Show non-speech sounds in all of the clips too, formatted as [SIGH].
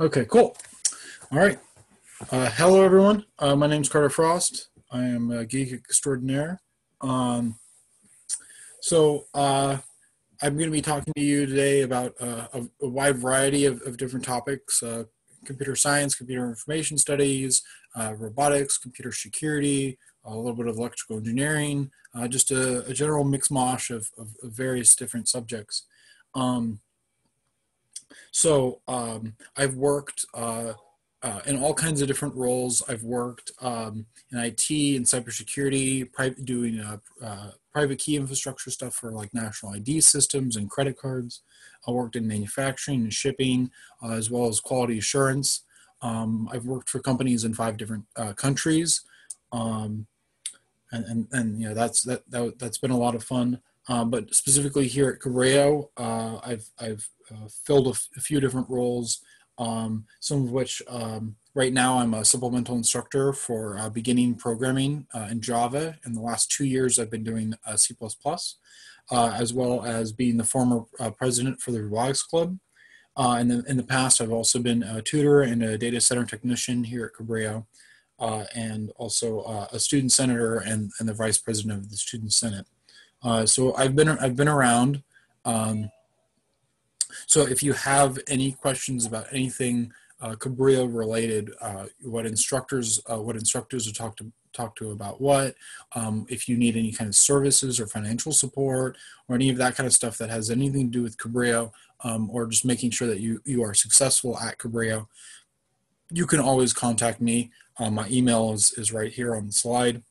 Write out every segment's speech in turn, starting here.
Okay, cool. All right. Uh, hello, everyone. Uh, my name is Carter Frost. I am a geek extraordinaire. Um, so, uh, I'm going to be talking to you today about uh, a, a, wide variety of, of different topics uh, computer science, computer information studies, uh, robotics, computer security, a little bit of electrical engineering, just a, a, general mix mosh of, of, of various different subjects. Um, so um, I've worked uh, uh, in all kinds of different roles. I've worked um, in IT and cybersecurity, doing uh, uh, private key infrastructure stuff for like national ID systems and credit cards. I worked in manufacturing and shipping, uh, as well as quality assurance. Um, I've worked for companies in five different uh, countries, um, and, and and you know that's that, that that's been a lot of fun. Um, but specifically here at Cabrillo, uh, I've, I've uh, filled a, f- a few different roles, um, some of which um, right now I'm a supplemental instructor for uh, beginning programming uh, in Java. In the last two years, I've been doing uh, C++, uh, as well as being the former president for the Robotics Club. and in, in the past, I've also been a tutor and a data center technician here at Cabrillo. and also a student senator and, and the vice president of the Student Senate. Uh, so I've been I've been around. Um, so if you have any questions about anything uh, Cabrillo related, uh, what instructors uh, what instructors are talk to talk to about what, um, if you need any kind of services or financial support or any of that kind of stuff that has anything to do with Cabrillo, um, or just making sure that you you are successful at Cabrillo, you can always contact me. Um, my email is is right here on the slide.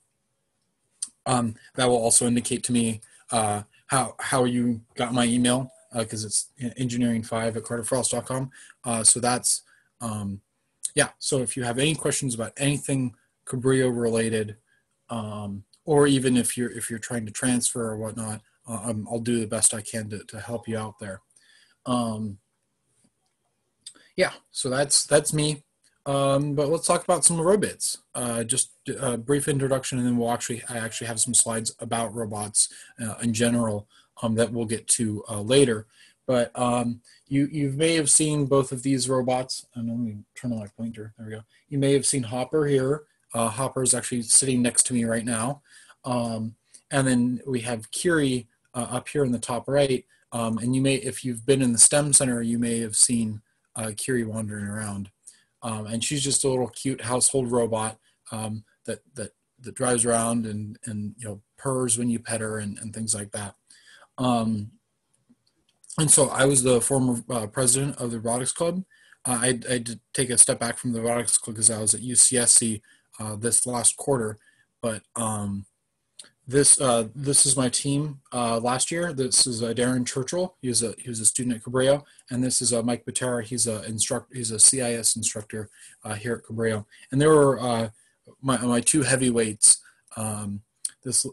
Um, that will also indicate to me uh, how how you got my email because uh, it's engineering5 at carterfrost.com. Uh, so that's um, yeah. So if you have any questions about anything Cabrillo related, um, or even if you're if you're trying to transfer or whatnot, uh, I'll do the best I can to, to help you out there. Um, yeah, so that's that's me. Um, but let's talk about some robots. Uh, just a brief introduction, and then we'll actually I actually have some slides about robots uh, in general um, that we'll get to uh, later. But um, you you may have seen both of these robots. And let me turn on my pointer. There we go. You may have seen Hopper here. Uh, Hopper is actually sitting next to me right now. Um, and then we have Kiri uh, up here in the top right. Um, and you may, if you've been in the STEM Center, you may have seen uh, Kiri wandering around. Um, and she's just a little cute household robot um, that that that drives around and and you know purrs when you pet her and, and things like that. Um, and so I was the former uh, president of the robotics club. Uh, I, I did take a step back from the robotics club because I was at UCSC uh, this last quarter, but um, this uh, this is my team uh, last year. This is uh, Darren Churchill. He was a he was a student at Cabrillo, and this is uh, Mike Batera. He's a instruct he's a CIS instructor uh, here at Cabrillo. And there were uh, my my two heavyweights um, this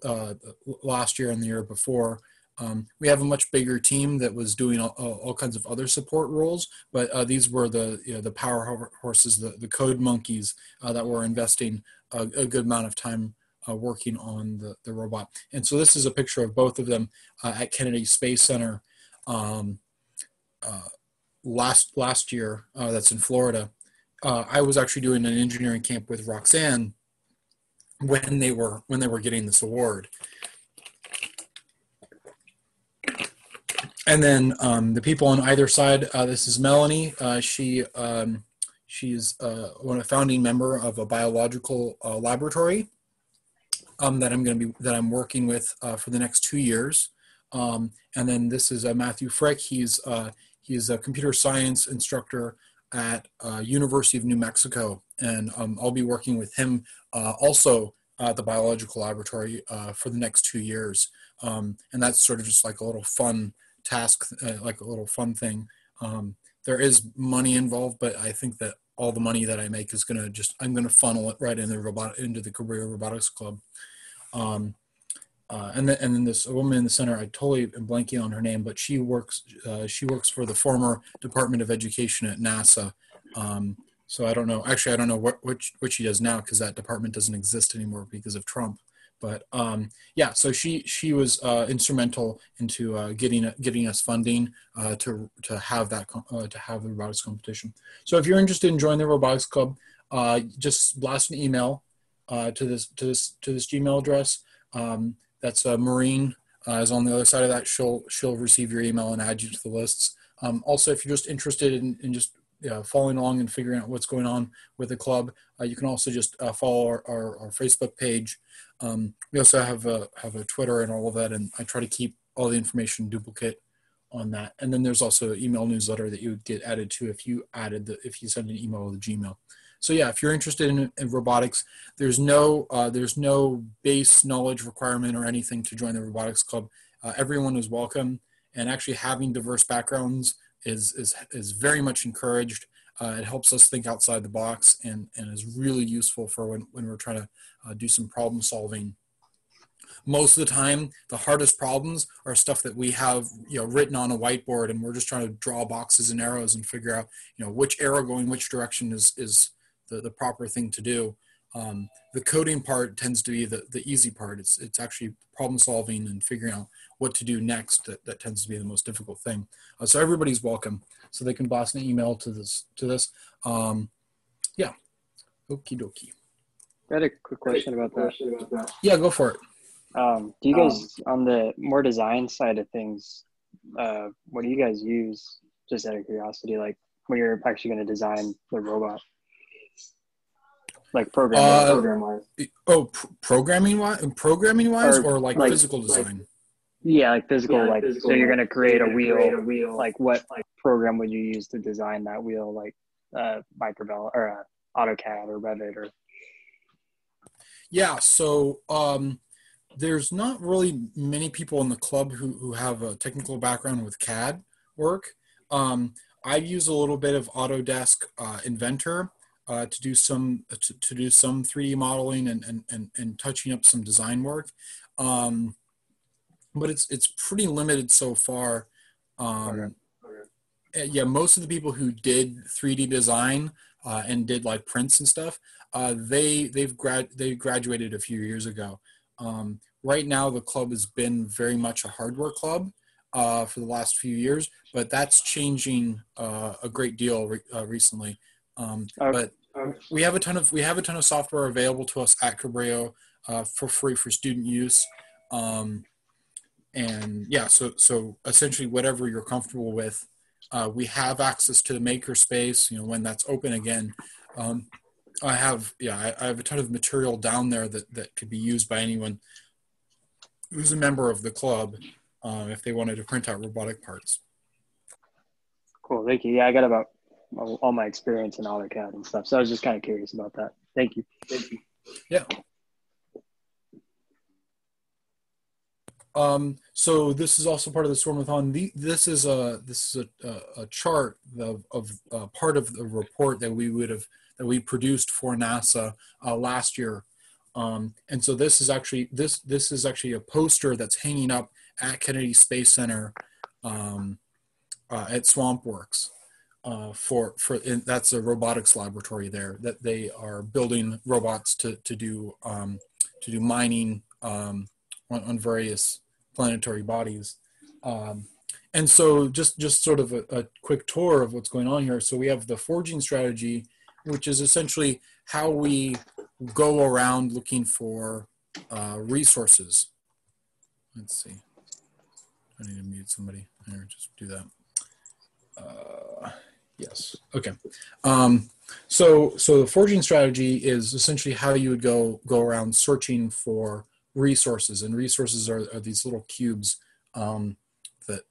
last year and the year before. Um, we have a much bigger team that was doing all, all kinds of other support roles, but these were the you know, the power horses, the, the code monkeys that were investing a, a good amount of time uh, working on the, the robot. And so this is a picture of both of them uh, at Kennedy Space Center um, uh, last last year. Uh, that's in Florida. Uh, I was actually doing an engineering camp with Roxanne when they were when they were getting this award. And then um, the people on either side. Uh, this is Melanie. she um, she's one a founding member of a biological laboratory um, that I'm going to be that I'm working with uh, for the next two years. Um, and then this is uh, Matthew Frick. He's uh, he's a computer science instructor at uh, University of New Mexico, and um, I'll be working with him uh, also at the biological laboratory uh, for the next two years. Um, and that's sort of just like a little fun task, like a little fun thing. Um, there is money involved, but I think that all the money that I make is going to just I'm going to funnel it right into the robot into the Cabrillo Robotics Club. Um, uh, and then and then this woman in the center, I totally am blanking on her name, but she works uh, she works for the former Department of Education at NASA. Um, so I don't know. Actually, I don't know what which what she does now because that department doesn't exist anymore because of Trump. but um, yeah, so she she was uh, instrumental into uh, getting getting us funding uh, to to have that uh, to have the robotics competition. So if you're interested in joining the robotics club, uh, just blast an email uh, to this to this to this Gmail address. Um, that's Maureen is on the other side of that. She'll she'll receive your email and add you to the lists. Um, also, if you're just interested in, in just uh, following along and figuring out what's going on with the club, uh, you can also just uh, follow our, our, our, Facebook page. Um, we also have a, have a Twitter and all of that, and I try to keep all the information duplicate on that. And then there's also an email newsletter that you would get added to if you added the if you send an email with Gmail. So yeah, if you're interested in, in robotics, there's no uh, there's no base knowledge requirement or anything to join the robotics club. Uh, everyone is welcome, and actually having diverse backgrounds is is is very much encouraged. Uh, it helps us think outside the box and and is really useful for when when we're trying to uh, do some problem solving. Most of the time, the hardest problems are stuff that we have you know written on a whiteboard, and we're just trying to draw boxes and arrows and figure out you know which arrow going which direction is is the, the proper thing to do. Um, the coding part tends to be the, the easy part. It's, it's actually problem solving and figuring out what to do next that, that tends to be the most difficult thing. Uh, so everybody's welcome. So they can blast an email to this. To this. Um, yeah. Okie dokie. I had a quick question about that. Yeah, go for it. Um, do you guys, um, on the more design side of things, uh, what do you guys use, just out of curiosity, like when you're actually going to design the robot? Like programming, uh, program wise. Oh, pr- programming wise, programming wise, or, or like, like, physical design. Like, yeah, like physical. Yeah, like physical, so, you're gonna create a wheel. Create a wheel. Like what like, program would you use to design that wheel? Like uh, Microbel or uh, AutoCAD or Revit or. Yeah. So. um there's not really many people in the club who, who have a technical background with CAD work. Um, I've used a little bit of Autodesk uh, Inventor, uh, to do some to, to, do some 3D modeling and, and, and, and touching up some design work. Um, but it's it's pretty limited so far. Um, okay. Yeah, most of the people who did 3D design uh, and did like prints and stuff, uh, they they've grad they graduated a few years ago. Um, right now, the club has been very much a hardware club uh, for the last few years, but that's changing uh, a great deal re- uh, recently. Um, okay. But we have a ton of we have a ton of software available to us at Cabrillo uh, for free for student use. Um, and yeah, so so essentially whatever you're comfortable with, uh, we have access to the makerspace. You know when that's open again. Um, I have yeah I, I, have a ton of material down there that that could be used by anyone who's a member of the club uh, if they wanted to print out robotic parts. Cool, thank you. Yeah, I got about all my experience in AutoCAD and stuff. So I was just kind of curious about that. Thank you. Thank you. Yeah. Um, so this is also part of the Swarmathon. The, this is a this is a, a, chart of, of uh, part of the report that we would have that we produced for NASA uh, last year. Um, and so this is actually this this is actually a poster that's hanging up at Kennedy Space Center um, uh, at SwampWorks uh, for for that's a robotics laboratory there that they are building robots to to do um, to do mining um, on, on, various planetary bodies. Um, and so just just sort of a, a, quick tour of what's going on here. So we have the forging strategy, which is essentially how we go around looking for uh, resources. Let's see. I need to mute somebody. Here, just do that. Uh, Yes. Okay. Um, so so the forging strategy is essentially how you would go go around searching for resources, and resources are, are these little cubes um, that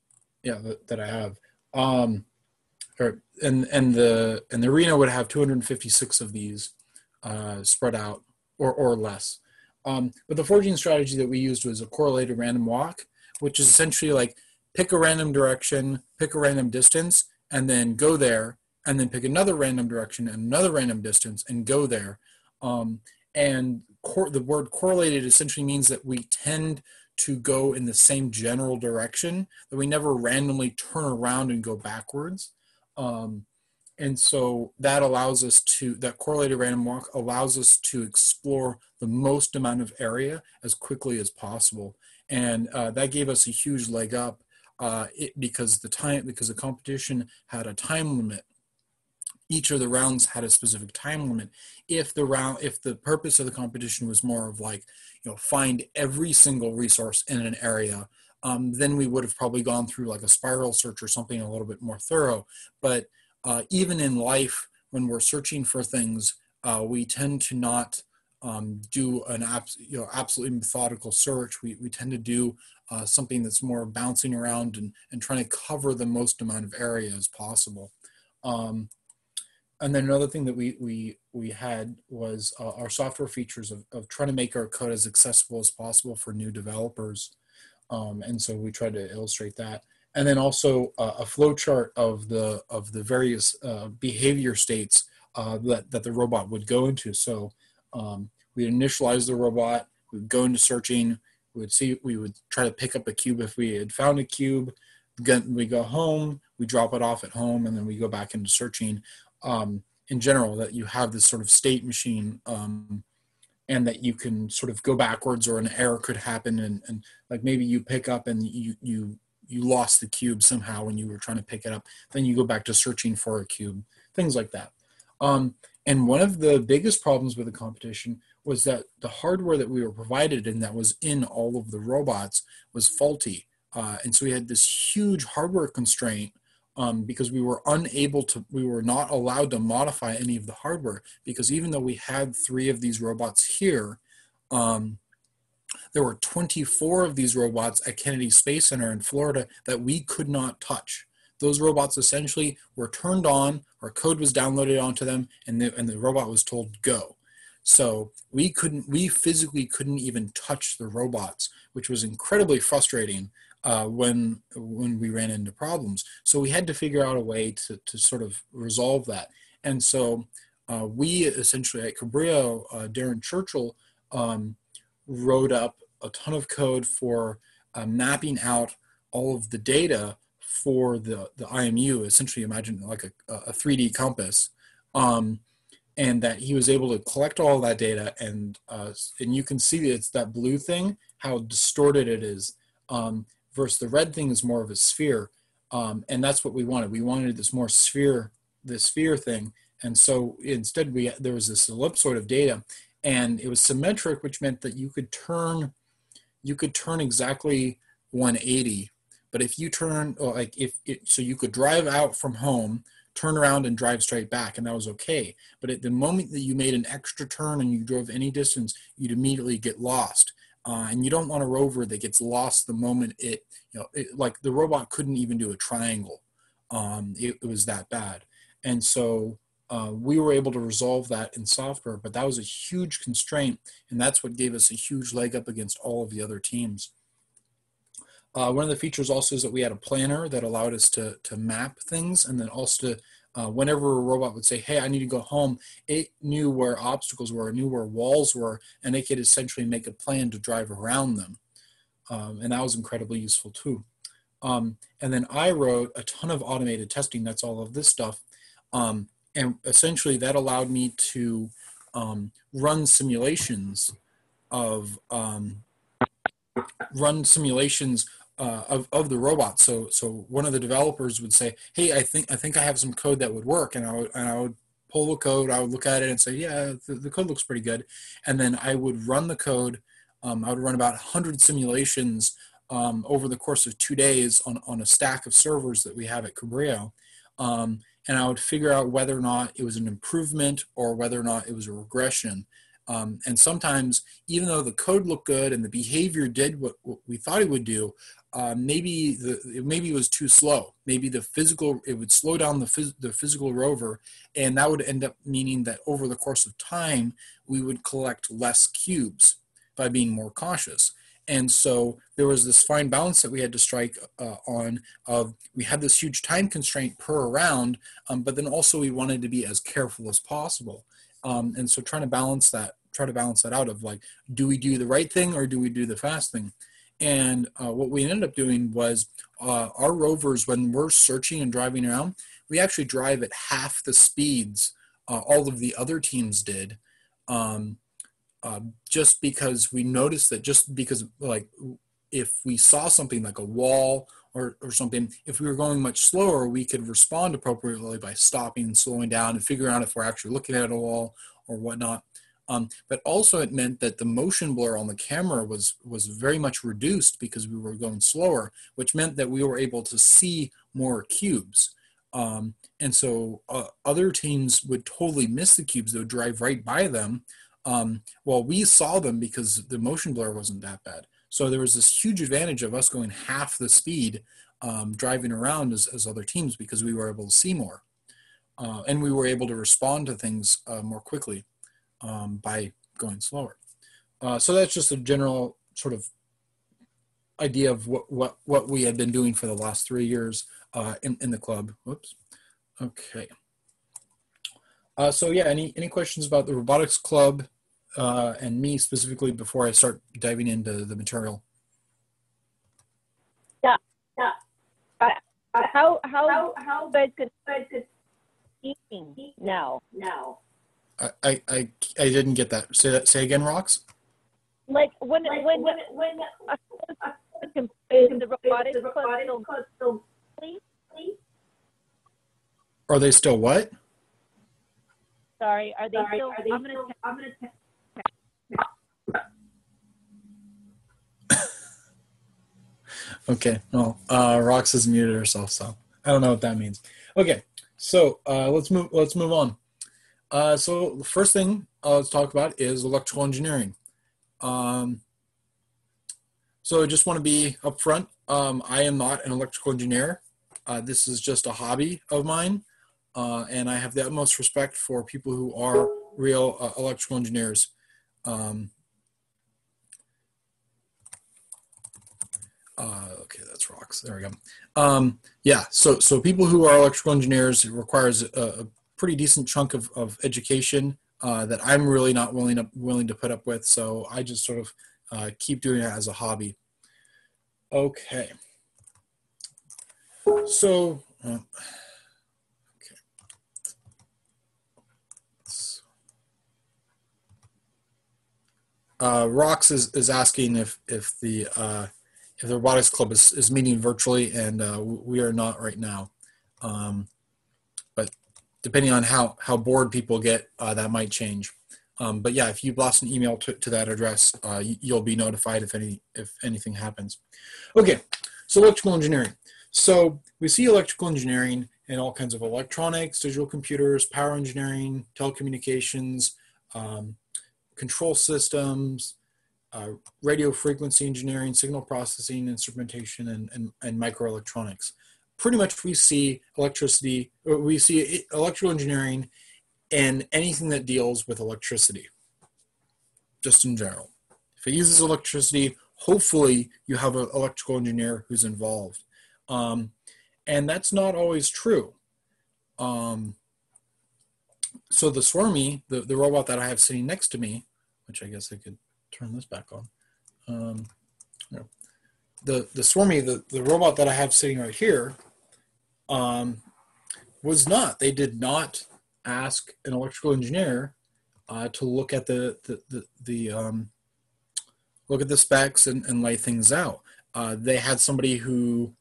yeah that, that I have. Um, or, and and the and the arena would have 256 of these uh, spread out or or less. Um, but the forging strategy that we used was a correlated random walk, which is essentially like pick a random direction, pick a random distance, and then go there and then pick another random direction and another random distance and go there. Um, and the word correlated essentially means that we tend to go in the same general direction, that we never randomly turn around and go backwards. Um, and so that allows us to that correlated random walk allows us to explore the most amount of area as quickly as possible and uh, that gave us a huge leg up uh, it, because the time because the competition had a time limit. Each of the rounds had a specific time limit. If the round if the purpose of the competition was more of like you know find every single resource in an area um, then we would have probably gone through like a spiral search or something a little bit more thorough. But uh, even in life when we're searching for things uh, we tend to not um, do an abs- you know absolutely methodical search. We, we tend to do uh, something that's more bouncing around and, and trying to cover the most amount of area as possible. Um, and then another thing that we we we had was uh, our software features of, of trying to make our code as accessible as possible for new developers. Um, and so we tried to illustrate that. And then also uh, a flow chart of the of the various uh, behavior states uh, that, that the robot would go into. So um, we initialize the robot we go into searching we would see we would try to pick up a cube if we had found a cube. We go home we drop it off at home and then we go back into searching um, in general that you have this sort of state machine um, and that you can sort of go backwards or an error could happen and, and like maybe you pick up and you you you lost the cube somehow when you were trying to pick it up. Then you go back to searching for a cube things like that. Um, and one of the biggest problems with the competition was that the hardware that we were provided and that was in all of the robots was faulty uh, and so we had this huge hardware constraint um, because we were unable to, we were not allowed to modify any of the hardware because even though we had three of these robots here, um, there were 24 of these robots at Kennedy Space Center in Florida that we could not touch. Those robots essentially were turned on, our code was downloaded onto them, and the, and the robot was told go. So we couldn't, we physically couldn't even touch the robots, which was incredibly frustrating uh, when when we ran into problems. So we had to figure out a way to, to sort of resolve that. And so uh, we essentially at Cabrillo, uh, Darren Churchill um, wrote up a ton of code for uh, mapping out all of the data for the, the IMU, essentially imagine like a, a 3D compass. Um, and that he was able to collect all that data and uh, and you can see it's that blue thing how distorted it is um, versus the red thing is more of a sphere. Um, and that's what we wanted. We wanted this more sphere, this sphere thing. And so instead we, there was this ellipsoid of data and it was symmetric, which meant that you could turn, you could turn exactly 180. But if you turn, like if it, so you could drive out from home, turn around and drive straight back and that was okay. But at the moment that you made an extra turn and you drove any distance, you'd immediately get lost. Uh, and you don't want a rover that gets lost the moment it, you know, it, like the robot couldn't even do a triangle. Um, it, it, was that bad. And so uh, we were able to resolve that in software, but that was a huge constraint. And that's what gave us a huge leg up against all of the other teams. Uh, one of the features also is that we had a planner that allowed us to, to map things and then also to uh, whenever a robot would say, hey, I need to go home, it knew where obstacles were, it knew where walls were, and it could essentially make a plan to drive around them. Um, and that was incredibly useful too. Um, and then I wrote a ton of automated testing, that's all of this stuff. Um, and essentially that allowed me to um, run simulations of um, run simulations uh, of, of the robot. So so one of the developers would say, "Hey, I think I think I have some code that would work," and I would and I would pull the code. I would look at it and say, "Yeah, the, the code looks pretty good," and then I would run the code. Um, I would run about 100 simulations um, over the course of two days on on a stack of servers that we have at Cabrillo. Um, and I would figure out whether or not it was an improvement or whether or not it was a regression. Um, and sometimes, even though the code looked good and the behavior did what, what we thought it would do, uh, maybe the maybe it was too slow. Maybe the physical it would slow down the phys- the physical rover, and that would end up meaning that over the course of time we would collect less cubes by being more cautious. And so there was this fine balance that we had to strike uh, on. Of we had this huge time constraint per round, um, but then also we wanted to be as careful as possible. Um, and so trying to balance that try to balance that out of like, do we do the right thing or do we do the fast thing? And uh, what we ended up doing was uh, our rovers, when we're searching and driving around, we actually drive at half the speeds uh, all of the other teams did. Um, uh, just because we noticed that just because like if we saw something like a wall or, or something, if we were going much slower, we could respond appropriately by stopping and slowing down and figuring out if we're actually looking at a wall or whatnot. Um, but also it meant that the motion blur on the camera was was very much reduced because we were going slower, which meant that we were able to see more cubes. Um, and so uh, other teams would totally miss the cubes; they would drive right by them. Um, well, we saw them because the motion blur wasn't that bad. So there was this huge advantage of us going half the speed um, driving around as, as other teams because we were able to see more. Uh, and we were able to respond to things uh, more quickly um, by going slower. Uh, so that's just a general sort of idea of what, what, what we had been doing for the last three years uh, in, in the club. Whoops. Okay. Uh, so yeah, any, any questions about the robotics club uh, and me specifically before I start diving into the material? Yeah, yeah. Uh, how how how big could eating now? No. I, I, I, I didn't get that. Say that. Say again, Rox. Like when Like when when, when, is the robotics the club robotics still club still complete? Are they still what? Sorry, are they Sorry, still? are they I'm gonna still, I'm gonna te- [LAUGHS] Okay. Well, uh, Rox has muted herself, so I don't know what that means. Okay. So uh, let's move. Let's move on. Uh, so the first thing uh, let's talk about is electrical engineering. Um, so I just want to be upfront. Um, I am not an electrical engineer. Uh, this is just a hobby of mine, uh, and I have the utmost respect for people who are real uh, electrical engineers. Um, uh, okay, that's Rox. There we go. Um, yeah, so so people who are electrical engineers it requires a pretty decent chunk of, of education uh, that I'm really not willing to willing to put up with. So I just sort of uh, keep doing it as a hobby. Okay. So uh, okay. Uh, Rox is, is asking if if the uh, if the robotics club is, is meeting virtually, and uh, we are not right now. Um, depending on how how bored people get, uh, that might change. Um, but yeah, if you blast an email to, to that address, uh, you, you'll be notified if any if anything happens. Okay, so electrical engineering. So we see electrical engineering in all kinds of electronics, digital computers, power engineering, telecommunications, um, control systems, uh, radio frequency engineering, signal processing, instrumentation, and, and, and microelectronics. Pretty much we see electricity, we see electrical engineering and anything that deals with electricity, just in general. If it uses electricity, hopefully you have an electrical engineer who's involved. Um, and that's not always true. Um, so the Swarmie, the, the robot that I have sitting next to me, which I guess I could turn this back on. Um. The the Swarmie, the, the robot that I have sitting right here, um, was not. They did not ask an electrical engineer uh, to look at the the the, the um, look at the specs and, and lay things out. Uh, they had somebody who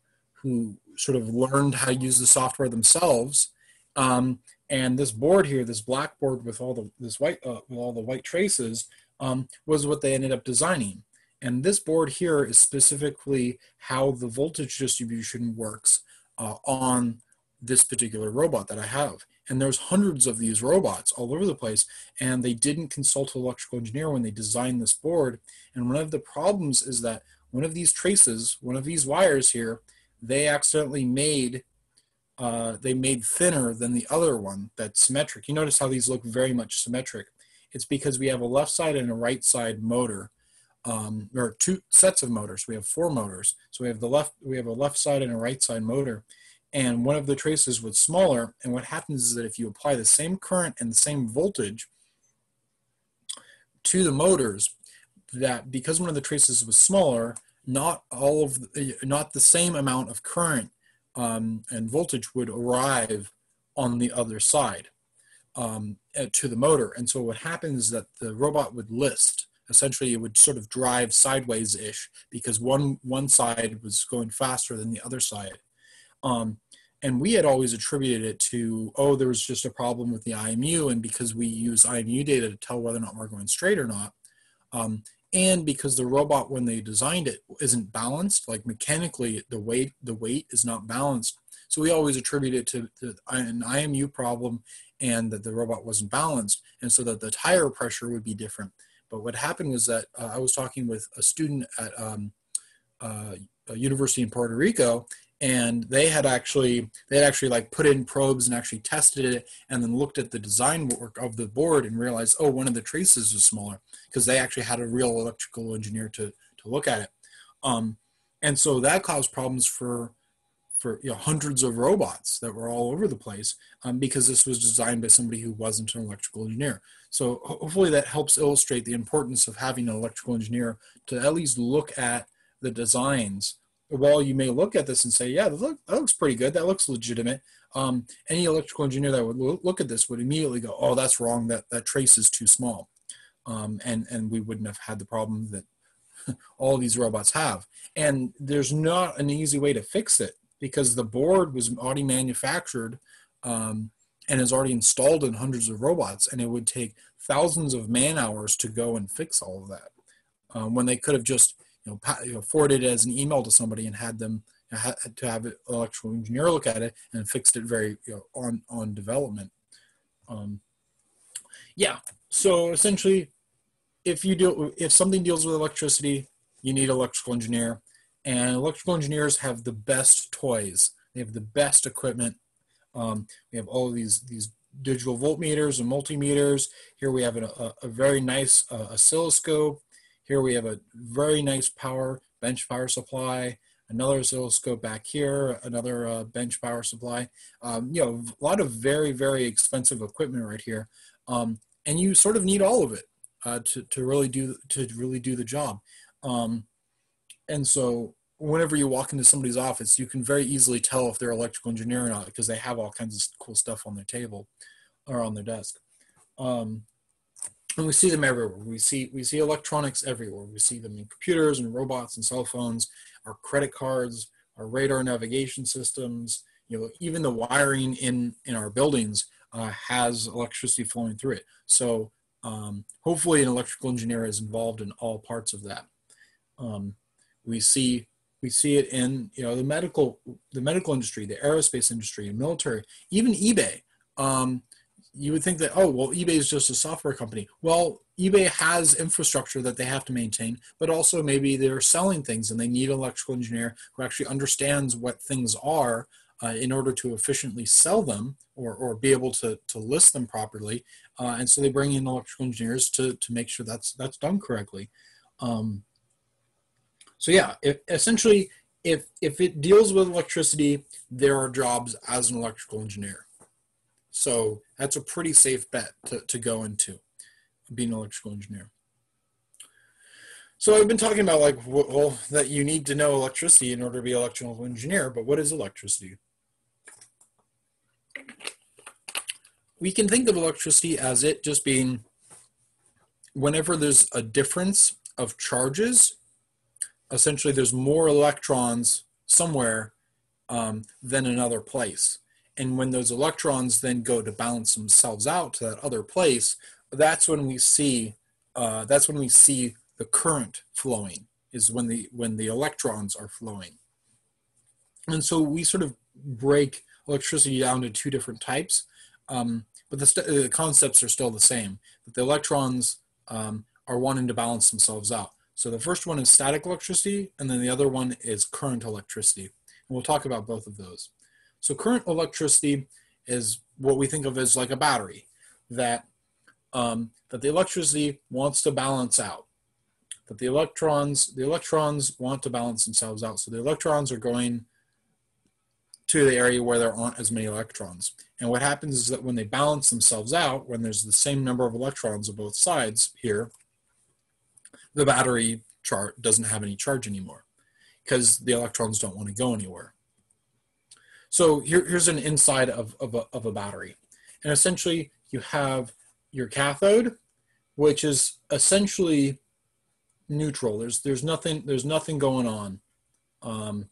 who sort of learned how to use the software themselves. Um, and this board here, this black board with all the this white uh, with all the white traces, um, was what they ended up designing. And this board here is specifically how the voltage distribution works uh, on this particular robot that I have. And there's hundreds of these robots all over the place, and they didn't consult an electrical engineer when they designed this board. And one of the problems is that one of these traces, one of these wires here, they accidentally made uh, they made thinner than the other one that's symmetric. You notice how these look very much symmetric. It's because we have a left side and a right side motor, um, or two sets of motors. We have four motors. So we have the left, we have a left side and a right side motor, and one of the traces was smaller. And what happens is that if you apply the same current and the same voltage to the motors, that because one of the traces was smaller, not all of the, not the same amount of current um, and voltage would arrive on the other side um, to the motor. And so what happens is that the robot would list. Essentially, it would sort of drive sideways-ish because one one side was going faster than the other side. Um, and we had always attributed it to oh there was just a problem with the IMU and because we use IMU data to tell whether or not we're going straight or not um, and because the robot when they designed it isn't balanced like mechanically the weight the weight is not balanced so we always attribute it to, to an IMU problem and that the robot wasn't balanced and so that the tire pressure would be different but what happened was that uh, I was talking with a student at um, uh, a university in Puerto Rico and they had actually they had actually like put in probes and actually tested it and then looked at the design work of the board and realized oh one of the traces was smaller because they actually had a real electrical engineer to to look at it. Um, and so that caused problems for for you know hundreds of robots that were all over the place um, because this was designed by somebody who wasn't an electrical engineer so hopefully that helps illustrate the importance of having an electrical engineer to at least look at the designs while you may look at this and say, yeah, that, look, that looks pretty good, that looks legitimate, um, any electrical engineer that would look at this would immediately go, oh, that's wrong, that, that trace is too small. Um, and, and we wouldn't have had the problem that [LAUGHS] all these robots have. And there's not an easy way to fix it because the board was already manufactured um, and is already installed in hundreds of robots, and it would take thousands of man hours to go and fix all of that. Um, when they could have just you know, forwarded it as an email to somebody and had them to have an electrical engineer look at it and fixed it very you know, on on development. Um, yeah, so essentially, if you do if something deals with electricity, you need electrical engineer, and electrical engineers have the best toys. They have the best equipment. Um, we have all these these digital voltmeters and multimeters. Here we have a, a, a very nice uh, oscilloscope here we have a very nice power, bench power supply, another oscilloscope back here, another uh, bench power supply. Um, you know, a lot of very, very expensive equipment right here. Um, and you sort of need all of it uh, to, to really do to really do the job. Um, and so whenever you walk into somebody's office, you can very easily tell if they're electrical engineer or not because they have all kinds of cool stuff on their table or on their desk. Um, and we see them everywhere. We see we see electronics everywhere. We see them in computers and robots and cell phones, our credit cards, our radar navigation systems. You know, even the wiring in in our buildings uh, has electricity flowing through it. So um, hopefully, an electrical engineer is involved in all parts of that. Um, we see we see it in you know the medical the medical industry, the aerospace industry, and military, even eBay. Um, you would think that oh well ebay is just a software company. Well ebay has infrastructure that they have to maintain but also maybe they're selling things and they need an electrical engineer who actually understands what things are uh, in order to efficiently sell them or, or be able to, to list them properly. Uh, and so they bring in electrical engineers to, to make sure that's that's done correctly. Um, so yeah if, essentially if if it deals with electricity there are jobs as an electrical engineer so that's a pretty safe bet to, to go into being an electrical engineer. So I've been talking about like, well, that you need to know electricity in order to be an electrical engineer, but what is electricity? We can think of electricity as it just being whenever there's a difference of charges, essentially there's more electrons somewhere um, than another place. And when those electrons then go to balance themselves out to that other place, that's when we see uh, that's when we see the current flowing is when the when the electrons are flowing. And so we sort of break electricity down to two different types, um, but the, st- the, concepts are still the same. That the electrons um, are wanting to balance themselves out. So the first one is static electricity, and then the other one is current electricity. And we'll talk about both of those. So current electricity is what we think of as like a battery that um, that the electricity wants to balance out. That the electrons the electrons want to balance themselves out. So the electrons are going to the area where there aren't as many electrons. And what happens is that when they balance themselves out, when there's the same number of electrons on both sides here, the battery chart doesn't have any charge anymore. because the electrons don't want to go anywhere. So here, here's an inside of, of, a, of a battery. And essentially you have your cathode, which is essentially neutral. There's, there's, nothing, there's nothing going on. Um,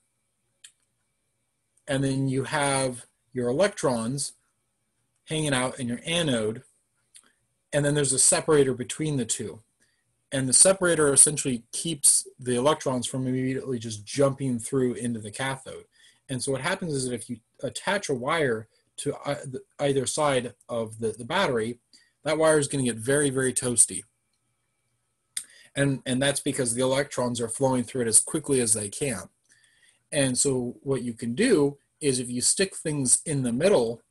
and then you have your electrons hanging out in your anode, and then there's a separator between the two. And the separator essentially keeps the electrons from immediately just jumping through into the cathode. And so what happens is that if you attach a wire to uh, either side of the, the battery, that wire is going to get very, very toasty. And, and that's because the electrons are flowing through it as quickly as they can. And so what you can do is if you stick things in the middle,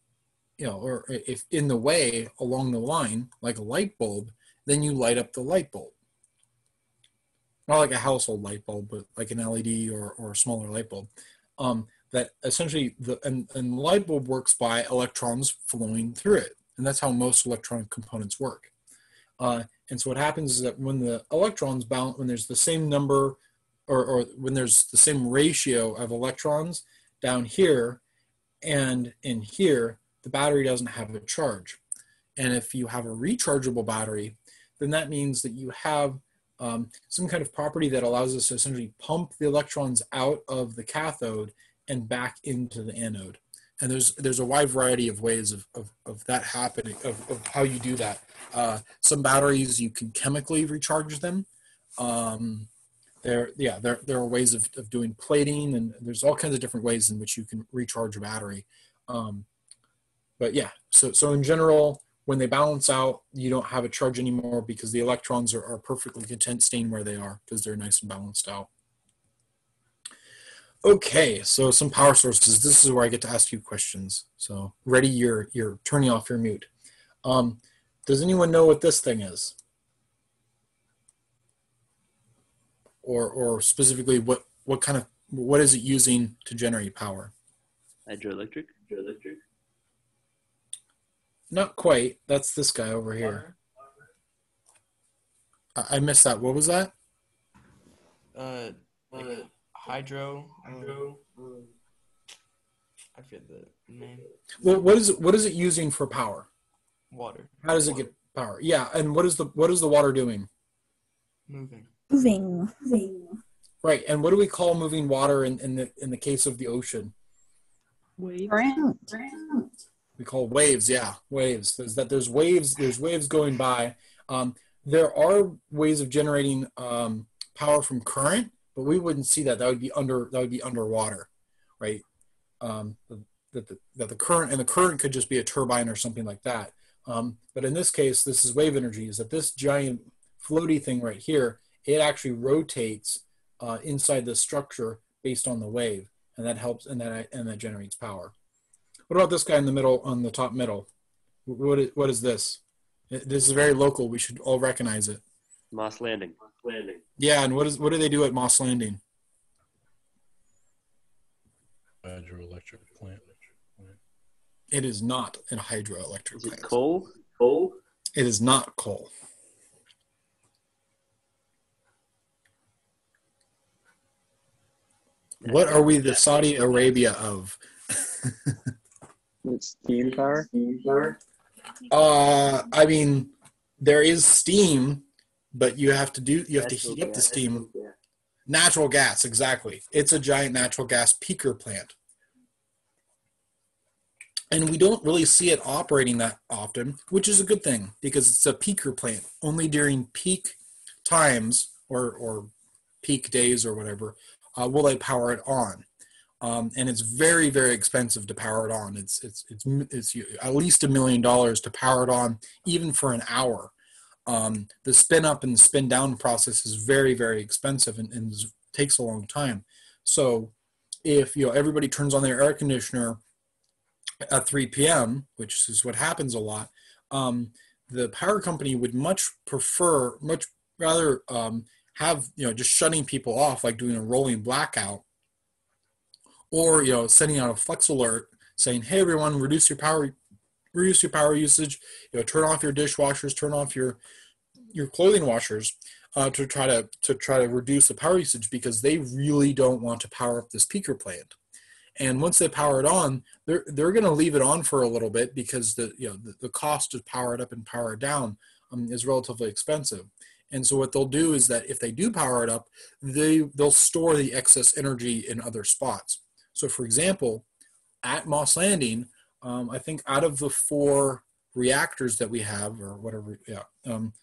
you know, or if in the way along the line, like a light bulb, then you light up the light bulb. Not like a household light bulb, but like an LED or, or a smaller light bulb. Um, that essentially the and, and light bulb works by electrons flowing through it. And that's how most electronic components work. Uh, and so what happens is that when the electrons bounce, when there's the same number or, or when there's the same ratio of electrons down here and in here, the battery doesn't have a charge. And if you have a rechargeable battery, then that means that you have um, some kind of property that allows us to essentially pump the electrons out of the cathode and back into the anode. And there's there's a wide variety of ways of, of, of that happening, of, of how you do that. Uh, some batteries you can chemically recharge them. Um, there, yeah, there, there are ways of, of doing plating, and there's all kinds of different ways in which you can recharge a battery. Um, but yeah, so so in general, when they balance out, you don't have a charge anymore because the electrons are, are perfectly content staying where they are because they're nice and balanced out. Okay, so some power sources. This is where I get to ask you questions. So ready, you're, you're turning off your mute. Um, does anyone know what this thing is? Or, or specifically what, what kind of, what is it using to generate power? Hydroelectric? Hydroelectric? Not quite. That's this guy over here. I, I missed that. What was that? Uh, like hydro. Hydro. Um, I forget the name. Well, what is it? What is it using for power? Water. How does it get power? Yeah, and what is the what is the water doing? Moving. Moving. Moving. Right, and what do we call moving water in, in the in the case of the ocean? Waves. We call waves. Yeah, waves. There's that. There's waves. There's waves going by. Um, there are ways of generating um, power from current, but we wouldn't see that. That would be under that would be underwater, right? Um, that the, that the current and the current could just be a turbine or something like that. Um, but in this case, this is wave energy. Is that this giant floaty thing right here? It actually rotates uh, inside the structure based on the wave, and that helps and that and that generates power. What about this guy in the middle on the top middle? What is, what is this? This is very local. We should all recognize it. Moss Landing. Moss Landing. Yeah, and what is what do they do at Moss Landing? Hydroelectric plant. It is not a hydroelectric Is plant. coal? Coal? It is not coal. What are we the Saudi Arabia of? [LAUGHS] It's steam power. Steam power. Uh, I mean, there is steam, but you have to do you have to heat up the gas. steam. Natural gas, exactly. It's a giant natural gas peaker plant. And we don't really see it operating that often, which is a good thing because it's a peaker plant. Only during peak times or, or peak days or whatever uh, will they power it on. Um, and it's very, very expensive to power it on. It's, it's, it's, it's at least a million dollars to power it on, even for an hour um, the spin up and spin down process is very very expensive and, and takes a long time so if you know everybody turns on their air conditioner at 3 p.m which is what happens a lot um, the power company would much prefer much rather um, have you know just shutting people off like doing a rolling blackout or you know sending out a flex alert saying hey everyone reduce your power reduce your power usage you know turn off your dishwashers turn off your your clothing washers uh, to try to to try to reduce the power usage because they really don't want to power up this peaker plant. And once they power it on, they're they're going to leave it on for a little bit because the you know the, the cost to power it up and power it down um, is relatively expensive. And so what they'll do is that if they do power it up, they they'll store the excess energy in other spots. So for example, at Moss Landing, um, I think out of the four reactors that we have, or whatever, yeah, um,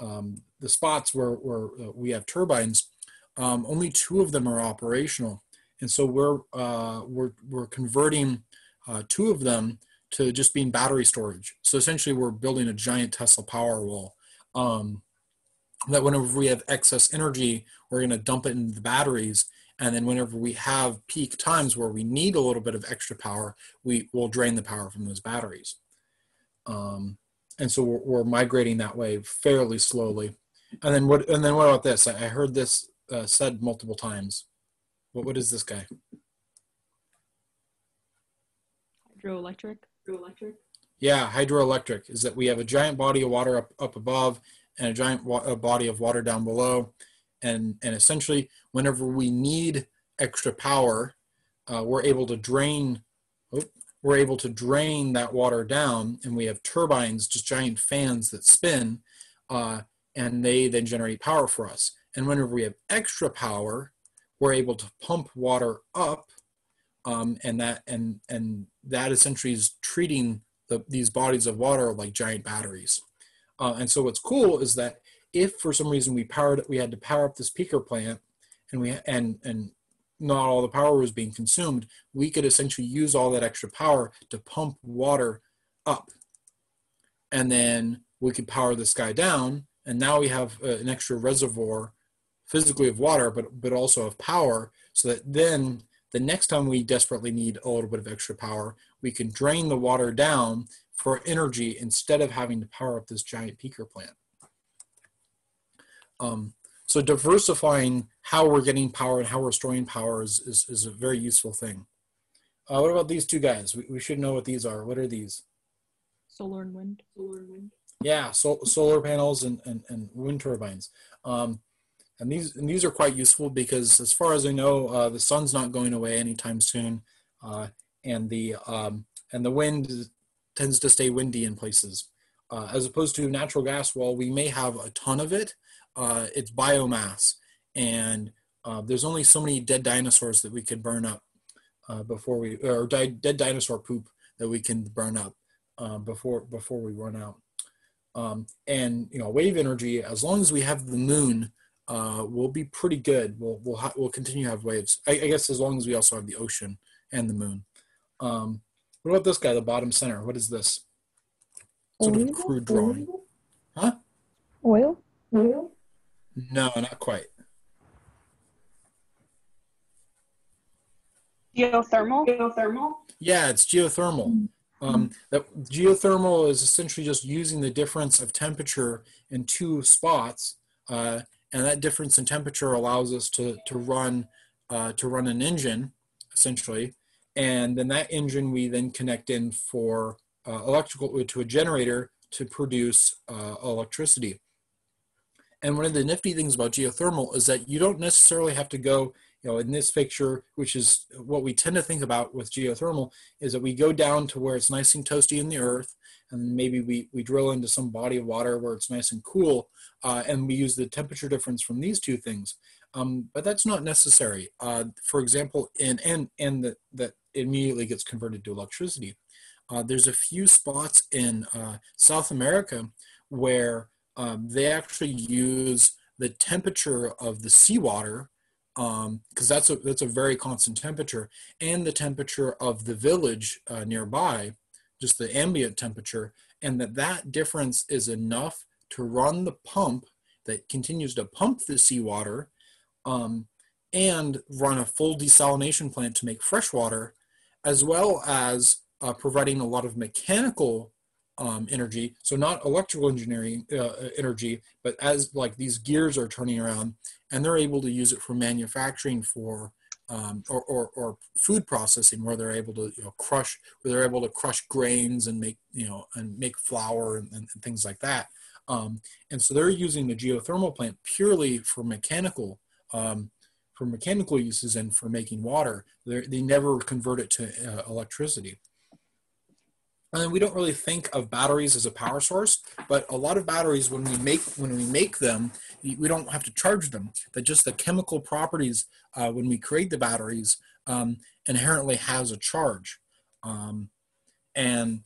um, the spots where, where uh, we have turbines, um, only two of them are operational, and so we're uh, we're we're converting uh, two of them to just being battery storage. So essentially, we're building a giant Tesla Powerwall. Um, that whenever we have excess energy, we're going to dump it into the batteries, and then whenever we have peak times where we need a little bit of extra power, we will drain the power from those batteries. Um, and so we're, we're, migrating that way fairly slowly. And then what? And then what about this? I, I heard this uh, said multiple times. What what is this guy? Hydroelectric. Hydroelectric. Yeah, hydroelectric is that we have a giant body of water up up above and a giant wa- a body of water down below, and and essentially whenever we need extra power, uh, we're able to drain. We're able to drain that water down, and we have turbines, just giant fans that spin, uh, and they then generate power for us. And whenever we have extra power, we're able to pump water up, um, and that and and that essentially is treating the, these bodies of water like giant batteries. Uh, and so what's cool is that if for some reason we powered we had to power up this peaker plant, and we and and not all the power was being consumed, we could essentially use all that extra power to pump water up. And then we could power this guy down, and now we have uh, an extra reservoir physically of water, but, but also of power, so that then the next time we desperately need a little bit of extra power, we can drain the water down for energy instead of having to power up this giant peaker plant. Um, so diversifying how we're getting power and how we're storing power is, is, is a very useful thing. Uh, what about these two guys? We, we should know what these are. What are these? Solar and wind. Solar and wind. Yeah, so, solar panels and, and, and wind turbines. Um, and these and these are quite useful because, as far as I know, uh, the sun's not going away anytime soon, uh, and the um, and the wind tends to stay windy in places, uh, as opposed to natural gas. While we may have a ton of it, uh, it's biomass, and uh, there's only so many dead dinosaurs that we can burn up uh, before we or di- dead dinosaur poop that we can burn up before before we run out. Um, and you know, wave energy, as long as we have the moon uh, we'll be pretty good. We'll we'll ha- we'll continue to have waves. I, I, guess as long as we also have the ocean and the moon. Um, what about this guy, the bottom center? What is this? Sort of crude drawing. Huh? Oil. Oil. No, not quite. Geothermal. Geothermal. Yeah, it's geothermal. Um, that geothermal is essentially just using the difference of temperature in two spots uh, and that difference in temperature allows us to to run uh, to run an engine essentially and then that engine we then connect in for uh, electrical to a generator to produce uh, electricity and one of the nifty things about geothermal is that you don't necessarily have to go you know in this picture which is what we tend to think about with geothermal is that we go down to where it's nice and toasty in the earth and maybe we, we drill into some body of water where it's nice and cool, uh, and we use the temperature difference from these two things. Um, but that's not necessary. Uh, for example, in and and that that immediately gets converted to electricity. Uh, there's a few spots in uh, South America where um, they actually use the temperature of the seawater because um, that's a that's a very constant temperature, and the temperature of the village uh, nearby just the ambient temperature, and that that difference is enough to run the pump that continues to pump the seawater um, and run a full desalination plant to make fresh water, as well as uh, providing a lot of mechanical um, energy. So not electrical engineering uh, energy, but as like these gears are turning around, and they're able to use it for manufacturing for um, or, or, or, food processing where they're able to you know crush where they're able to crush grains and make you know and make flour and, and, and things like that Um, and so they're using the geothermal plant purely for mechanical um, for mechanical uses and for making water. They're, they never convert it to uh, electricity. And we don't really think of batteries as a power source, but a lot of batteries, when we make when we make them, we don't have to charge them. That just the chemical properties uh, when we create the batteries um, inherently has a charge, um, and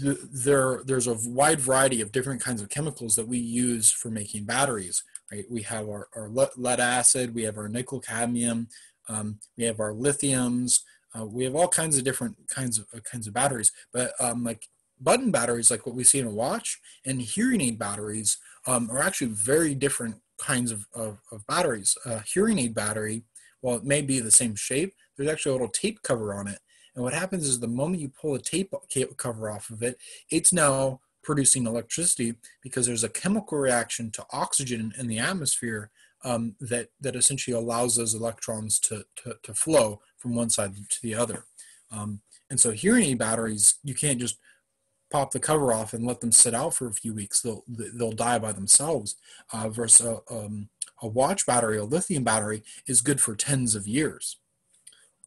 th- there there's a wide variety of different kinds of chemicals that we use for making batteries. Right? We have our, our lead acid, we have our nickel cadmium, um, we have our lithiums. Uh, we have all kinds of different kinds of uh, kinds of batteries, but um, like button batteries, like what we see in a watch, and hearing aid batteries um, are actually very different kinds of, of, of batteries. A hearing aid battery, while it may be the same shape, there's actually a little tape cover on it. And what happens is the moment you pull the tape cover off of it, it's now producing electricity because there's a chemical reaction to oxygen in the atmosphere um, that, that essentially allows those electrons to, to, to, flow from one side to the other. Um, and so hearing aid batteries, you can't just pop the cover off and let them sit out for a few weeks. They'll, they'll die by themselves uh, versus a, um, a watch battery, a lithium battery is good for tens of years.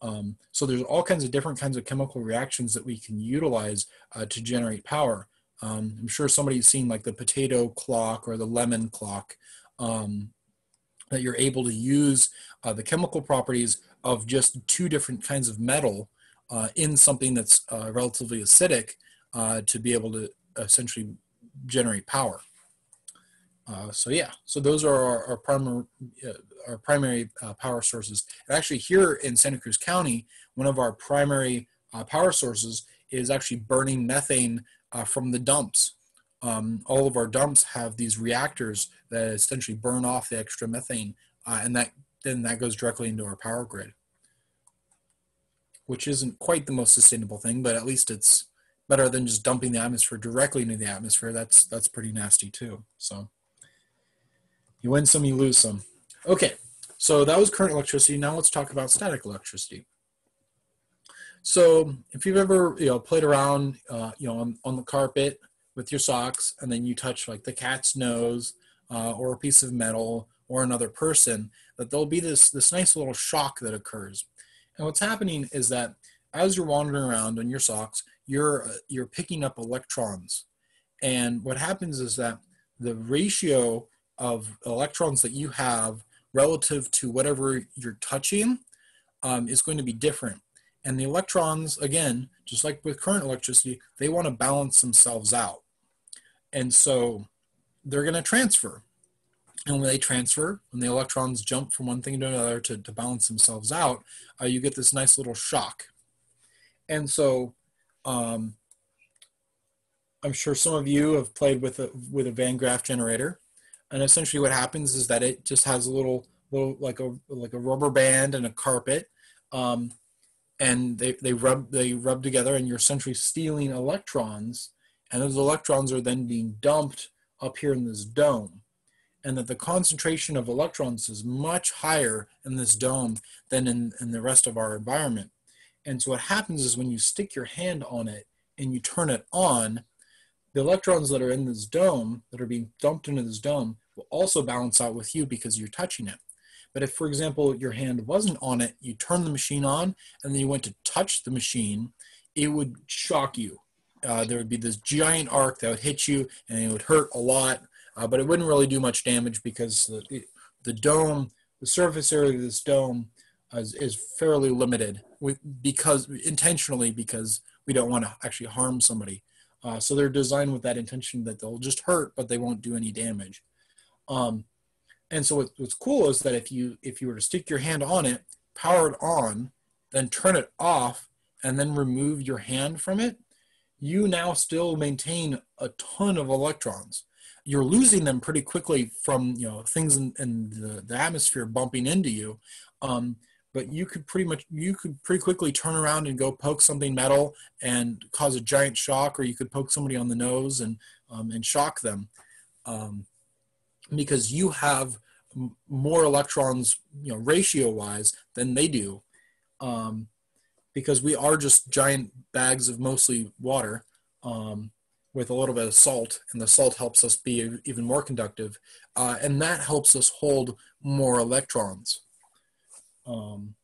Um, so there's all kinds of different kinds of chemical reactions that we can utilize uh, to generate power. Um, I'm sure somebody's seen like the potato clock or the lemon clock um, that you're able to use uh, the chemical properties of just two different kinds of metal uh, in something that's uh, relatively acidic uh, to be able to essentially generate power. Uh, so yeah, so those are our, our primary, uh, our primary power sources. And actually here in Santa Cruz County, one of our primary power sources is actually burning methane from the dumps. Um, all of our dumps have these reactors that essentially burn off the extra methane, uh, and that then that goes directly into our power grid, which isn't quite the most sustainable thing, but at least it's better than just dumping the atmosphere directly into the atmosphere. That's that's pretty nasty too. So you win some, you lose some. Okay, so that was current electricity. Now let's talk about static electricity. So if you've ever you know played around uh, you know on, on the carpet with your socks and then you touch like the cat's nose uh, or a piece of metal or another person, that there'll be this this nice little shock that occurs. And what's happening is that as you're wandering around on your socks, you're uh, you're picking up electrons. And what happens is that the ratio of electrons that you have relative to whatever you're touching um, is going to be different. And the electrons, again, just like with current electricity, they want to balance themselves out. And so they're going to transfer. And when they transfer, when the electrons jump from one thing to another to, to balance themselves out, uh, you get this nice little shock. And so um, I'm sure some of you have played with a, with a Van Graaff generator. And essentially what happens is that it just has a little, little like a, like a rubber band and a carpet. Um, and they, they rub they rub together and you're essentially stealing electrons and those electrons are then being dumped up here in this dome and that the concentration of electrons is much higher in this dome than in, in the rest of our environment. And so what happens is when you stick your hand on it and you turn it on the electrons that are in this dome that are being dumped into this dome will also balance out with you because you're touching it. But if, for example, your hand wasn't on it, you turn the machine on, and then you went to touch the machine, it would shock you. Uh, there would be this giant arc that would hit you, and it would hurt a lot, uh, but it wouldn't really do much damage because the, the dome, the surface area of this dome is, is fairly limited because intentionally because we don't want to actually harm somebody. Uh, so they're designed with that intention that they'll just hurt, but they won't do any damage. Um, and so what, what's cool is that if you if you were to stick your hand on it, power it on, then turn it off, and then remove your hand from it, you now still maintain a ton of electrons. You're losing them pretty quickly from you know things in, in the, the, atmosphere bumping into you. Um, but you could pretty much you could pretty quickly turn around and go poke something metal and cause a giant shock, or you could poke somebody on the nose and um, and shock them. Um, because you have more electrons, you know, ratio wise than they do, um, because we are just giant bags of mostly water, um, with a little bit of salt, and the salt helps us be even more conductive, uh, and that helps us hold more electrons. Um,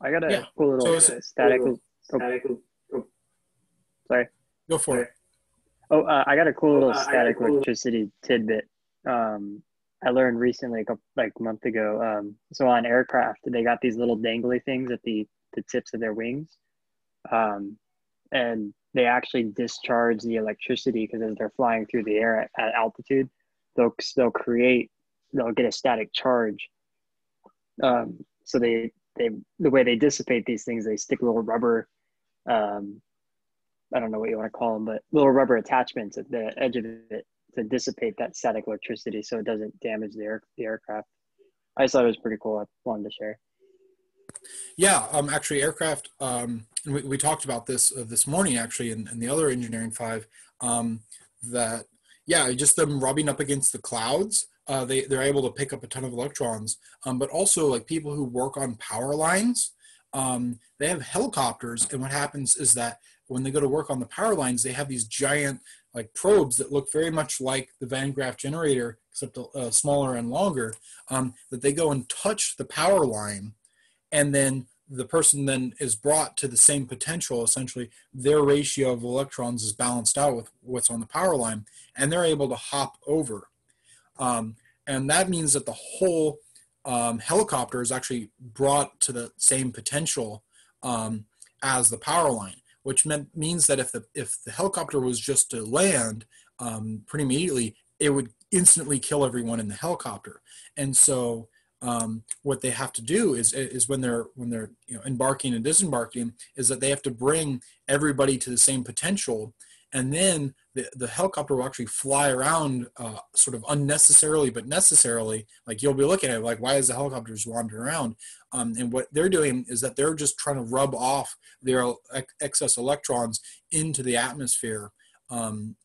I got a Yeah. cool little So is uh, it- static. Static. Sorry. go for it. Oh, uh, I got a cool little Uh, I got a static cool- electricity tidbit. Um, I learned recently, a like a month ago. Um, so on aircraft, they got these little dangly things at the the tips of their wings, um, and they actually discharge the electricity because as they're flying through the air at, at altitude, they'll they'll create they'll get a static charge. Um, so they they the way they dissipate these things, they stick little rubber um, I don't know what you want to call them, but little rubber attachments at the edge of it to dissipate that static electricity so it doesn't damage the, air, the aircraft. I just thought it was pretty cool. I wanted to share. Yeah, um, actually, aircraft. Um, we, we talked about this uh, this morning, actually, in, in the other engineering five. Um, that yeah, just them rubbing up against the clouds, uh, they they're able to pick up a ton of electrons. Um, but also, like people who work on power lines, um, they have helicopters, and what happens is that when they go to work on the power lines, they have these giant like probes that look very much like the Van Graaff generator, except uh, smaller and longer. Um, that they go and touch the power line and then the person then is brought to the same potential essentially their ratio of electrons is balanced out with what's on the power line and they're able to hop over. Um, and that means that the whole um, helicopter is actually brought to the same potential um, as the power line which meant, means that if the if the helicopter was just to land um, pretty immediately it would instantly kill everyone in the helicopter. And so um, what they have to do is is when they're when they're you know embarking and disembarking is that they have to bring everybody to the same potential. And then the, the helicopter will actually fly around uh, sort of unnecessarily but necessarily like you'll be looking at it like why is the helicopter just wandering around? Um, and what they're doing is that they're just trying to rub off their ex- excess electrons into the atmosphere um,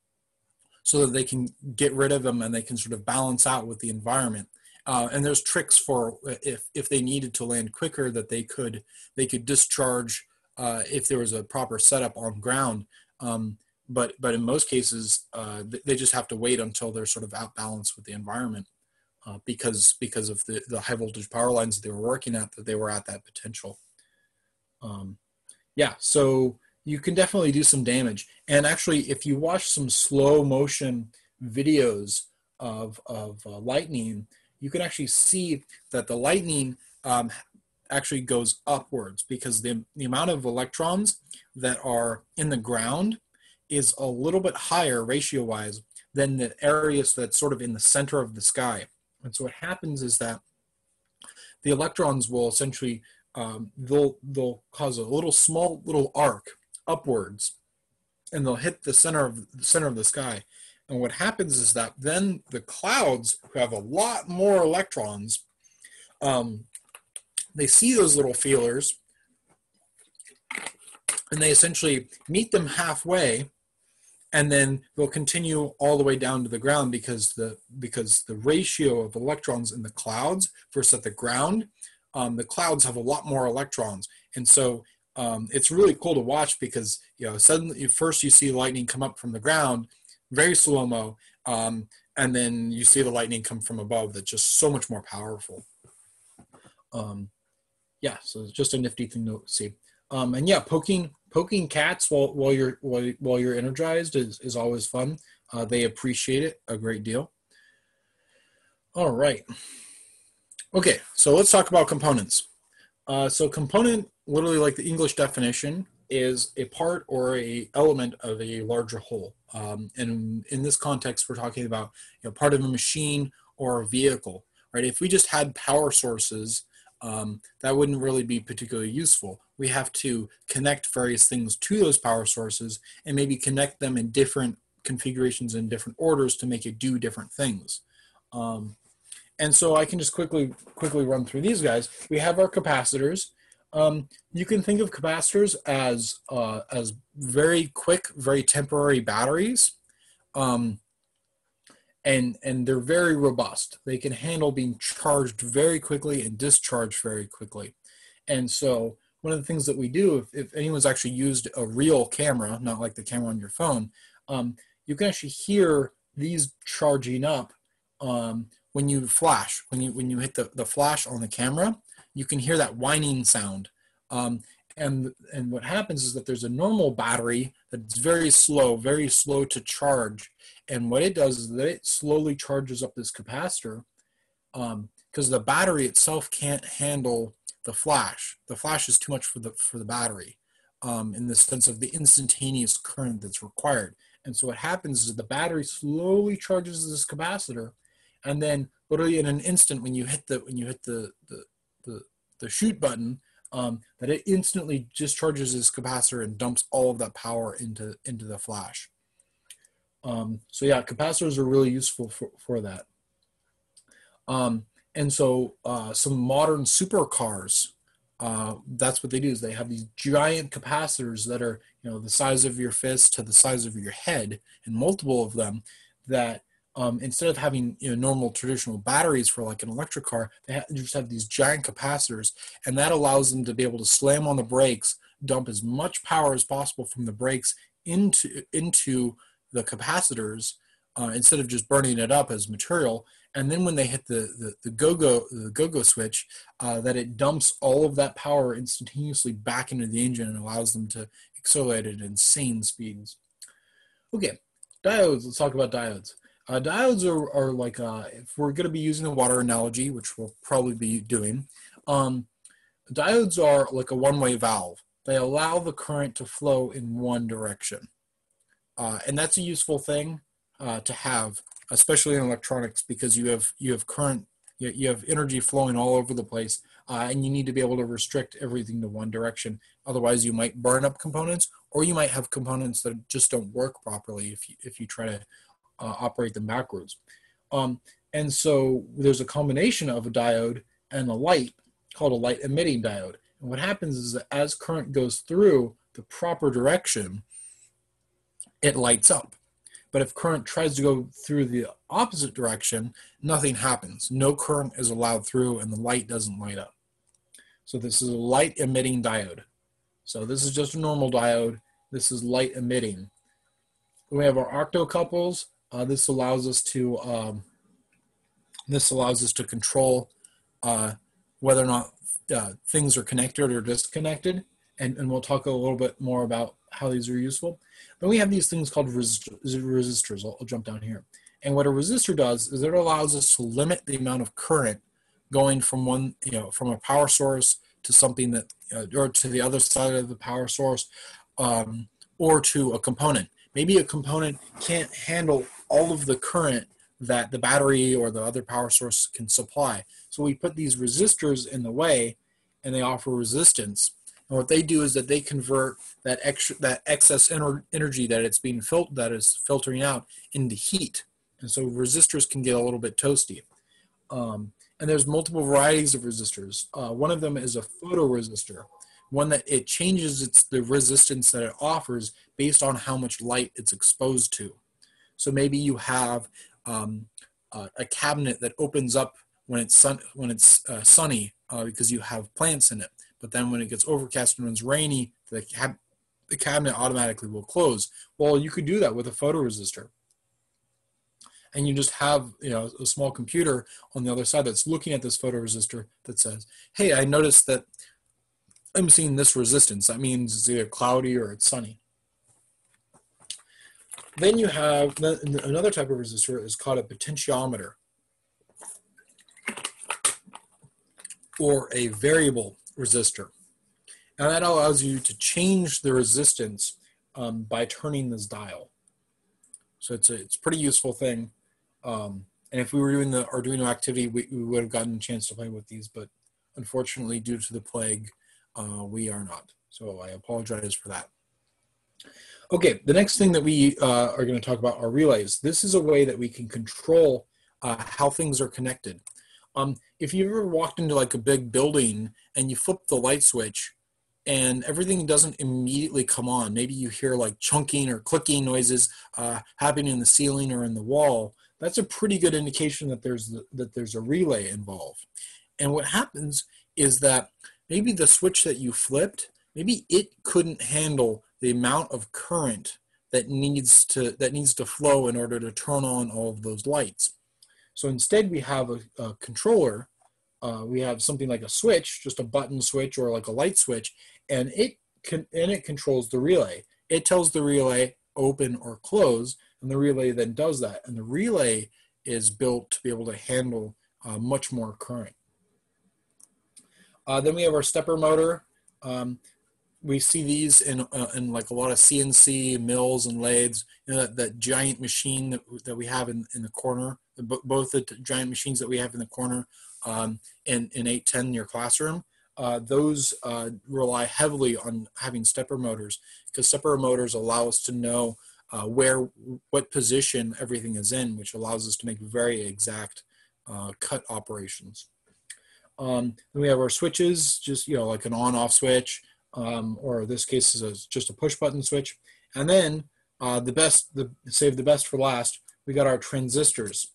so that they can get rid of them and they can sort of balance out with the environment uh, and there's tricks for if if they needed to land quicker that they could they could discharge uh, if there was a proper setup on ground. Um, but but in most cases, uh, they just have to wait until they're sort of out balanced with the environment uh, because because of the, the high voltage power lines that they were working at that they were at that potential. Um, yeah, so you can definitely do some damage. And actually, if you watch some slow motion videos of of uh, lightning, you can actually see that the lightning um, actually goes upwards because the, the amount of electrons that are in the ground is a little bit higher ratio wise than the areas that's sort of in the center of the sky. And so what happens is that the electrons will essentially um, they'll they'll cause a little small little arc upwards, and they'll hit the center of the center of the sky. And what happens is that then the clouds, who have a lot more electrons, um, they see those little feelers, and they essentially meet them halfway, and then they'll continue all the way down to the ground because the because the ratio of electrons in the clouds versus at the ground, um, the clouds have a lot more electrons, and so um, it's really cool to watch because you know suddenly first you see lightning come up from the ground very slow mo, um, and then you see the lightning come from above. That's just so much more powerful. Um, yeah, so it's just a nifty thing to see. Um, and yeah, poking poking cats while while you're while, while you're energized is is always fun. Uh, they appreciate it a great deal. All right. Okay, so let's talk about components. Uh, so component, literally like the English definition, is a part or a element of a larger whole. Um, and in this context, we're talking about you know, part of a machine or a vehicle, right? If we just had power sources, um, that wouldn't really be particularly useful. We have to connect various things to those power sources and maybe connect them in different configurations in different orders to make it do different things. Um, and so I can just quickly quickly run through these guys. We have our capacitors. Um, you can think of capacitors as uh, as very quick, very temporary batteries, um, and and they're very robust. They can handle being charged very quickly and discharged very quickly, and so one of the things that we do, if, if anyone's actually used a real camera, not like the camera on your phone, um, you can actually hear these charging up um, when you flash. When you when you hit the, the flash on the camera, you can hear that whining sound. Um, and and what happens is that there's a normal battery that's very slow, very slow to charge. And what it does is that it slowly charges up this capacitor because the battery itself can't handle the flash. The flash is too much for the for the battery um, in the sense of the instantaneous current that's required. And so what happens is that the battery slowly charges this capacitor, and then literally in an instant when you hit the when you hit the the the, the shoot button, um, that it instantly discharges this capacitor and dumps all of that power into into the flash. Um, so yeah, capacitors are really useful for, for that. Um, and so uh, some modern supercars, uh, that's what they do is they have these giant capacitors that are you know the size of your fist to the size of your head, and multiple of them that um, instead of having you know normal traditional batteries for like an electric car, they, ha- just have these giant capacitors, and that allows them to be able to slam on the brakes, dump as much power as possible from the brakes into into the capacitors uh, instead of just burning it up as material. And then when they hit the the, the go-go the go-go switch, uh, that it dumps all of that power instantaneously back into the engine and allows them to accelerate at insane speeds. Okay, diodes. Let's talk about diodes. Uh, diodes are, are like, uh, if we're going to be using a water analogy, which we'll probably be doing, um, diodes are like a one-way valve. They allow the current to flow in one direction. Uh, and that's a useful thing uh, to have, especially in electronics, because you have, you have current, you, you have energy flowing all over the place, uh, and you need to be able to restrict everything to one direction. Otherwise, you might burn up components, or you might have components that just don't work properly if you, if you try to uh, operate them backwards. Um, and so there's a combination of a diode and a light called a light emitting diode. And what happens is that as current goes through the proper direction, it lights up. But if current tries to go through the opposite direction, nothing happens. No current is allowed through and the light doesn't light up. So this is a light emitting diode. So this is just a normal diode. This is light emitting. We have our optocouplers. Uh, this allows us to um, this allows us to control uh, whether or not uh, things are connected or disconnected, and, and we'll talk a little bit more about how these are useful. Then we have these things called resist- resistors. I'll, I'll jump down here. And what a resistor does is it allows us to limit the amount of current going from one, you know, from a power source to something that, uh, or to the other side of the power source, um, or to a component. Maybe a component can't handle all of the current that the battery or the other power source can supply. So we put these resistors in the way and they offer resistance. And what they do is that they convert that extra that excess ener- energy that it's being fil- that is filtering out into heat. And so resistors can get a little bit toasty. Um, and there's multiple varieties of resistors. Uh, one of them is a photoresistor, one that it changes its the resistance that it offers based on how much light it's exposed to. So maybe you have um, uh, a cabinet that opens up when it's sun when it's uh, sunny uh, because you have plants in it. But then when it gets overcast and it's rainy, the cab- the cabinet automatically will close. Well, you could do that with a photoresistor. And you just have you know a small computer on the other side that's looking at this photoresistor that says, "Hey, I noticed that I'm seeing this resistance. That means it's either cloudy or it's sunny." Then you have another type of resistor is called a potentiometer or a variable resistor. And that allows you to change the resistance um, by turning this dial. So it's a, it's a pretty useful thing. Um, and if we were doing the Arduino activity, we, we would have gotten a chance to play with these, but unfortunately, due to the plague, uh, we are not. So I apologize for that. Okay, the next thing that we uh, are going to talk about are relays. This is a way that we can control uh, how things are connected. Um, if you ever walked into like a big building and you flip the light switch and everything doesn't immediately come on, maybe you hear like chunking or clicking noises uh, happening in the ceiling or in the wall, that's a pretty good indication that there's, that there's a relay involved. And what happens is that maybe the switch that you flipped, maybe it couldn't handle the amount of current that needs to that needs to flow in order to turn on all of those lights. So instead, we have a, a controller. Uh, we have something like a switch, just a button switch or like a light switch, and it can and it controls the relay. It tells the relay open or close, and the relay then does that. And the relay is built to be able to handle uh, much more current. Uh, then we have our stepper motor. Um, we see these in, uh, in like a lot of CNC mills and lathes, you know, that, that giant machine that, that we have in, in the corner, both the giant machines that we have in the corner um, in, in 810 in your classroom. Uh, those uh, rely heavily on having stepper motors because stepper motors allow us to know uh, where, what position everything is in, which allows us to make very exact uh, cut operations. Um, then we have our switches, just, you know, like an on off switch, um, or this case is a, just a push button switch. And then uh, the best, the save the best for last, we got our transistors.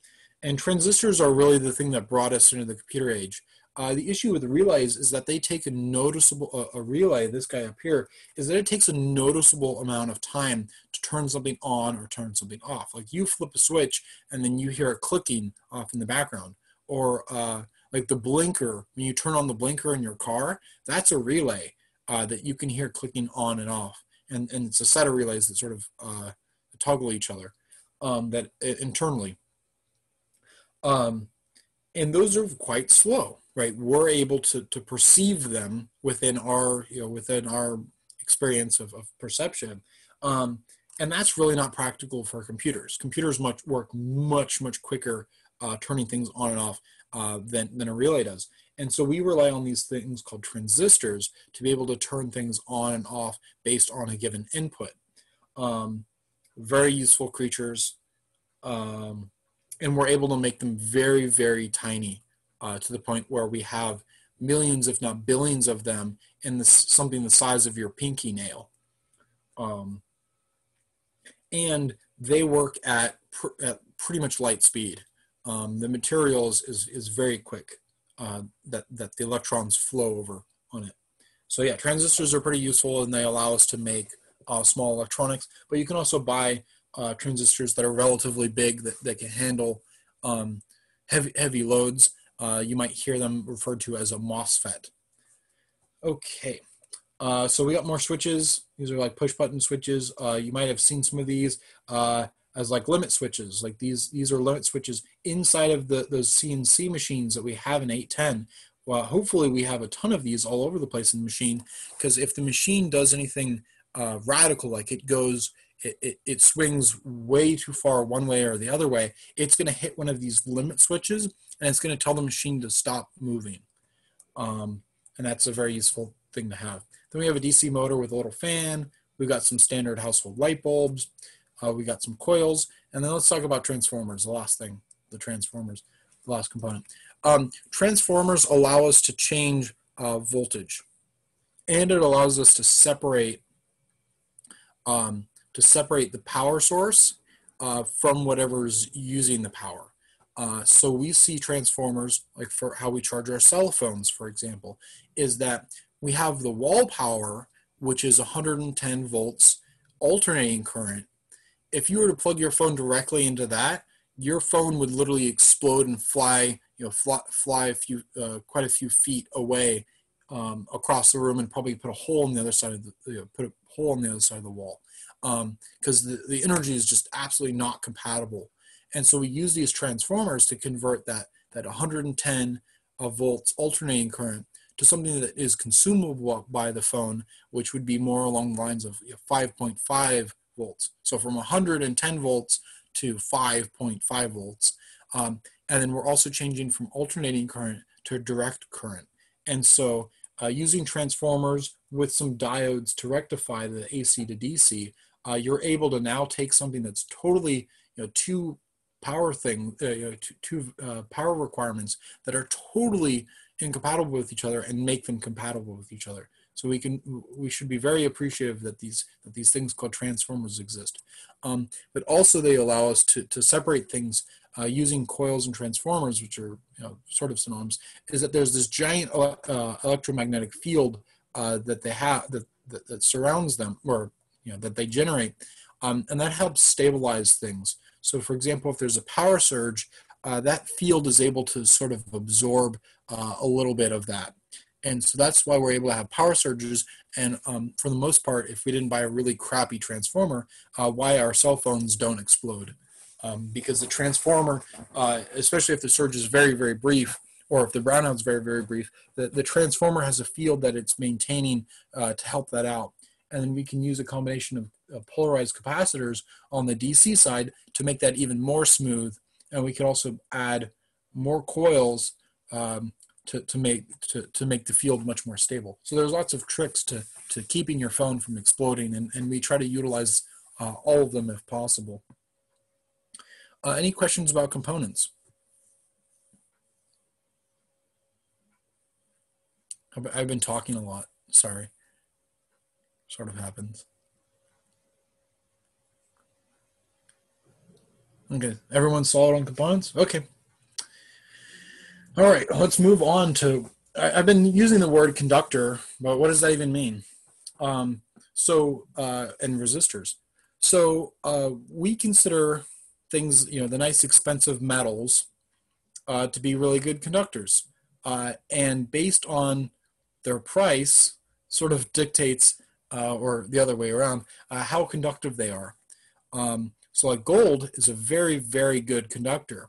And transistors are really the thing that brought us into the computer age. Uh, the issue with relays is that they take a noticeable, a, a relay, this guy up here, is that it takes a noticeable amount of time to turn something on or turn something off. Like you flip a switch and then you hear it clicking off in the background. Or uh, like the blinker, when you turn on the blinker in your car, that's a relay uh, that you can hear clicking on and off. And, and it's a set of relays that sort of uh, toggle each other um, that internally. Um, and those are quite slow, right? We're able to, to perceive them within our, you know, within our experience of, of perception. Um, and that's really not practical for computers. Computers much work much, much quicker uh, turning things on and off uh, than, than a relay does. And so we rely on these things called transistors to be able to turn things on and off based on a given input. Um, very useful creatures. Um, and we're able to make them very, very tiny uh, to the point where we have millions, if not billions of them in this, something the size of your pinky nail. Um, and they work at, pr at pretty much light speed. Um, the material is, is, is very quick uh, that, that the electrons flow over on it. So yeah, transistors are pretty useful and they allow us to make uh, small electronics, but you can also buy uh, transistors that are relatively big that, that can handle um, heavy, heavy loads. Uh, you might hear them referred to as a MOSFET. Okay, uh, so we got more switches. These are like push button switches. You might have seen some of these as like limit switches. Like these, these are limit switches inside of the those CNC machines that we have in 810. Well, hopefully we have a ton of these all over the place in the machine because if the machine does anything uh, radical, like it goes, it, it, it, swings way too far one way or the other way, it's going to hit one of these limit switches and it's going to tell the machine to stop moving. Um, and that's a very useful thing to have. Then we have a DC motor with a little fan. We've got some standard household light bulbs. Uh, we got some coils, and then let's talk about transformers. The last thing, the transformers, the last component. Um, transformers allow us to change uh, voltage, and it allows us to separate um, to separate the power source uh, from whatever's using the power. Uh, so we see transformers, like for how we charge our cell phones, for example, is that we have the wall power, which is 110 volts alternating current, if you were to plug your phone directly into that, your phone would literally explode and fly, you know, fly, fly a few, uh, quite a few feet away um, across the room and probably put a hole on the other side of the, you know, put a hole on the other side of the wall because um, the, the energy is just absolutely not compatible. And so we use these transformers to convert that, that 110 volts alternating current to something that is consumable by the phone, which would be more along the lines of you know, 5.5 volts. So from 110 volts to 5.5 volts. Um, and then we're also changing from alternating current to direct current. And so uh, using transformers with some diodes to rectify the AC to DC, uh, you're able to now take something that's totally, you know, two power thing, uh, you know, two, two uh, power requirements that are totally incompatible with each other and make them compatible with each other. So we can we should be very appreciative that these that these things called transformers exist. Um, but also they allow us to, to separate things uh, using coils and transformers, which are you know, sort of synonyms, is that there's this giant uh, electromagnetic field uh, that they have that, that, that surrounds them, or you know that they generate, um, and that helps stabilize things. So, for example, if there's a power surge, uh, that field is able to sort of absorb uh, a little bit of that. And so that's why we're able to have power surges. And um, for the most part, if we didn't buy a really crappy transformer, uh, why our cell phones don't explode. Um, because the transformer, uh, especially if the surge is very, very brief, or if the brownout is very, very brief, the, the transformer has a field that it's maintaining uh, to help that out. And then we can use a combination of, of polarized capacitors on the DC side to make that even more smooth. And we can also add more coils um, to, to make to, to make the field much more stable. So there's lots of tricks to, to keeping your phone from exploding, and, and we try to utilize uh, all of them if possible. Uh, any questions about components? I've- been talking a lot. Sorry. Sort of happens. Okay, everyone solid on components? Okay. All right, let's move on to. I, I've been using the word conductor, but what does that even mean? Um, so, uh, and resistors. So, uh, we consider things, you know, the nice expensive metals uh, to be really good conductors. Uh, and based on their price, sort of dictates, uh, or the other way around, uh, how conductive they are. Um, so, like gold is a very, very good conductor.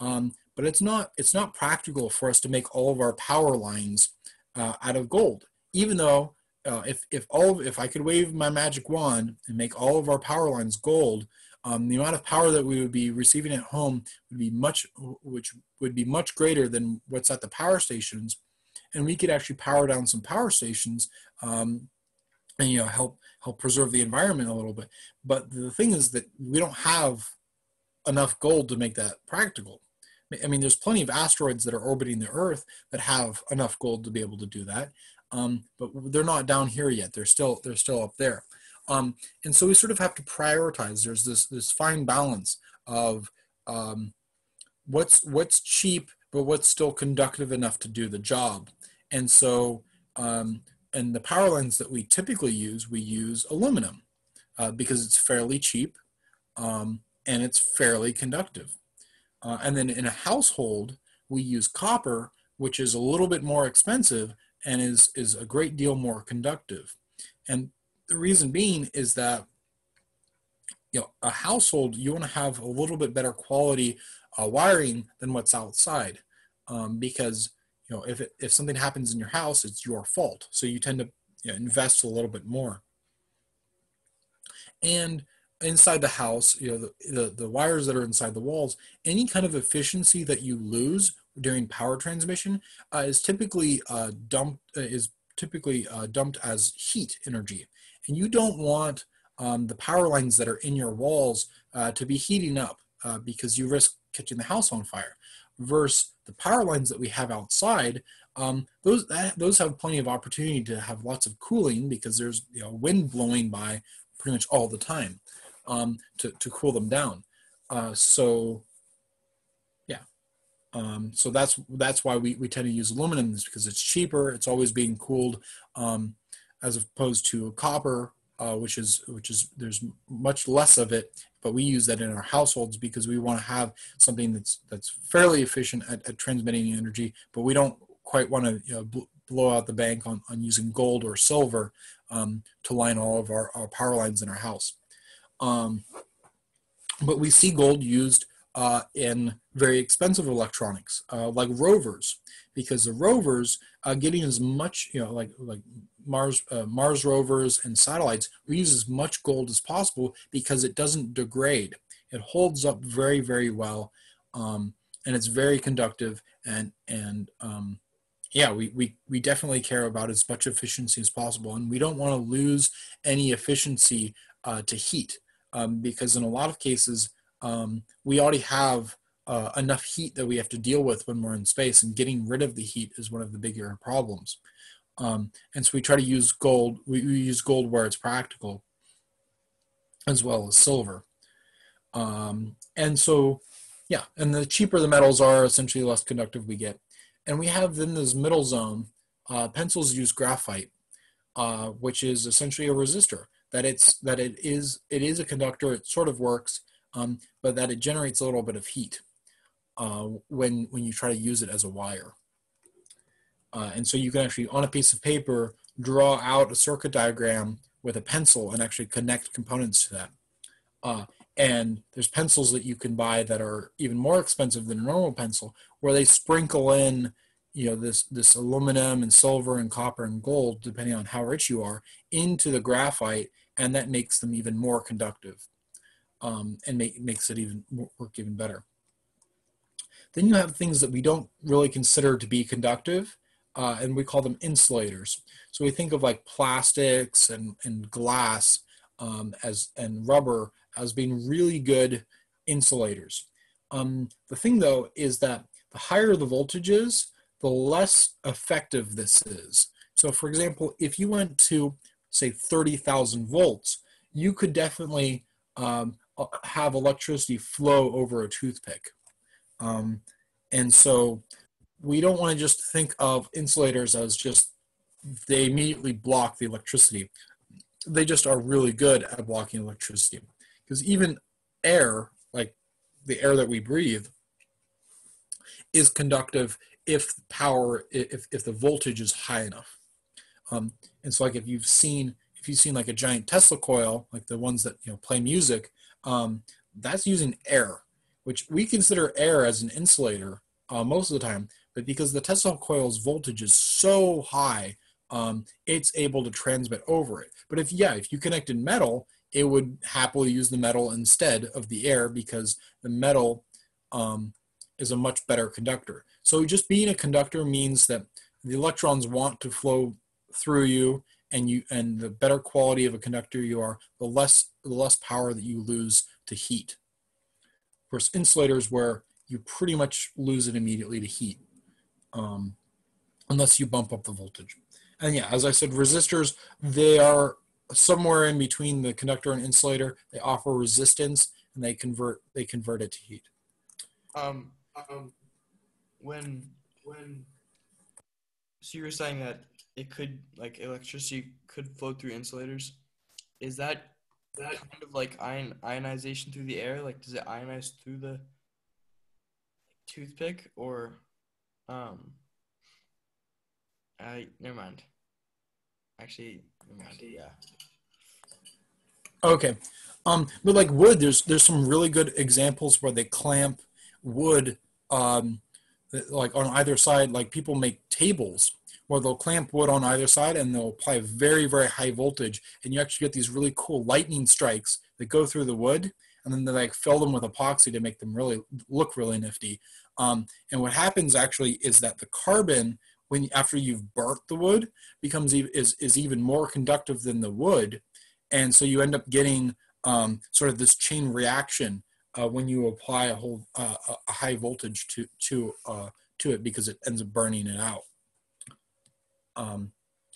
Um, but it's not it's not practical for us to make all of our power lines uh, out of gold. Even though uh, if if all if i could wave my magic wand and make all of our power lines gold um, the amount of power that we would be receiving at home would be much which would be much greater than what's at the power stations. And we could actually power down some power stations um, and you know help help preserve the environment a little bit. But the thing is that we don't have enough gold to make that practical I mean, there's plenty of asteroids that are orbiting the Earth that have enough gold to be able to do that, um, but they're not down here yet. They're still they're still up there, um, and so we sort of have to prioritize. There's this this fine balance of um, what's what's cheap, but what's still conductive enough to do the job, and so um, and the power lines that we typically use, we use aluminum uh, because it's fairly cheap um, and it's fairly conductive. Uh, and then in a household, we use copper, which is a little bit more expensive and is, is a great deal more conductive. And the reason being is that you know, a household, you want to have a little bit better quality uh, wiring than what's outside. Um, because you know, if, it, if something happens in your house, it's your fault. So you tend to you know, invest a little bit more. And inside the house, you know, the, the, the, wires that are inside the walls, any kind of efficiency that you lose during power transmission uh, is typically uh, dumped uh, is typically uh, dumped as heat energy, and you don't want um, the power lines that are in your walls uh, to be heating up because you risk catching the house on fire. Versus the power lines that we have outside, um, those that, those have plenty of opportunity to have lots of cooling because there's you know wind blowing by pretty much all the time um, to, to cool them down. Uh, so yeah, um, so that's that's why we, we tend to use aluminum is because it's cheaper. It's always being cooled um, as opposed to copper, uh, which is which is there's much less of it. But we use that in our households because we want to have something that's that's fairly efficient at, at transmitting energy, but we don't quite want to you know, bl- blow out the bank on, on using gold or silver um, to line all of our, our power lines in our house. Um, but we see gold used uh, in very expensive electronics, uh, like rovers, because the rovers uh, getting as much, you know, like like Mars uh, Mars rovers and satellites, we use as much gold as possible because it doesn't degrade. It holds up very very well, um, and it's very conductive and and um, yeah, we, we, we definitely care about as much efficiency as possible, and we don't want to lose any efficiency uh, to heat um, because in a lot of cases um, we already have uh, enough heat that we have to deal with when we're in space, and getting rid of the heat is one of the bigger problems. Um, and so we try to use gold. We, we, use gold where it's practical, as well as silver. Um, and so Yeah, and the cheaper the metals are, essentially, the less conductive we get. And we have then this middle zone. Uh, pencils use graphite, uh, which is essentially a resistor. That it's that it is it is a conductor. It sort of works, um, but that it generates a little bit of heat uh, when when you try to use it as a wire. Uh, and so you can actually, on a piece of paper, draw out a circuit diagram with a pencil and actually connect components to that. Uh, and there's pencils that you can buy that are even more expensive than a normal pencil, where they sprinkle in, you know, this this aluminum and silver and copper and gold, depending on how rich you are, into the graphite, and that makes them even more conductive, um, and make, makes it even work even better. Then you have things that we don't really consider to be conductive, uh, and we call them insulators. So we think of like plastics and, and glass um, as and rubber as being really good insulators. Um, the thing though is that the higher the voltages, the less effective this is. So for example, if you went to say 30,000 volts, you could definitely um, uh, have electricity flow over a toothpick. Um, and so we don't want to just think of insulators as just they immediately block the electricity. They just are really good at blocking electricity. Because even air, like the air that we breathe, is conductive if power, if, if the voltage is high enough. Um, and so like if you've seen, if you've seen like a giant Tesla coil, like the ones that, you know, play music, um, that's using air, which we consider air as an insulator uh, most of the time, but because the Tesla coil's voltage is so high, um, it's able to transmit over it. But if, yeah, if you connected metal, it would happily use the metal instead of the air because the metal um, is a much better conductor. So just being a conductor means that the electrons want to flow through you and you and the better quality of a conductor you are, the less the less power that you lose to heat. Of course, insulators where you pretty much lose it immediately to heat, um, unless you bump up the voltage. And yeah, as I said, resistors, they are somewhere in between the conductor and insulator. They offer resistance and they convert they convert it to heat. Um, um, when when so you were saying that it could like electricity could flow through insulators. Is that that kind of like ion ionization through the air? Like, does it ionize through the toothpick or um? I never mind. Actually, never mind. Yeah. Okay. Um, but like wood, there's there's some really good examples where they clamp wood um, like on either side. Like people make tables where they'll clamp wood on either side and they'll apply very very high voltage, and you actually get these really cool lightning strikes that go through the wood, and then they like fill them with epoxy to make them really look really nifty. Um, and what happens actually is that the carbon when after you've burnt the wood becomes is is even more conductive than the wood and so you end up getting um, sort of this chain reaction uh, when you apply a whole uh, a high voltage to to uh, to it because it ends up burning it out. Um,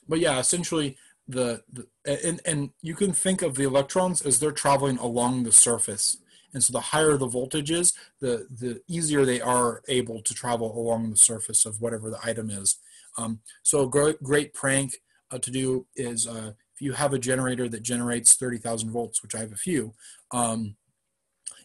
but yeah, essentially the, the and and you can think of the electrons as they're traveling along the surface, and so the higher the voltage is, the the easier they are able to travel along the surface of whatever the item is. Um, so a great, great prank uh, to do is uh, if you have a generator that generates 30,000 volts, which I have a few, um,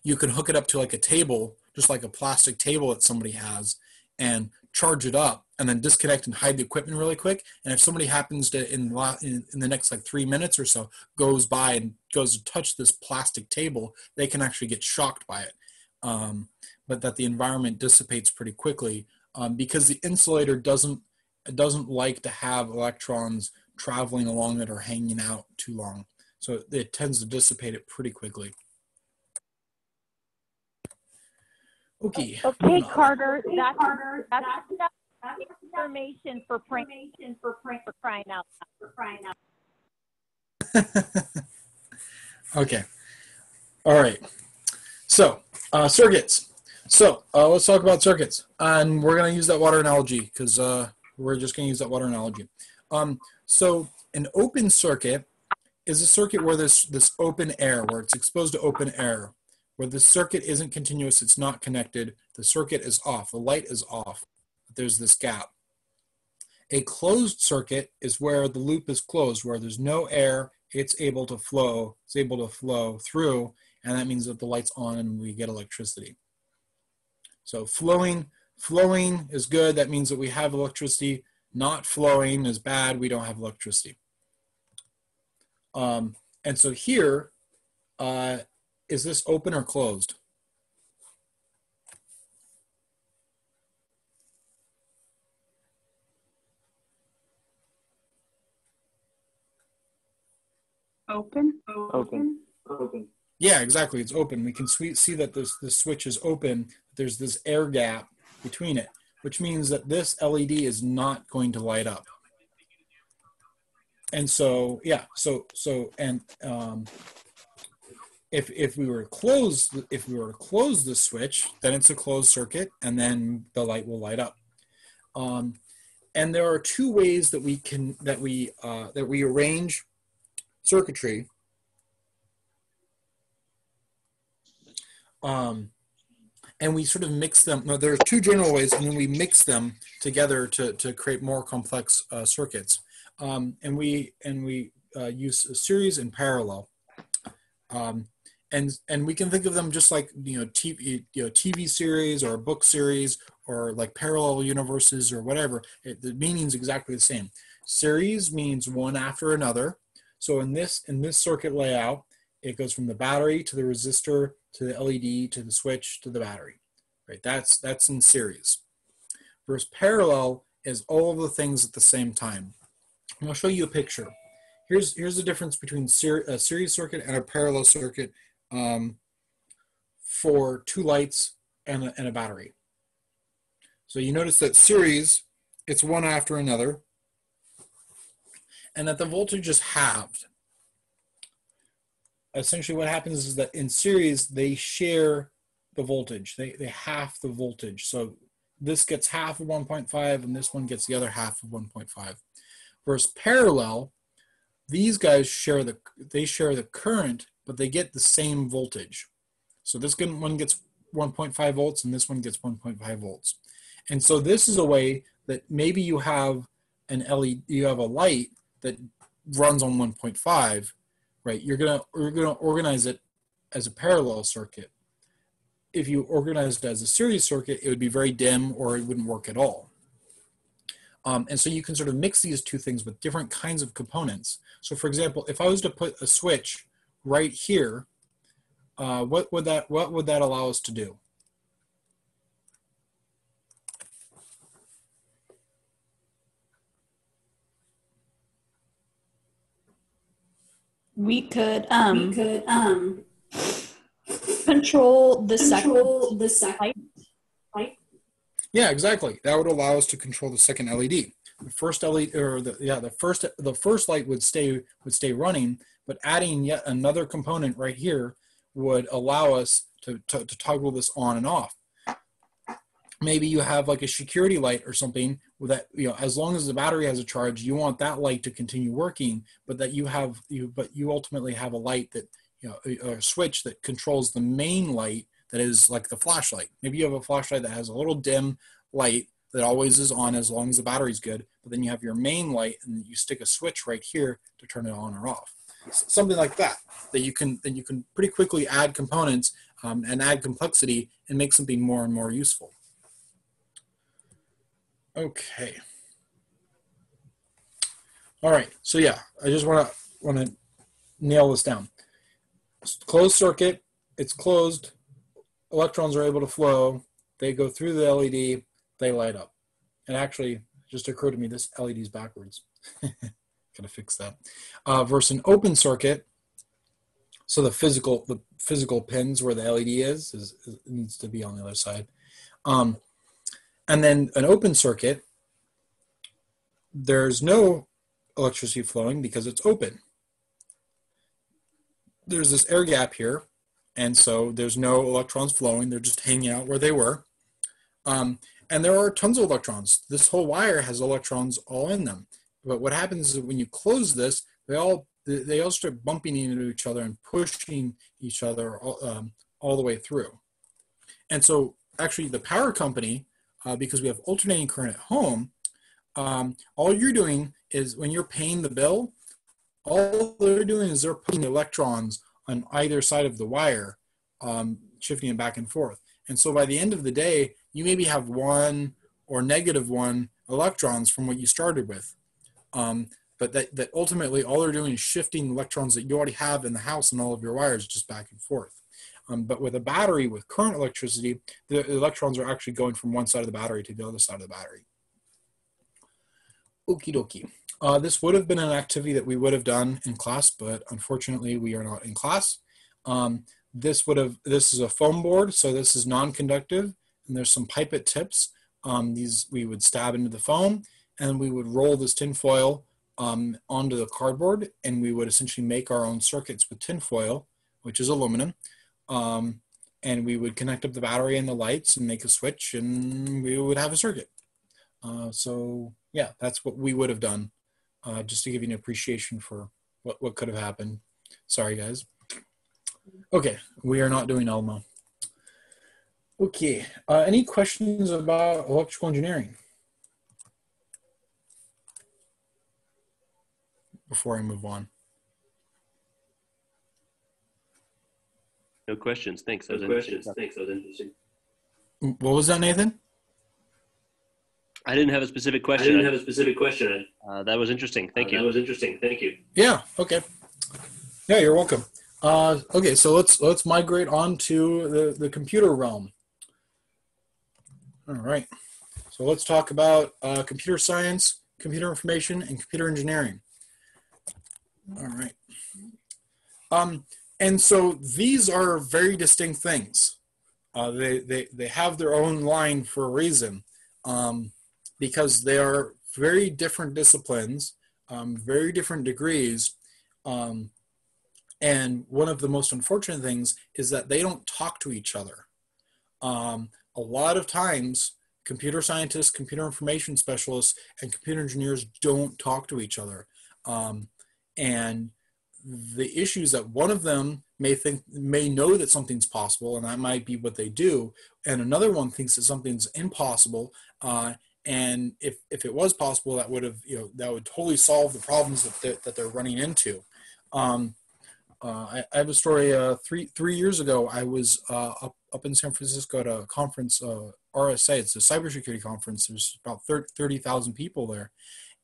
you can hook it up to like a table, just like a plastic table that somebody has, and charge it up, and then disconnect and hide the equipment really quick. And if somebody happens to in in, the next like three minutes or so goes by and goes to touch this plastic table, they can actually get shocked by it. Um, but that the environment dissipates pretty quickly um, because the insulator doesn't doesn't like to have electrons traveling along it or hanging out too long. So it tends to dissipate it pretty quickly. Okay. Okay, Carter, that's, that's enough information for prank, for prank, for crying out loud. For crying out. [LAUGHS] okay. All right. So, uh, circuits. So, uh, let's talk about circuits. And we're going to use that water analogy because uh, we're just going to use that water analogy. Um, so an open circuit is a circuit where there's this open air, where it's exposed to open air. where the circuit isn't continuous, it's not connected, the circuit is off, the light is off. There's this gap. A closed circuit is where the loop is closed, where there's no air, it's able to flow, it's able to flow through, and that means that the light's on and we get electricity. So flowing, flowing is good, that means that we have electricity. Not flowing is bad, we don't have electricity. Um, and so here, uh, is this open or closed? Open. Open. Open. Yeah, exactly. It's open. We can see that this the switch is open. There's this air gap between it, which means that this LED is not going to light up. And so, yeah, so so and um, if if we were to close if we were to close the switch, then it's a closed circuit, and then the light will light up. Um, and there are two ways that we can that we uh, that we arrange circuitry um, and we sort of mix them. No, there are two general ways, and then we mix them together to, to create more complex uh, circuits. Um, and we and we uh, use a series and parallel. Um, and and we can think of them just like you know TV you know TV series or a book series or like parallel universes or whatever. It, the meaning's exactly the same. Series means one after another. So in this in this circuit layout, it goes from the battery to the resistor to the LED to the switch to the battery. Right? That's that's in series. Versus parallel is all of the things at the same time. And I'll show you a picture. Here's here's the difference between ser- a series circuit and a parallel circuit um, for two lights and a, and a battery. So you notice that series, it's one after another, and that the voltage is halved. Essentially what happens is that in series they share the voltage. They, they half the voltage. So this gets half of 1.5 and this one gets the other half of 1.5 versus parallel these guys share the they share the current but they get the same voltage. So this one gets 1.5 volts and this one gets 1.5 volts. And so this is a way that maybe you have an led you have a light that runs on 1.5 right? You're gonna you're gonna organize it as a parallel circuit. If you organized it as a series circuit, it would be very dim or it wouldn't work at all. Um, and so you can sort of mix these two things with different kinds of components. So for example, if I was to put a switch right here, uh, what would that what would that allow us to do? We could um We could um control the control second the second. Yeah, exactly. That would allow us to control the second LED. The first LED, or the yeah, the first the first light would stay would stay running, but adding yet another component right here would allow us to, to, to toggle this on and off. Maybe you have like a security light or something that you know as long as the battery has a charge, you want that light to continue working, but that you have you but you ultimately have a light that you know a, switch that controls the main light that is like the flashlight. Maybe you have a flashlight that has a little dim light that always is on as long as the battery's good, but then you have your main light and you stick a switch right here to turn it on or off. Something like that, that you can that you can pretty quickly add components um, and add complexity and make something more and more useful. Okay. All right. So yeah, I just want to want to nail this down. Closed circuit. It's closed electrons are able to flow. They go through the LED. They light up. And actually, just occurred to me this LED is backwards. [LAUGHS] Gotta fix that. Uh, versus an open circuit. So the physical the physical pins where the LED is, is, is needs to be on the other side. Um, and then an open circuit, there's no electricity flowing because it's open. There's this air gap here and so there's no electrons flowing they're just hanging out where they were um, and there are tons of electrons this whole wire has electrons all in them but what happens is when you close this they all they all start bumping into each other and pushing each other um, all the way through. And so actually the power company, uh, because we have alternating current at home, um, all you're doing is when you're paying the bill, all they're doing is they're putting electrons on either side of the wire, um, shifting it back and forth. And so by the end of the day, you maybe have one or negative one electrons from what you started with. Um, but that, that ultimately all they're doing is shifting electrons that you already have in the house and all of your wires just back and forth. Um, but with a battery with current electricity, the electrons are actually going from one side of the battery to the other side of the battery. Okie dokie. Uh, this would have been an activity that we would have done in class, but unfortunately we are not in class. Um, this would have, this is a foam board, so this is non-conductive, and there's some pipette tips. Um, these we would stab into the foam, and we would roll this tin foil um, onto the cardboard, and we would essentially make our own circuits with tin foil, which is aluminum. Um, and we would connect up the battery and the lights and make a switch, and we would have a circuit. Uh, so yeah, that's what we would have done, uh, just to give you an appreciation for what, what could have happened. Sorry, guys. Okay, we are not doing Elmo. Okay, uh, any questions about electrical engineering? Before I move on. No questions. Thanks. That was questions. Thanks. That was interesting. What was that, Nathan? I didn't have a specific question. I didn't have a specific question. Uh, that was interesting. Thank uh, you. That was interesting. Thank you. Yeah. Okay. Yeah, you're welcome. Uh, okay, so let's let's migrate on to the the computer realm. All right. So let's talk about uh, computer science, computer information, and computer engineering. All right. Um, and so these are very distinct things. Uh, they, they, they have their own line for a reason um, because they are very different disciplines, um, very different degrees. Um, and one of the most unfortunate things is that they don't talk to each other. Um, a lot of times, computer scientists, computer information specialists, and computer engineers don't talk to each other. Um, and the issues that one of them may think may know that something's possible and that might be what they do and another one thinks that something's impossible uh, and if, if it was possible that would have you know that would totally solve the problems that they're, that they're running into. Um, uh, I, I, have a story uh, three three years ago i was uh, up, up in san francisco at a conference uh, rsa it's a cybersecurity conference. There's about 30000 people there.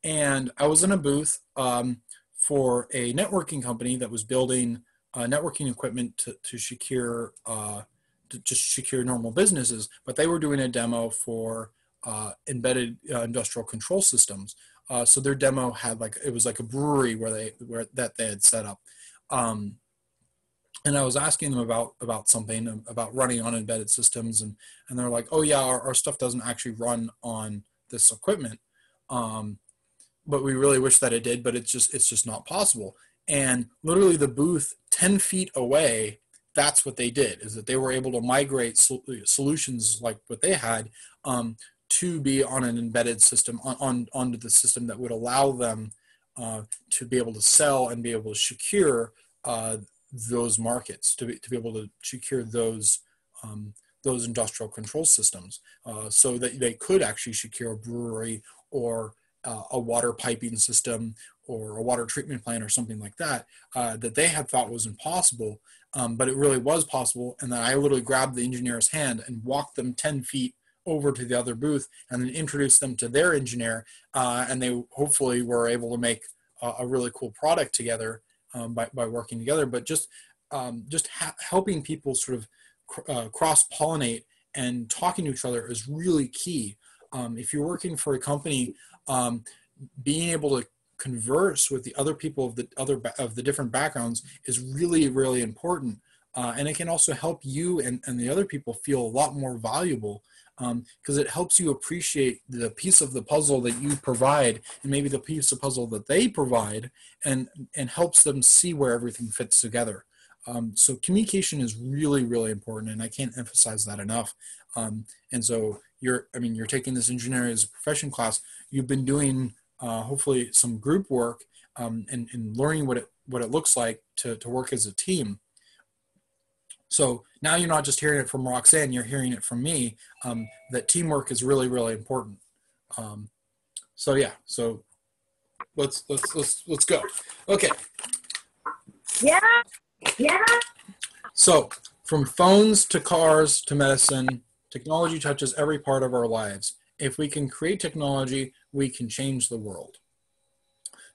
And i was in a booth um, for a networking company that was building uh, networking equipment to, to secure uh, to just secure normal businesses, but they were doing a demo for uh, embedded uh, industrial control systems. Uh, so their demo had like it was like a brewery where they where that they had set up. Um, and I was asking them about about something about running on embedded systems, and and they're like, "Oh yeah, our, our stuff doesn't actually run on this equipment." Um, but we really wish that it did but it's just it's just not possible. And literally the booth 10 feet away that's what they did is that they were able to migrate sol- solutions like what they had um, to be on an embedded system on, on onto the system that would allow them uh, to be able to sell and be able to secure uh, those markets to be, to be able to secure those um, those industrial control systems. Uh, so that they could actually secure a brewery or uh, a water piping system or a water treatment plant or something like that uh, that they had thought was impossible, um, but it really was possible. And then I literally grabbed the engineer's hand and walked them 10 feet over to the other booth and then introduced them to their engineer. Uh, and they hopefully were able to make a, a really cool product together um, by, by working together. But just um, just ha- helping people sort of cr- uh, cross pollinate and talking to each other is really key. Um, if you're working for a company um, being able to converse with the other people of the other of the different backgrounds is really really important. Uh, and it can also help you and, and the other people feel a lot more valuable because um, it helps you appreciate the piece of the puzzle that you provide and maybe the piece of puzzle that they provide and and helps them see where everything fits together. Um, so communication is really really important and i can't emphasize that enough. Um, and so you're i mean you're taking this engineering as a profession class you've been doing uh, hopefully some group work um, and, and learning what it what it looks like to, to work as a team so now you're not just hearing it from Roxanne, you're hearing it from me. Um, that teamwork is really, really important. Um, so yeah, so let's let's let's let's go. Okay, Yeah. Yeah. so from phones to cars to medicine, technology touches every part of our lives. If we can create technology, we can change the world.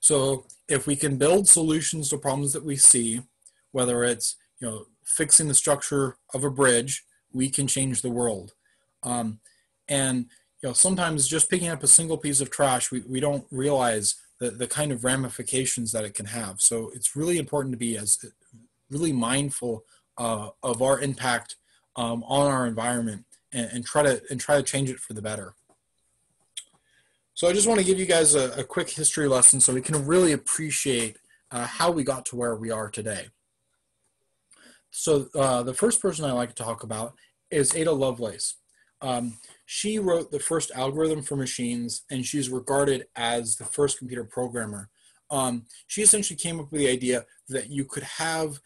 So if we can build solutions to problems that we see, whether it's you know fixing the structure of a bridge, we can change the world. Um, and you know sometimes just picking up a single piece of trash, we, we don't realize the, the kind of ramifications that it can have. So it's really important to be as really mindful uh, of our impact um, on our environment and, and try to and try to change it for the better. So I just want to give you guys a, a quick history lesson so we can really appreciate uh, how we got to where we are today. So uh, the first person I like to talk about is Ada Lovelace. Um, she wrote the first algorithm for machines, and she's regarded as the first computer programmer. Um, she essentially came up with the idea that you could have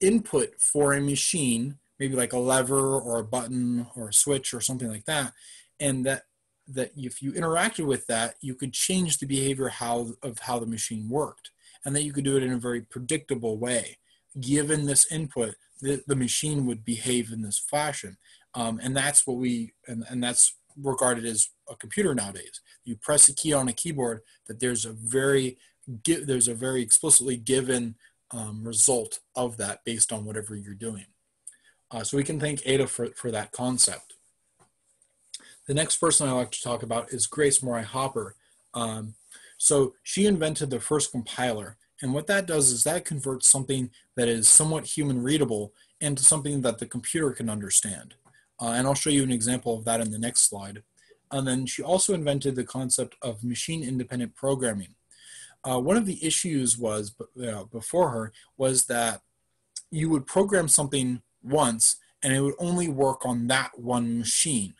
input for a machine, maybe like a lever or a button or a switch or something like that, and that that if you interacted with that, you could change the behavior how of how the machine worked, and that you could do it in a very predictable way. Given this input, the, the machine would behave in this fashion, um, and that's what we and, and that's regarded as a computer nowadays. You press a key on a keyboard, that there's a very there's a very explicitly given um, result of that based on whatever you're doing. Uh, so we can thank Ada for, for that concept. The next person I like to talk about is Grace Murray Hopper. Um, so she invented the first compiler. And what that does is that converts something that is somewhat human readable into something that the computer can understand. Uh, and I'll show you an example of that in the next slide. And then she also invented the concept of machine independent programming. Uh, one of the issues was uh, before her was that you would program something once and it would only work on that one machine.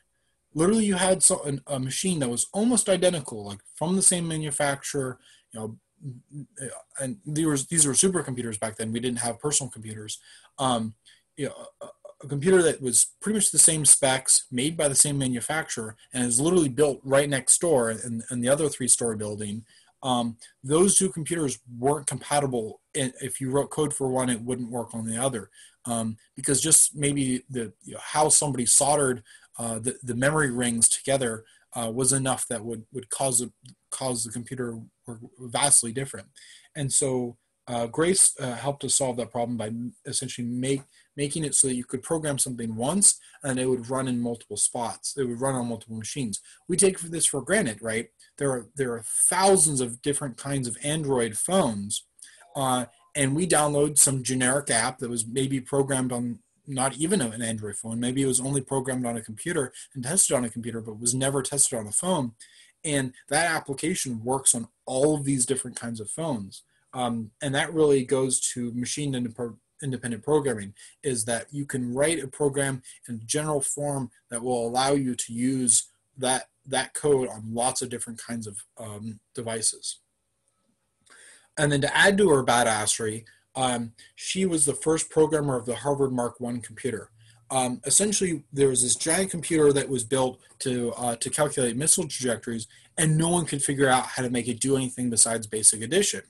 Literally, you had so, a machine that was almost identical, like from the same manufacturer. You know, and these were these were supercomputers back then. We didn't have personal computers. Um, you know, a, a computer that was pretty much the same specs, made by the same manufacturer, and is literally built right next door in, in the other three-story building um, those two computers weren't compatible. And If you wrote code for one, it wouldn't work on the other um, because just maybe the you know, how somebody soldered uh, the, the memory rings together uh, was enough that would would cause a, cause the computer were vastly different. And so uh, Grace uh, helped us solve that problem by essentially make making it so that you could program something once and it would run in multiple spots. It would run on multiple machines. We take this for granted, right? There are there are thousands of different kinds of Android phones, uh, and we download some generic app that was maybe programmed on not even an Android phone. Maybe it was only programmed on a computer and tested on a computer, but was never tested on a phone. And that application works on all of these different kinds of phones. Um, and that really goes to machine independent programming is that you can write a program in general form that will allow you to use that that code on lots of different kinds of um, devices. And then to add to her badassery, um, she was the first programmer of the Harvard Mark I computer. Um, essentially, there was this giant computer that was built to uh, to calculate missile trajectories, and no one could figure out how to make it do anything besides basic addition.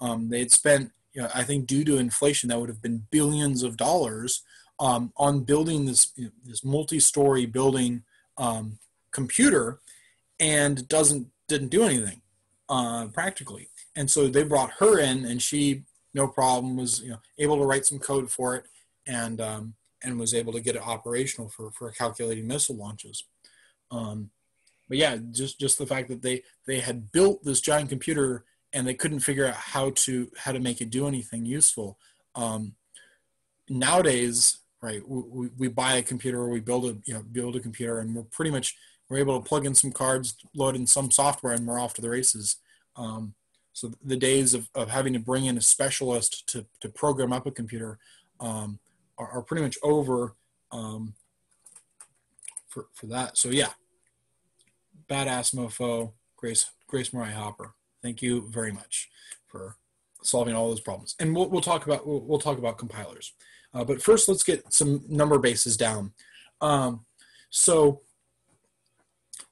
Um, they had spent, you know, I think, due to inflation, that would have been billions of dollars um, on building this you know, this multi-story building um, computer and doesn't didn't do anything uh, practically. And so they brought her in, and she no problem was you know able to write some code for it, and um, and was able to get it operational for for calculating missile launches. Um, but yeah, just just the fact that they they had built this giant computer and they couldn't figure out how to how to make it do anything useful. Um, nowadays, right, we, we buy a computer or we build a you know build a computer, and we're pretty much we're able to plug in some cards, load in some software, and we're off to the races. Um, so the days of, of having to bring in a specialist to, to program up a computer um, are, are, pretty much over um, for, for that. So yeah, badass mofo, Grace, Grace Murray Hopper. Thank you very much for solving all those problems. And we'll, we'll talk about, we'll, we'll talk about compilers. Uh, but first, let's get some number bases down. Um, so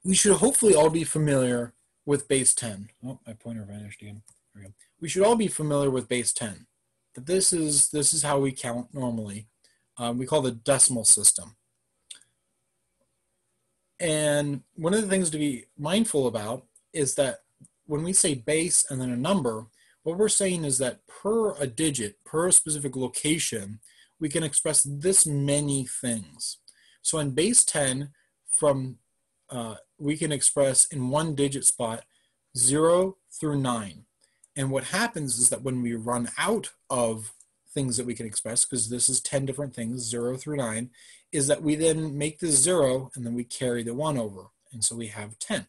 we should hopefully all be familiar with base 10. Oh, my pointer vanished again. There we go. We should all be familiar with base 10. That this is this is how we count normally. Um, we call the decimal system. And one of the things to be mindful about is that when we say base and then a number, what we're saying is that per a digit, per a specific location, we can express this many things. So in base 10, from uh, we can express in one digit spot 0 through 9. And what happens is that when we run out of things that we can express, because this is 10 different things, 0 through 9, is that we then make the 0 and then we carry the 1 over. And so we have 10.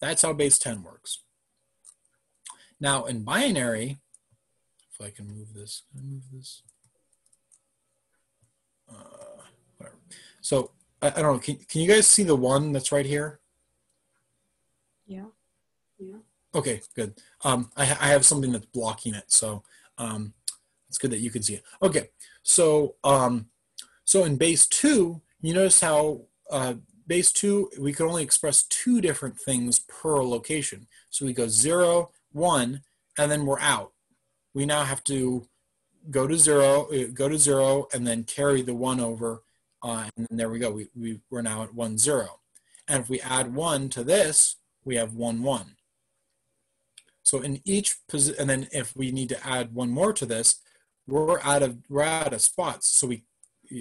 That's how base 10 works. Now in binary, if I can move this, can I move this? Uh, whatever. So I, I don't know, can, can you guys see the one that's right here? Yeah. Yeah. Okay, good. Um, I, I have something that's blocking it, so um, it's good that you can see it. Okay, so um, so in base two, you notice how uh, base two we can only express two different things per location. So we go zero, one, and then we're out. We now have to go to zero, uh, go to zero, and then carry the one over, uh, and there we go. We, we we're now at one zero, and if we add one to this, we have one one. So in each position, and then if we need to add one more to this, we're out of we're out of spots. So we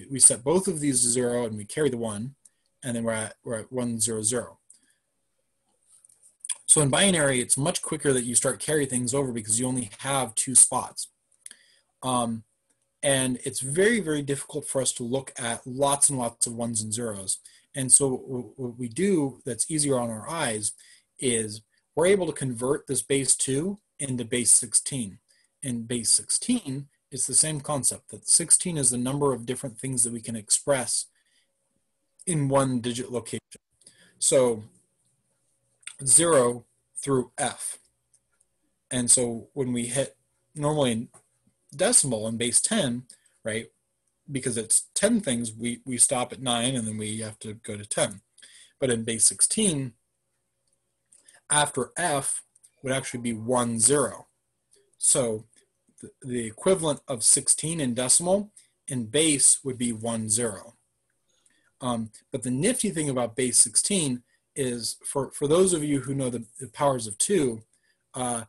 we set both of these to zero and we carry the one, and then we're at we're at one zero zero. So in binary, it's much quicker that you start carry things over because you only have two spots. Um, and it's very, very difficult for us to look at lots and lots of ones and zeros. And so what we do that's easier on our eyes is we're able to convert this base 2 into base 16. And base 16 is the same concept, that 16 is the number of different things that we can express in one digit location. So 0 through F. And so when we hit normally decimal in base 10, right, because it's 10 things, we, we stop at 9 and then we have to go to 10. But in base 16, after F would actually be 1, 0. So the, the equivalent of 16 in decimal in base would be 1, 0. Um, but the nifty thing about base 16 is for, for those of you who know the, the powers of 2, uh,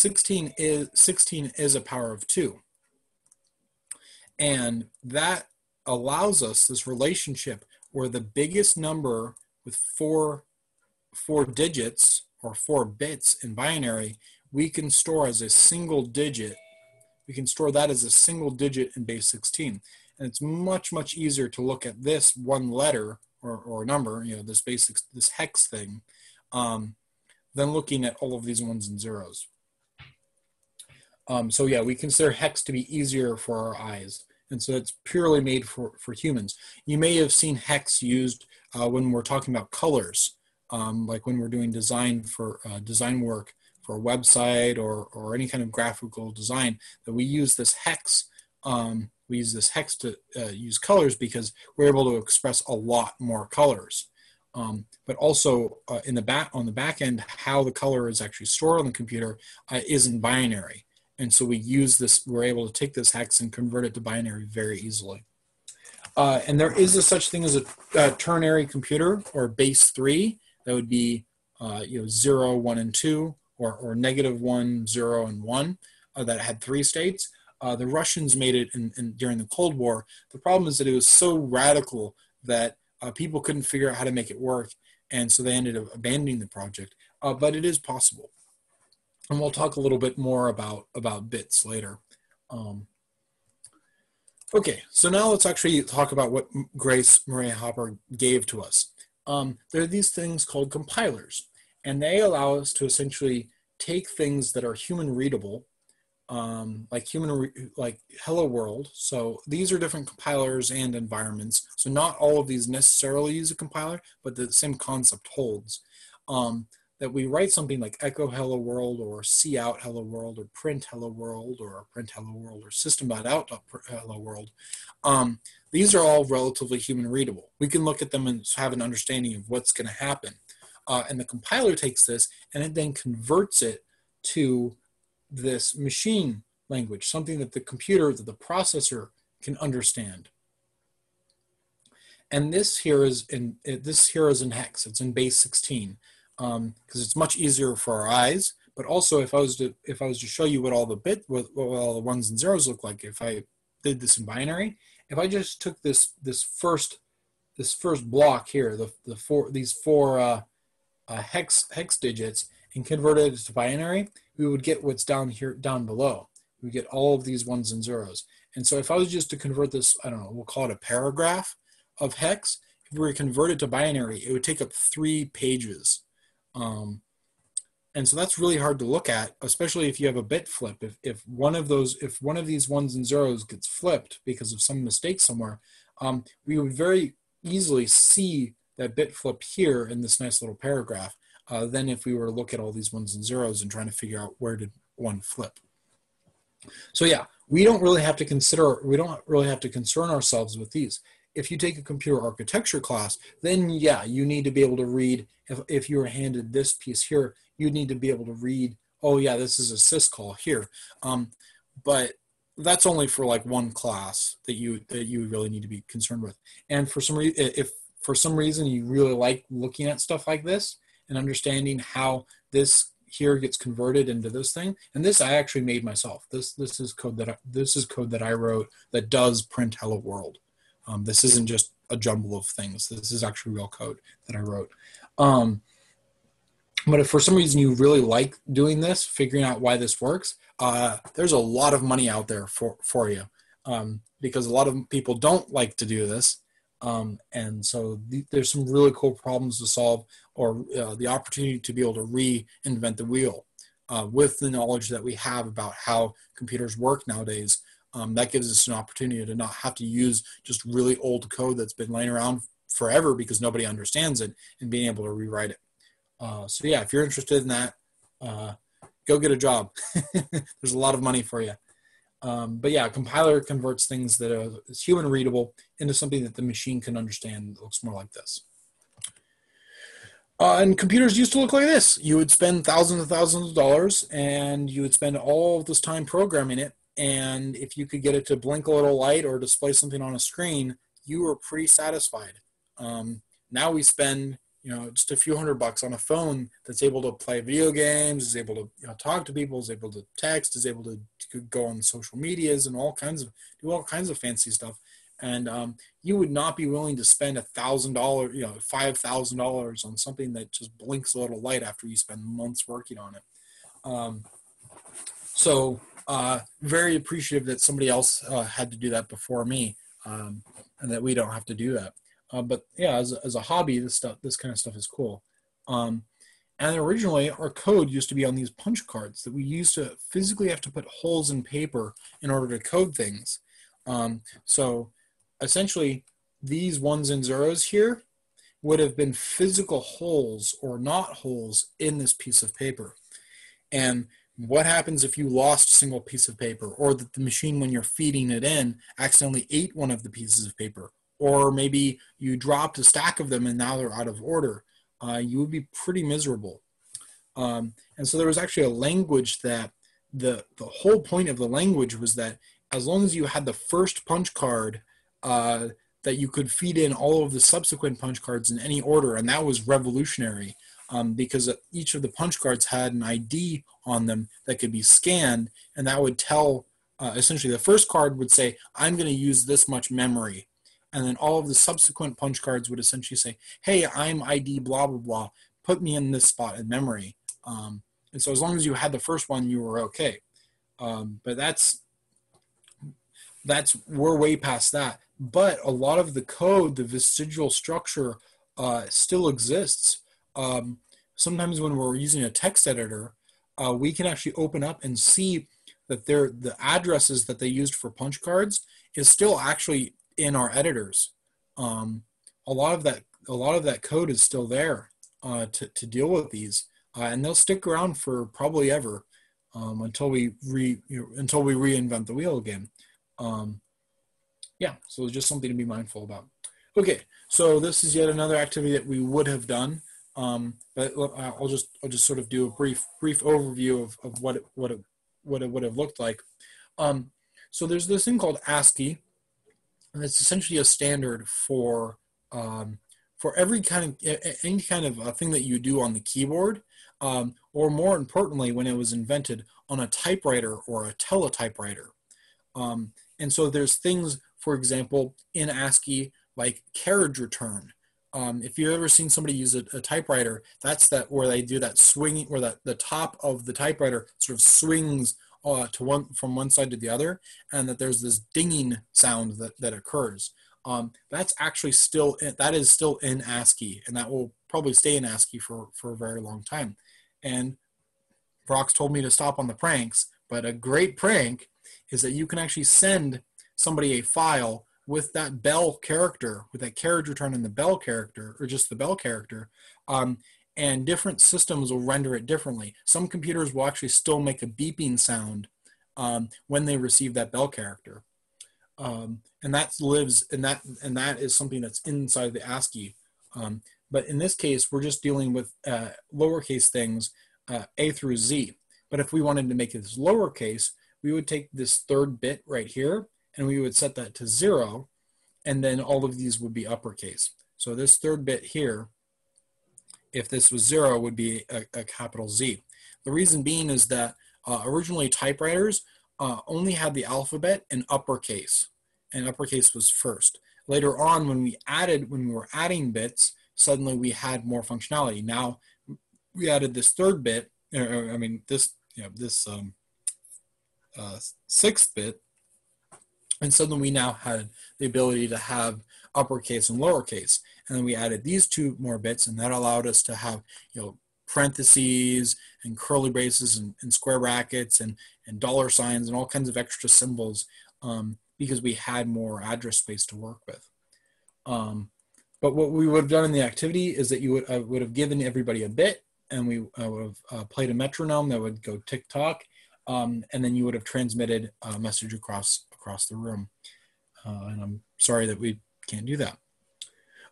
16 is 16 is a power of 2. And that allows us this relationship where the biggest number with four four digits or four bits in binary, we can store as a single digit. We can store that as a single digit in base 16. And it's much, much easier to look at this one letter or, or number, you know, this basic, this hex thing, um, than looking at all of these ones and zeros. Um, so yeah, we consider hex to be easier for our eyes. And so it's purely made for, for humans. You may have seen hex used uh, when we're talking about colors um, like when we're doing design for uh, design work for a website or, or any kind of graphical design, that we use this hex. Um, we use this hex to uh, use colors because we're able to express a lot more colors. Um, but also uh, in the back on the back end, how the color is actually stored on the computer uh, is in binary. And so we use this, we're able to take this hex and convert it to binary very easily. Uh, and there is a such thing as a, a ternary computer or base three that would be uh, you know zero, one, and two, or or negative one, zero, and one uh, that had three states. Uh, the Russians made it in, in, during the Cold War. The problem is that it was so radical that uh, people couldn't figure out how to make it work, and so they ended up abandoning the project. Uh, but it is possible, and we'll talk a little bit more about about bits later. Um, okay, so now let's actually talk about what Grace Murray Hopper gave to us um, there are these things called compilers, and they allow us to essentially take things that are human readable, um, like human re- like Hello World. So these are different compilers and environments. So not all of these necessarily use a compiler, but the same concept holds. Um, that we write something like echo hello world or see out hello world or print hello world or print hello world or system.out hello world, um, these are all relatively human readable. We can look at them and have an understanding of what's going to happen. Uh, and the compiler takes this and it then converts it to this machine language, something that the computer, that the processor can understand. And this here is in this here is in hex. It's in base 16 because um, it's much easier for our eyes. But also, if I was to if I was to show you what all the bit what, what all the ones and zeros look like, if I did this in binary, if I just took this this first this first block here, the the four these four uh, uh, hex hex digits, and converted it to binary, we would get what's down here down below. We get all of these ones and zeros. And so if I was just to convert this, I don't know, we'll call it a paragraph of hex. If we were to convert it to binary, it would take up three pages. Um, and so that's really hard to look at, especially if you have a bit flip. If, if one of those, if one of these ones and zeros gets flipped because of some mistake somewhere, um, we would very easily see that bit flip here in this nice little paragraph uh, than if we were to look at all these ones and zeros and trying to figure out where did one flip. So yeah, we don't really have to consider, we don't really have to concern ourselves with these. If you take a computer architecture class, then yeah, you need to be able to read, if, if you were handed this piece here, you need to be able to read, oh yeah, this is a syscall here. Um, but that's only for like one class that you that you really need to be concerned with. And for some reason, if for some reason you really like looking at stuff like this and understanding how this here gets converted into this thing. And this I actually made myself. This this is code that I, this is code that I wrote that does print hello world. Um, this isn't just a jumble of things. This is actually real code that I wrote. Um, but if for some reason you really like doing this, figuring out why this works, uh, there's a lot of money out there for for you um, because a lot of people don't like to do this. Um, and so th- there's some really cool problems to solve or uh, the opportunity to be able to reinvent the wheel uh, with the knowledge that we have about how computers work nowadays. Um, that gives us an opportunity to not have to use just really old code that's been laying around forever because nobody understands it and being able to rewrite it. Uh, so yeah, if you're interested in that, uh, go get a job. [LAUGHS] There's a lot of money for you. Um, but yeah, compiler converts things that are human readable into something that the machine can understand that looks more like this. Uh, and computers used to look like this. You would spend thousands and thousands of dollars and you would spend all this time programming it. And if you could get it to blink a little light or display something on a screen, you were pretty satisfied. Um, now we spend you know just a few hundred bucks on a phone that's able to play video games is able to you know, talk to people is able to text is able to, go on social medias and all kinds of do all kinds of fancy stuff and um, you would not be willing to spend a thousand dollars you know five thousand dollars on something that just blinks a little light after you spend months working on it um, so uh, very appreciative that somebody else uh, had to do that before me um, and that we don't have to do that uh, but yeah, as a, as a hobby, this stuff, this kind of stuff is cool. Um, and originally, our code used to be on these punch cards that we used to physically have to put holes in paper in order to code things. Um, so essentially, these ones and zeros here would have been physical holes or not holes in this piece of paper. And what happens if you lost a single piece of paper or that the machine, when you're feeding it in, accidentally ate one of the pieces of paper or maybe you dropped a stack of them and now they're out of order, uh, you would be pretty miserable. Um, and so there was actually a language that the the whole point of the language was that as long as you had the first punch card, uh, that you could feed in all of the subsequent punch cards in any order, and that was revolutionary um, because each of the punch cards had an ID on them that could be scanned, and that would tell. Uh, essentially, the first card would say, "I'm going to use this much memory," and then all of the subsequent punch cards would essentially say, "Hey, I'm ID blah blah blah. Put me in this spot in memory." Um, and so as long as you had the first one, you were okay. Um, but that's that's we're way past that. But a lot of the code, the vestigial structure, uh, still exists. Um, sometimes when we're using a text editor, uh, we can actually open up and see that they're, the addresses that they used for punch cards is still actually in our editors. Um, a lot of that a lot of that code is still there uh, to, to deal with these. uh, and they'll stick around for probably ever um, until we re you know, until we reinvent the wheel again. Um, yeah, so it's just something to be mindful about. Okay, so this is yet another activity that we would have done, um, but I'll just I'll just sort of do a brief brief overview of, of what it, what it, what it would have looked like. Um, so there's this thing called ASCII, and it's essentially a standard for um, for every kind of any kind of uh, thing that you do on the keyboard, um, or more importantly, when it was invented on a typewriter or a teletypewriter. Um, and so there's things, for example, in ASCII like carriage return. Um, if you've ever seen somebody use a, a, typewriter, that's that where they do that swinging, where that the top of the typewriter sort of swings uh, to one from one side to the other, and that there's this dinging sound that that occurs. Um, that's actually still that is still in ASCII, and that will probably stay in ASCII for for a very long time. And Rox told me to stop on the pranks, but a great prank is that you can actually send somebody a file with that bell character, with that carriage return and the bell character, or just the bell character, um, and different systems will render it differently. Some computers will actually still make a beeping sound um, when they receive that bell character. Um, and that lives, and that, and that is something that's inside the ASCII. Um, but in this case, we're just dealing with uh, lowercase things, uh, A through Z. But if we wanted to make this lowercase, we would take this third bit right here and we would set that to zero, and then all of these would be uppercase. So this third bit here, if this was zero, would be a, a capital Z. The reason being is that uh, originally typewriters uh, only had the alphabet in uppercase, and uppercase was first. Later on, when we added, when we were adding bits, suddenly we had more functionality. Now we added this third bit, I mean this, you know, this um, uh, sixth bit, and suddenly we now had the ability to have uppercase and lowercase. And then we added these two more bits and that allowed us to have, you know, parentheses and curly braces and, and square brackets and, and dollar signs and all kinds of extra symbols um, because we had more address space to work with. Um, but what we would have done in the activity is that you would, uh, would have given everybody a bit and we uh, would have uh, played a metronome that would go tick tock um, and then you would have transmitted a message across across the room. Uh, and I'm sorry that we can't do that.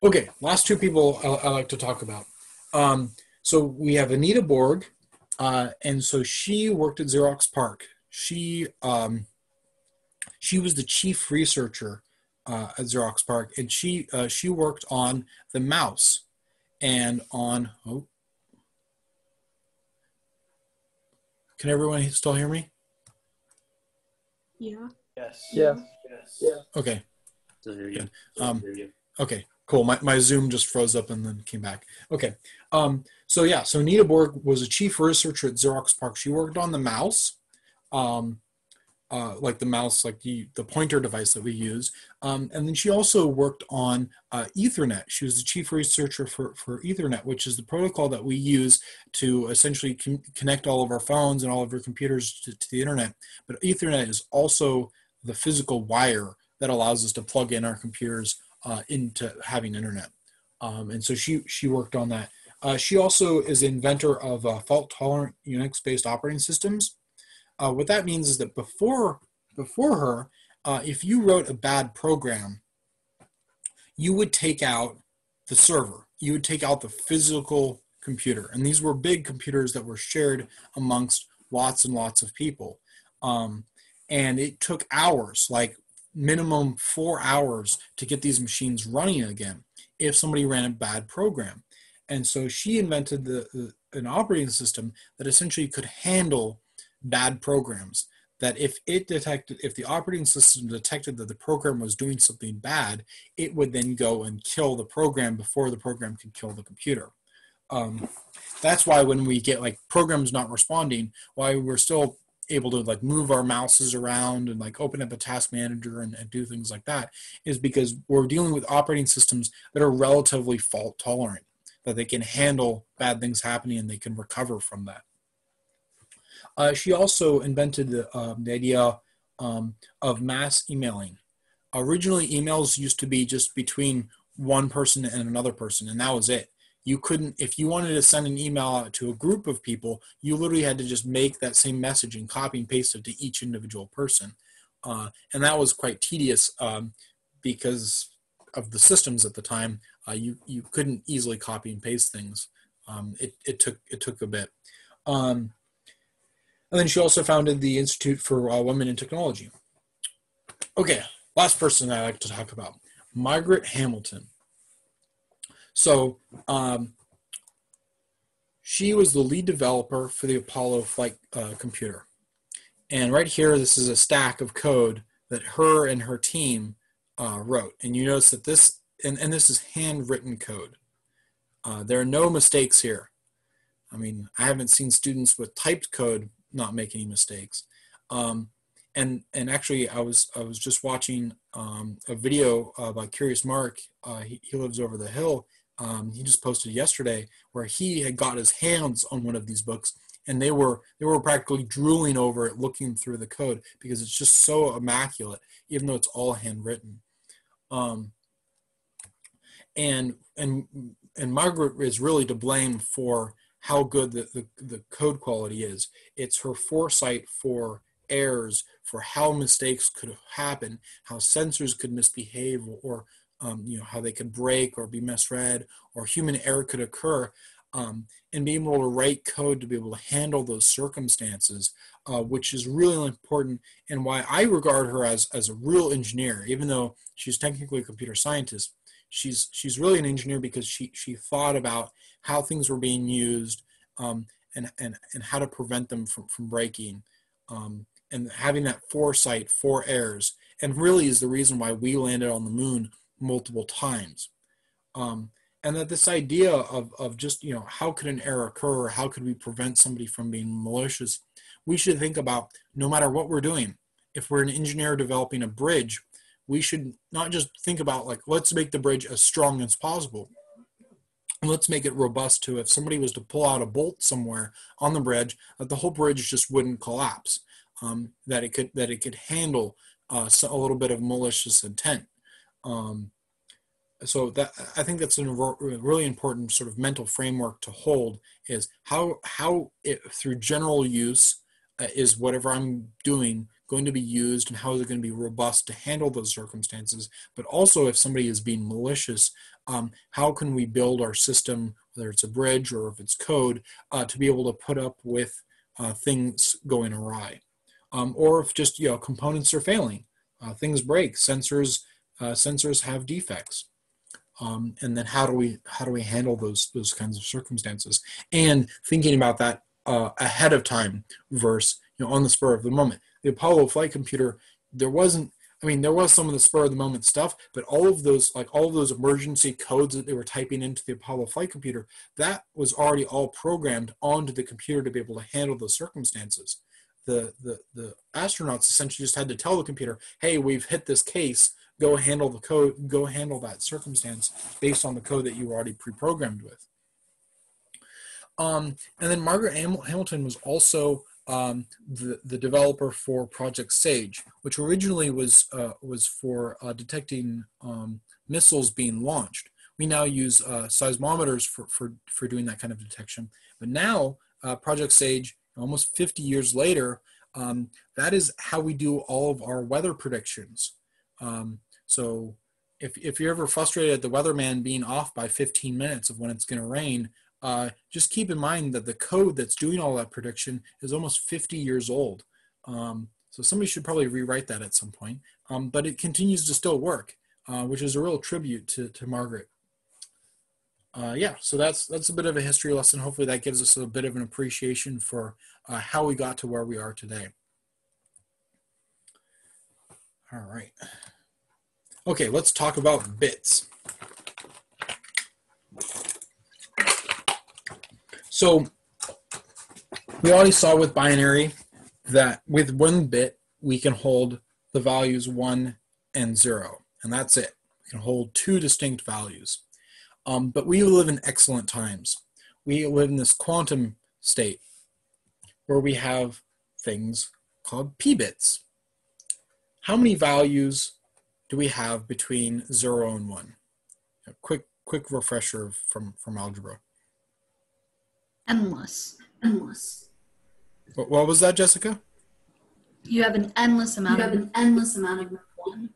Okay, last two people I, I like to talk about. Um, so we have Anita Borg, uh, and so she worked at Xerox PARC. She um, she was the chief researcher uh, at Xerox PARC, and she uh, she worked on the mouse and on oh, can everyone still hear me? Yeah. Yes. Yeah. Yes. Yeah. Okay. Still hear you. Good. Still Um, hear you. Okay, cool. My, my Zoom just froze up and then came back. Okay. Um, so yeah, so Anita Borg was a chief researcher at Xerox PARC. She worked on the mouse, um, uh, like the mouse, like the, the pointer device that we use. Um, and then she also worked on uh, Ethernet. She was the chief researcher for, for Ethernet, which is the protocol that we use to essentially con- connect all of our phones and all of our computers to, to the internet. But Ethernet is also the physical wire that allows us to plug in our computers uh, into having internet. Um, and so she she worked on that. Uh, she also is the inventor of uh, fault-tolerant Unix-based operating systems. Uh, what that means is that before before her, uh, if you wrote a bad program, you would take out the server. You would take out the physical computer, and these were big computers that were shared amongst lots and lots of people. Um, and it took hours, like minimum four hours to get these machines running again if somebody ran a bad program. And so she invented the, the, an operating system that essentially could handle bad programs. That if it detected, if the operating system detected that the program was doing something bad, it would then go and kill the program before the program could kill the computer. Um, that's why when we get like programs not responding, why we're still able to like move our mouses around and like open up a task manager and, and do things like that is because we're dealing with operating systems that are relatively fault tolerant that they can handle bad things happening and they can recover from that. Uh, she also invented the, uh, the idea um, of mass emailing. Originally emails used to be just between one person and another person and that was it you couldn't if you wanted to send an email out to a group of people you literally had to just make that same message and copy and paste it to each individual person. Uh, and that was quite tedious um, because of the systems at the time uh, you you couldn't easily copy and paste things. Um, it, it took it took a bit. Um, and then she also founded the institute for uh, women in technology. Okay last person i like to talk about margaret hamilton so um, she was the lead developer for the Apollo flight uh, computer. And right here, this is a stack of code that her and her team uh, wrote. And you notice that this, and, and this is handwritten code. Uh, there are no mistakes here. I mean, I haven't seen students with typed code not make any mistakes. Um, and and actually, I was I was just watching um, a video uh, by CuriousMarc. Uh, he, he lives over the hill, um, he just posted yesterday where he had got his hands on one of these books and they were they were practically drooling over it looking through the code because it's just so immaculate even though it's all handwritten. Um, and and and margaret is really to blame for how good the, the, the code quality is. It's her foresight for errors for how mistakes could happen how sensors could misbehave or um, you know how they could break or be misread or human error could occur um, and being able to write code to be able to handle those circumstances uh, which is really important and why i regard her as, as a real engineer even though she's technically a computer scientist. She's she's really an engineer because she she thought about how things were being used um, and, and and how to prevent them from, from breaking um, and having that foresight for errors and really is the reason why we landed on the moon multiple times. Um, and that this idea of, of just, you know, how could an error occur how could we prevent somebody from being malicious? We should think about no matter what we're doing, if we're an engineer developing a bridge, we should not just think about like, let's make the bridge as strong as possible. Let's make it robust to If somebody was to pull out a bolt somewhere on the bridge, that the whole bridge just wouldn't collapse. Um, that it could that it could handle uh, a little bit of malicious intent. Um, so that I think that's a really important sort of mental framework to hold is how how it, through general use uh, is whatever I'm doing going to be used and how is it going to be robust to handle those circumstances? But also if somebody is being malicious um, how can we build our system whether it's a bridge or if it's code uh, to be able to put up with uh, things going awry? Um, or if just you know components are failing uh, things break sensors uh, sensors have defects. Um, and then how do we how do we handle those those kinds of circumstances? And thinking about that uh, ahead of time versus you know on the spur of the moment. The apollo flight computer there wasn't i mean there was some of the spur of the moment stuff but all of those like all of those emergency codes that they were typing into the apollo flight computer that was already all programmed onto the computer to be able to handle those circumstances. The the, the astronauts essentially just had to tell the computer hey we've hit this case go handle the code, go handle that circumstance based on the code that you were already pre-programmed with. Um, and then Margaret Hamilton was also um, the, the developer for Project SAGE, which originally was, uh, was for uh, detecting um, missiles being launched. We now use uh, seismometers for, for, for doing that kind of detection. But now, uh, Project SAGE, almost 50 years later, um, that is how we do all of our weather predictions. Um, so if, if you're ever frustrated at the weatherman being off by 15 minutes of when it's going to rain, uh, just keep in mind that the code that's doing all that prediction is almost 50 years old. Um, so somebody should probably rewrite that at some point. Um, but it continues to still work, uh, which is a real tribute to, to Margaret. Uh, yeah, so that's that's a bit of a history lesson. Hopefully that gives us a bit of an appreciation for uh, how we got to where we are today. All right. Okay, let's talk about bits. So we already saw with binary that with one bit, we can hold the values one and zero, and that's it. We can hold two distinct values. Um, but we live in excellent times. We live in this quantum state where we have things called p-bits. How many values do we have between 0 and 1? A quick quick refresher from from algebra. Endless. Endless. What, what was that, Jessica? You have an endless amount You have of an endless amount of one.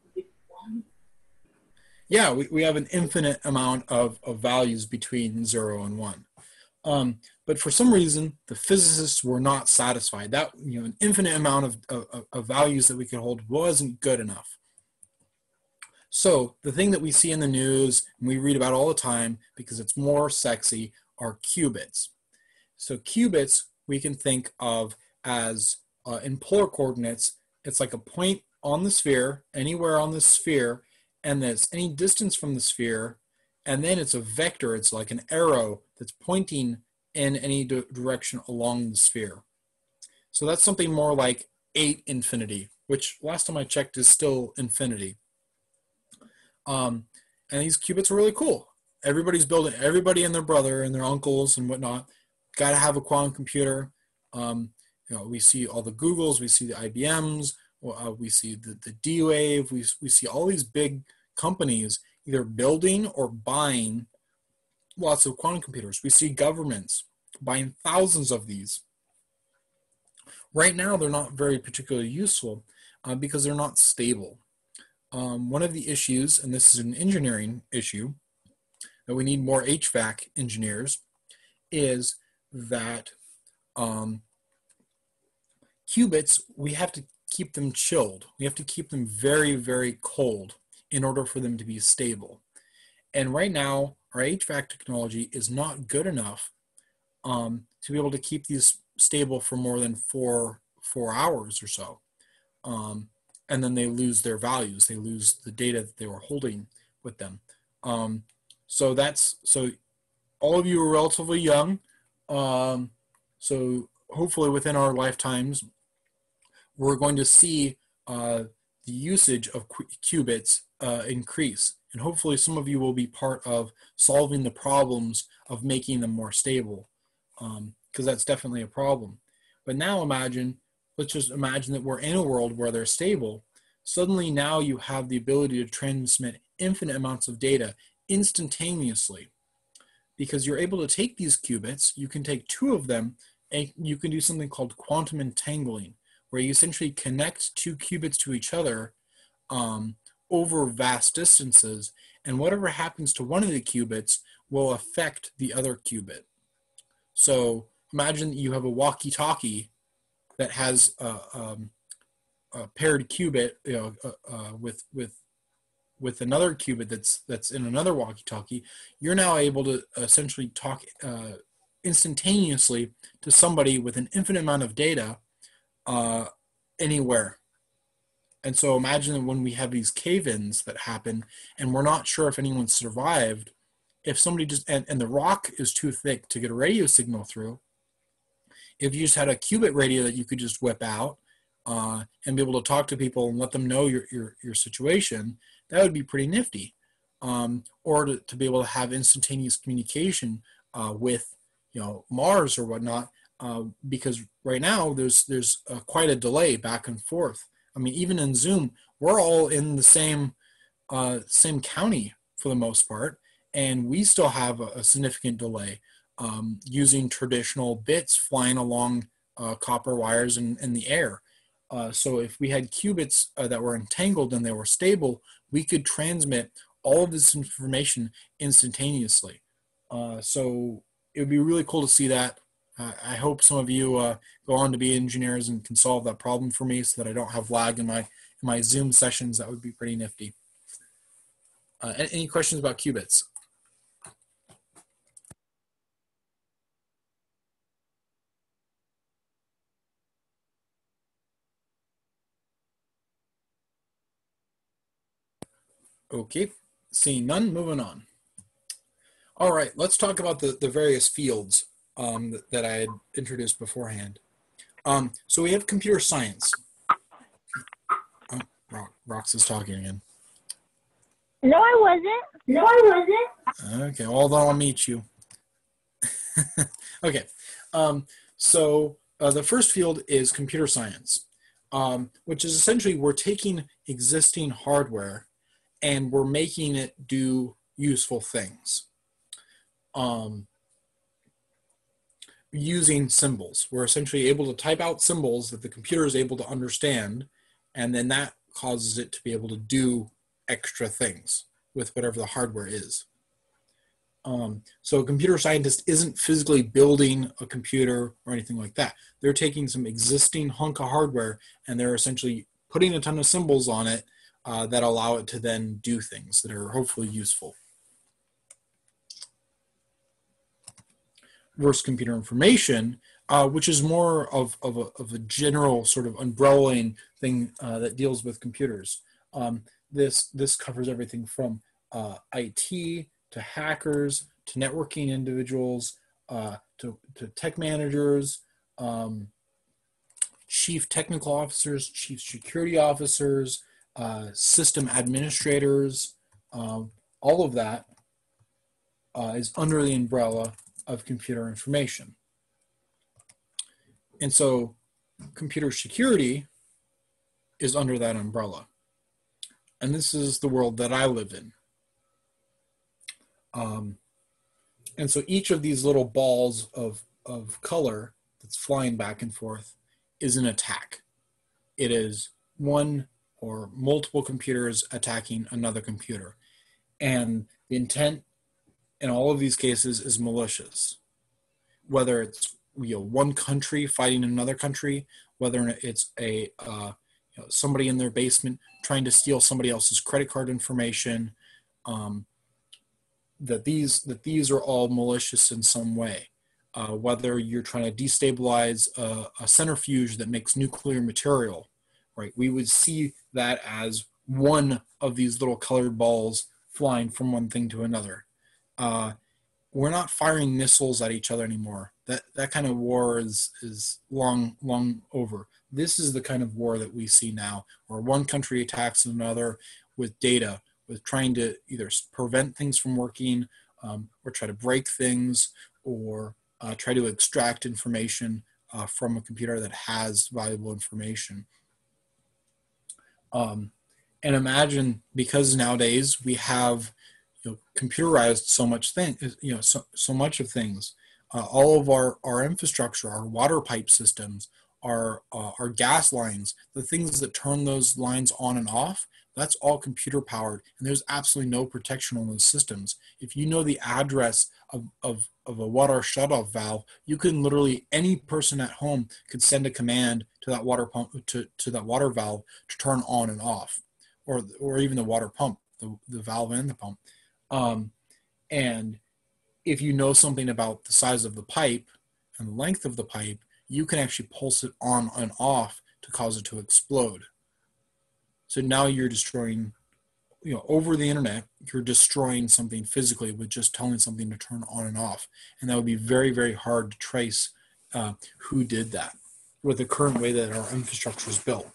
Yeah, we, we have an infinite amount of, of values between zero and one. Um, but for some reason, the physicists were not satisfied. That you know, an infinite amount of, of, of values that we could hold wasn't good enough. So the thing that we see in the news and we read about all the time because it's more sexy are qubits. So qubits we can think of as uh, in polar coordinates. It's like a point on the sphere, anywhere on the sphere, and that's any distance from the sphere, and then it's a vector. It's like an arrow that's pointing in any di- direction along the sphere. So that's something more like eight infinity, which last time I checked is still infinity. Um, and these qubits are really cool. Everybody's building, everybody and their brother and their uncles and whatnot, got to have a quantum computer. Um, you know, we see all the Googles, we see the IBMs, uh, we see the, the D-Wave, we, we see all these big companies either building or buying lots of quantum computers. We see governments buying thousands of these. Right now, they're not very particularly useful uh, because they're not stable. Um, one of the issues, and this is an engineering issue, that we need more HVAC engineers, is that um, qubits, we have to keep them chilled. We have to keep them very, very cold in order for them to be stable. And right now, our HVAC technology is not good enough um, to be able to keep these stable for more than four four hours or so. Um, and then they lose their values. They lose the data that they were holding with them. Um, so that's so. All of you are relatively young, um, so hopefully within our lifetimes, we're going to see uh, the usage of qu- qubits uh, increase. And hopefully some of you will be part of solving the problems of making them more stable, because um, that's definitely a problem. But now imagine, let's just imagine that we're in a world where they're stable. Suddenly now you have the ability to transmit infinite amounts of data instantaneously. Because you're able to take these qubits, you can take two of them, and you can do something called quantum entangling where you essentially connect two qubits to each other um, over vast distances, and whatever happens to one of the qubits will affect the other qubit. So imagine that you have a walkie-talkie that has a, um, a paired qubit, you know, uh, uh, with with with another qubit that's that's in another walkie-talkie. You're now able to essentially talk uh, instantaneously to somebody with an infinite amount of data uh, anywhere. And so imagine when we have these cave-ins that happen and we're not sure if anyone survived, if somebody just, and, and the rock is too thick to get a radio signal through, if you just had a qubit radio that you could just whip out uh, and be able to talk to people and let them know your, your, your situation, that would be pretty nifty. Um, or to, to be able to have instantaneous communication uh, with, you know, Mars or whatnot, uh, because right now there's there's uh, quite a delay back and forth. I mean, even in Zoom, we're all in the same uh, same county for the most part, and we still have a, a significant delay um, using traditional bits flying along uh, copper wires in, in the air. Uh, so if we had qubits that were entangled and they were stable, we could transmit all of this information instantaneously. so it would be really cool to see that uh, I hope some of you uh, go on to be engineers and can solve that problem for me so that I don't have lag in my in my Zoom sessions. That would be pretty nifty. Uh, any questions about qubits? Okay, seeing none, moving on. All right, let's talk about the, the various fields um, that, that, I had introduced beforehand. Um, so we have computer science. Oh, Rock, Rox is talking again. No, I wasn't. No, I wasn't. Okay, hold on, I'll meet you. [LAUGHS] okay, um, so uh, the first field is computer science, um, which is essentially we're taking existing hardware and we're making it do useful things. Um, using symbols. We're essentially able to type out symbols that the computer is able to understand, and then that causes it to be able to do extra things with whatever the hardware is. Um, so a computer scientist isn't physically building a computer or anything like that. They're taking some existing hunk of hardware and they're essentially putting a ton of symbols on it uh, that allow it to then do things that are hopefully useful. Versus computer information, uh, which is more of, of, a, of a general sort of umbrellaing thing uh, that deals with computers. Um, this, this covers everything from uh, IT to hackers to networking individuals uh, to, to tech managers, um, chief technical officers, chief security officers, uh, system administrators, um, all of that uh, is under the umbrella of computer information. And so computer security is under that umbrella. And this is the world that I live in. Um, and so each of these little balls of, of color that's flying back and forth is an attack. It is one or multiple computers attacking another computer. And the intent in all of these cases is malicious. Whether it's you know, one country fighting another country, whether it's a uh, you know, somebody in their basement trying to steal somebody else's credit card information, um, that these that these are all malicious in some way. Uh, whether you're trying to destabilize a, a, centrifuge that makes nuclear material, right? We would see that as one of these little colored balls flying from one thing to another. Uh, we're not firing missiles at each other anymore. That that kind of war is is long long over. This is the kind of war that we see now, where one country attacks another with data, with trying to either prevent things from working um, or try to break things or uh, try to extract information uh, from a computer that has valuable information. Um, and imagine because nowadays we have you know, computerized so much thing, you know, so, so much of things. Uh, all of our, our infrastructure, our water pipe systems, our, uh, our gas lines, the things that turn those lines on and off, that's all computer powered and there's absolutely no protection on those systems. If you know the address of, of, of a water shutoff valve you can literally any person at home could send a command to that water pump to, to that water valve to turn on and off or or even the water pump the, the valve and the pump. Um, and if you know something about the size of the pipe and the length of the pipe you can actually pulse it on and off to cause it to explode so now you're destroying, you know, over the internet, you're destroying something physically with just telling something to turn on and off. And that would be very, very hard to trace uh, who did that with the current way that our infrastructure is built.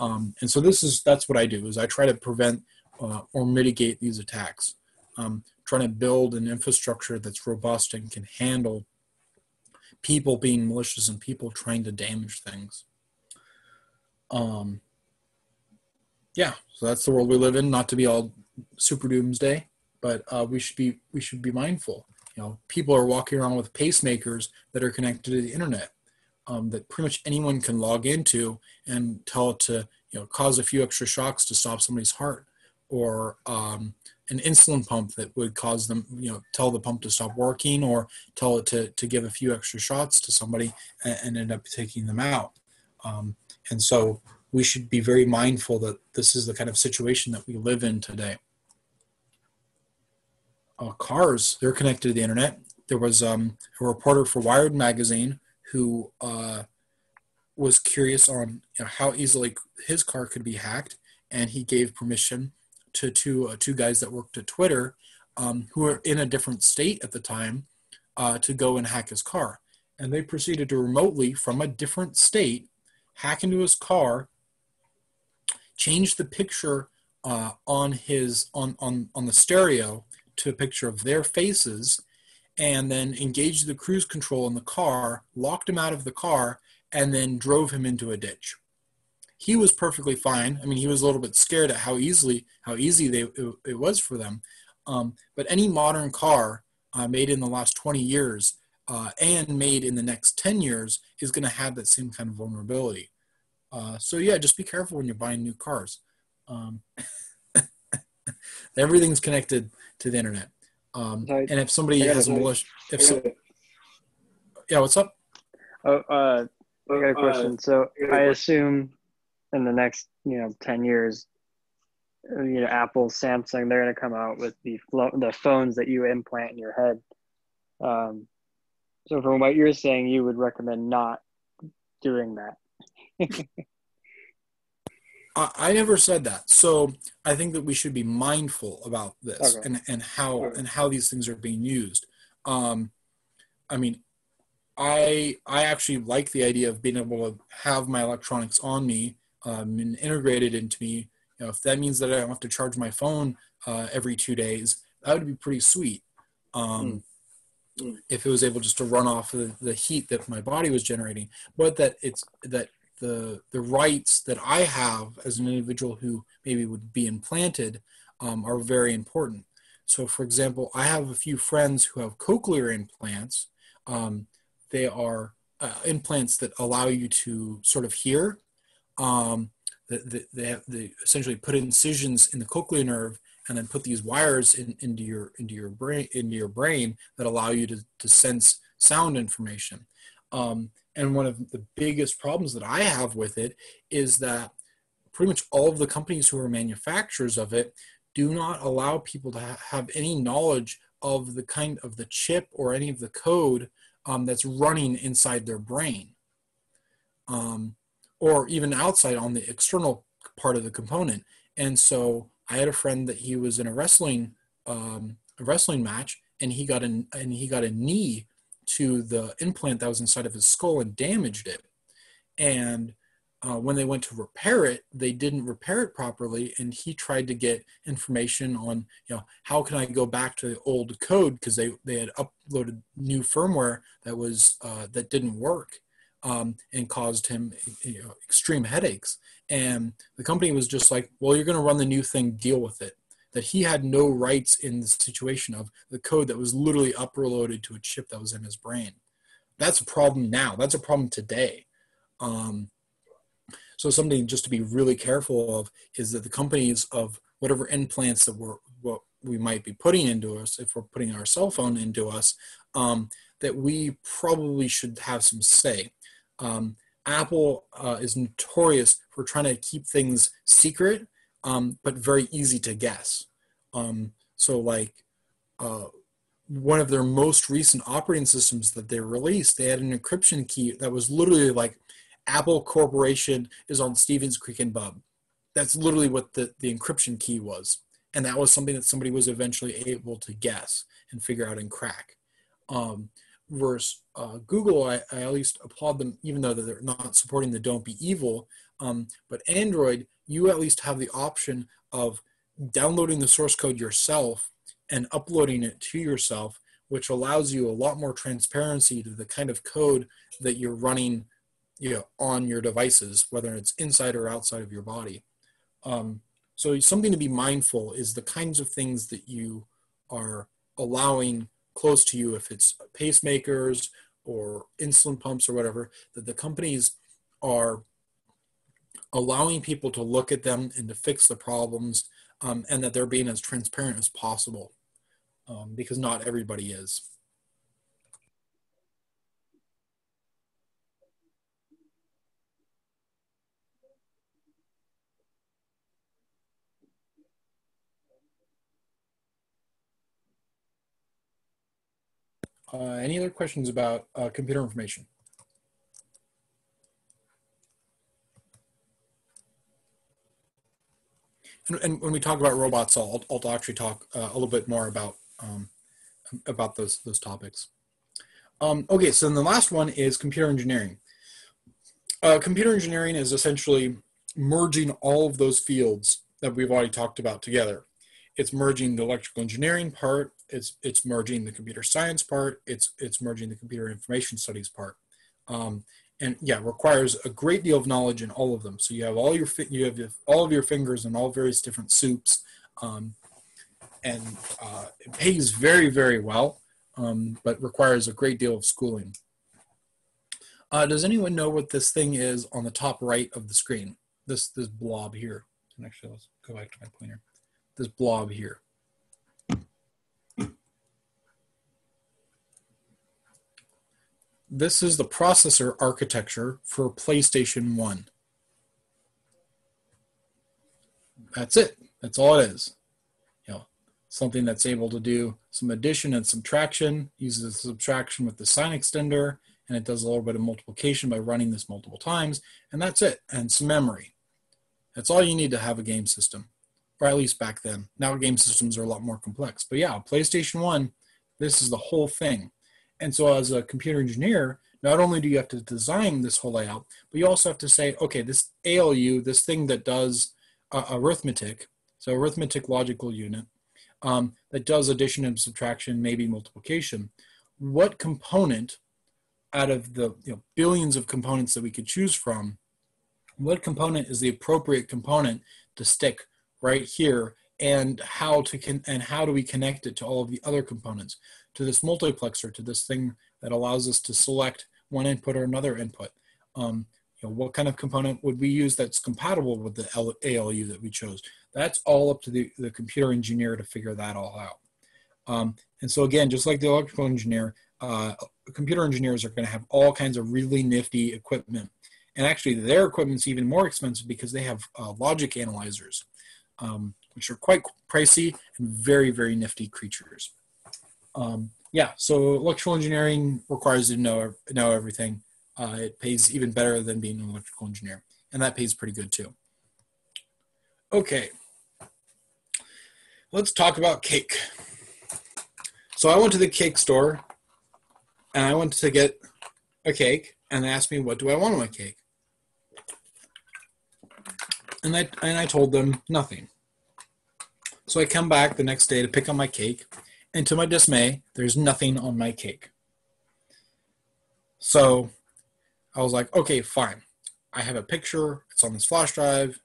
Um, and so this is that's what I do is I try to prevent uh, or mitigate these attacks. Um, trying to build an infrastructure that's robust and can handle people being malicious and people trying to damage things. Um, yeah, so that's the world we live in. Not to be all super doomsday, but uh, we should be we should be mindful. You know, people are walking around with pacemakers that are connected to the internet um, that pretty much anyone can log into and tell it to you know cause a few extra shocks to stop somebody's heart, or um, an insulin pump that would cause them you know tell the pump to stop working, or tell it to to give a few extra shots to somebody and, and end up taking them out. Um, and so we should be very mindful that this is the kind of situation that we live in today. Uh, cars, they're connected to the internet. There was um, a reporter for Wired magazine who uh, was curious on you know, how easily his car could be hacked, and he gave permission to two uh, two guys that worked at Twitter, um, who were in a different state at the time, uh, to go and hack his car. And they proceeded to remotely, from a different state, hack into his car change the picture uh, on his on, on on the stereo to a picture of their faces and then engaged the cruise control in the car locked him out of the car and then drove him into a ditch. He was perfectly fine. I mean he was a little bit scared at how easily how easy they it, it was for them. Um, but any modern car uh, made in the last 20 years uh, and made in the next 10 years is going to have that same kind of vulnerability. Uh, so yeah, just be careful when you're buying new cars. Um, [LAUGHS] everything's connected to the internet. Um, Sorry, and if somebody I has a say- malicious, if so, yeah, what's up? Oh, uh, I got a question. So I assume in the next, you know, ten years, uh, you know, Apple, Samsung, they're going to come out with the flo- the phones that you implant in your head. Um, so from what you're saying, you would recommend not doing that. [LAUGHS] I, I never said that. So I think that we should be mindful about this Okay. and, and how Okay. and how these things are being used. Um, I mean, I I actually like the idea of being able to have my electronics on me um, and integrated into me. You know, if that means that I don't have to charge my phone uh, every two days, that would be pretty sweet. Um, If it was able just to run off of the, the heat that my body was generating, but that it's that the the rights that I have as an individual who maybe would be implanted um, are very important. So, for example, I have a few friends who have cochlear implants. Um, they are uh, implants that allow you to sort of hear. Um, they, have, they essentially put incisions in the cochlear nerve and then put these wires in, into your into your brain into your brain that allow you to, to sense sound information. Um, and one of the biggest problems that I have with it is that pretty much all of the companies who are manufacturers of it do not allow people to ha- have any knowledge of the kind of the chip or any of the code um, that's running inside their brain. Um, or even outside on the external part of the component. And so i had a friend that he was in a wrestling um, a wrestling match and he got an and he got a knee to the implant that was inside of his skull and damaged it and uh, when they went to repair it, they didn't repair it properly, and he tried to get information on, you know, how can I go back to the old code because they they had uploaded new firmware that was uh, that didn't work, um, and caused him you know, extreme headaches. And the company was just like, well, you're going to run the new thing, deal with it. That he had no rights in the situation of the code that was literally uploaded to a chip that was in his brain. That's a problem now. That's a problem today. Um, so something just to be really careful of is that the companies of whatever implants that we're what we might be putting into us, if we're putting our cell phone into us, um, that we probably should have some say. Um, Apple uh, is notorious for trying to keep things secret, um, but very easy to guess. Um, so like uh, one of their most recent operating systems that they released, they had an encryption key that was literally like Apple Corporation is on Stevens Creek and Bubb. That's literally what the, the encryption key was. And that was something that somebody was eventually able to guess and figure out and crack. Um, versus uh, Google, I, I at least applaud them, even though they're not supporting the don't be evil. Um, but Android, you at least have the option of downloading the source code yourself and uploading it to yourself, which allows you a lot more transparency to the kind of code that you're running you know, on your devices, whether it's inside or outside of your body. Um, so something to be mindful is the kinds of things that you are allowing close to you, if it's pacemakers or insulin pumps or whatever, that the companies are allowing people to look at them and to fix the problems um, and that they're being as transparent as possible um, because not everybody is. Uh, any other questions about uh, computer information? And, and when we talk about robots, I'll, I'll actually talk uh, a little bit more about um, about those those topics. Um, okay, so then the last one is computer engineering. Uh, computer engineering is essentially merging all of those fields that we've already talked about together. It's merging the electrical engineering part. It's it's merging the computer science part. It's it's merging the computer information studies part. Um, and yeah, requires a great deal of knowledge in all of them. So you have all your you have your- all of your fingers in all various different soups, um, and uh, it pays very, very well, um, but requires a great deal of schooling. Uh, does anyone know what this thing is on the top right of the screen? This this blob here. And actually, let's go back to my pointer. This blob here. This is the processor architecture for PlayStation 1. That's it. That's all it is. You know, something that's able to do some addition and subtraction, uses subtraction with the sign extender, and it does a little bit of multiplication by running this multiple times, and that's it, and some memory. That's all you need to have a game system, or at least back then. Now game systems are a lot more complex. But yeah, PlayStation 1, this is the whole thing. And so as a computer engineer, not only do you have to design this whole layout, but you also have to say, okay, this ALU, this thing that does uh, arithmetic, so arithmetic logical unit, um, that does addition and subtraction, maybe multiplication, what component out of the you know, billions of components that we could choose from, what component is the appropriate component to stick right here and how to con- and how do we connect it to all of the other components to this multiplexer to this thing that allows us to select one input or another input. Um, you know, what kind of component would we use that's compatible with the L- ALU that we chose? That's all up to the, the computer engineer to figure that all out. Um, and so again just like the electrical engineer uh, computer engineers are going to have all kinds of really nifty equipment. And actually their equipment's even more expensive because they have uh, logic analyzers um, which are quite pricey and very, very nifty creatures. Um, yeah, so electrical engineering requires you to know, know everything. Uh, it pays even better than being an electrical engineer, and that pays pretty good too. Okay, let's talk about cake. So I went to the cake store, and I went to get a cake, and they asked me, what do I want on my cake? And I, and I told them nothing. So I come back the next day to pick up my cake, and to my dismay, there's nothing on my cake. So I was like, okay, fine. I have a picture. It's on this flash drive,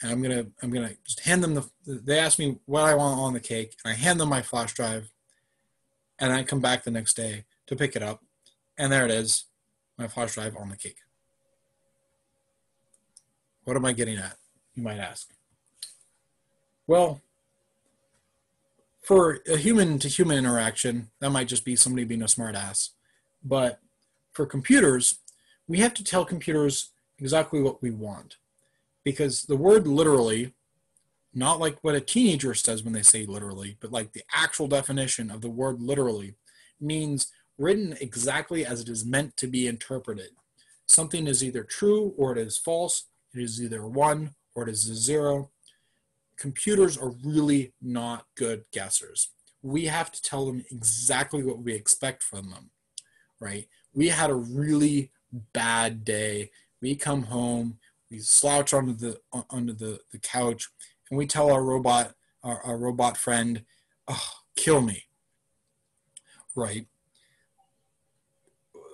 and I'm gonna I'm gonna just hand them the. They asked me what I want on the cake, and I hand them my flash drive, and I come back the next day to pick it up, and there it is, my flash drive on the cake. What am I getting at? You might ask. Well, for a human to human interaction, that might just be somebody being a smartass. But for computers, we have to tell computers exactly what we want. Because the word literally, not like what a teenager says when they say literally, but like the actual definition of the word literally, means written exactly as it is meant to be interpreted. Something is either true or it is false, it is either one or it is a zero, computers are really not good guessers. We have to tell them exactly what we expect from them, right? We had a really bad day. We come home, we slouch onto the onto the, the couch, and we tell our robot, our, our robot friend, oh, kill me. Right?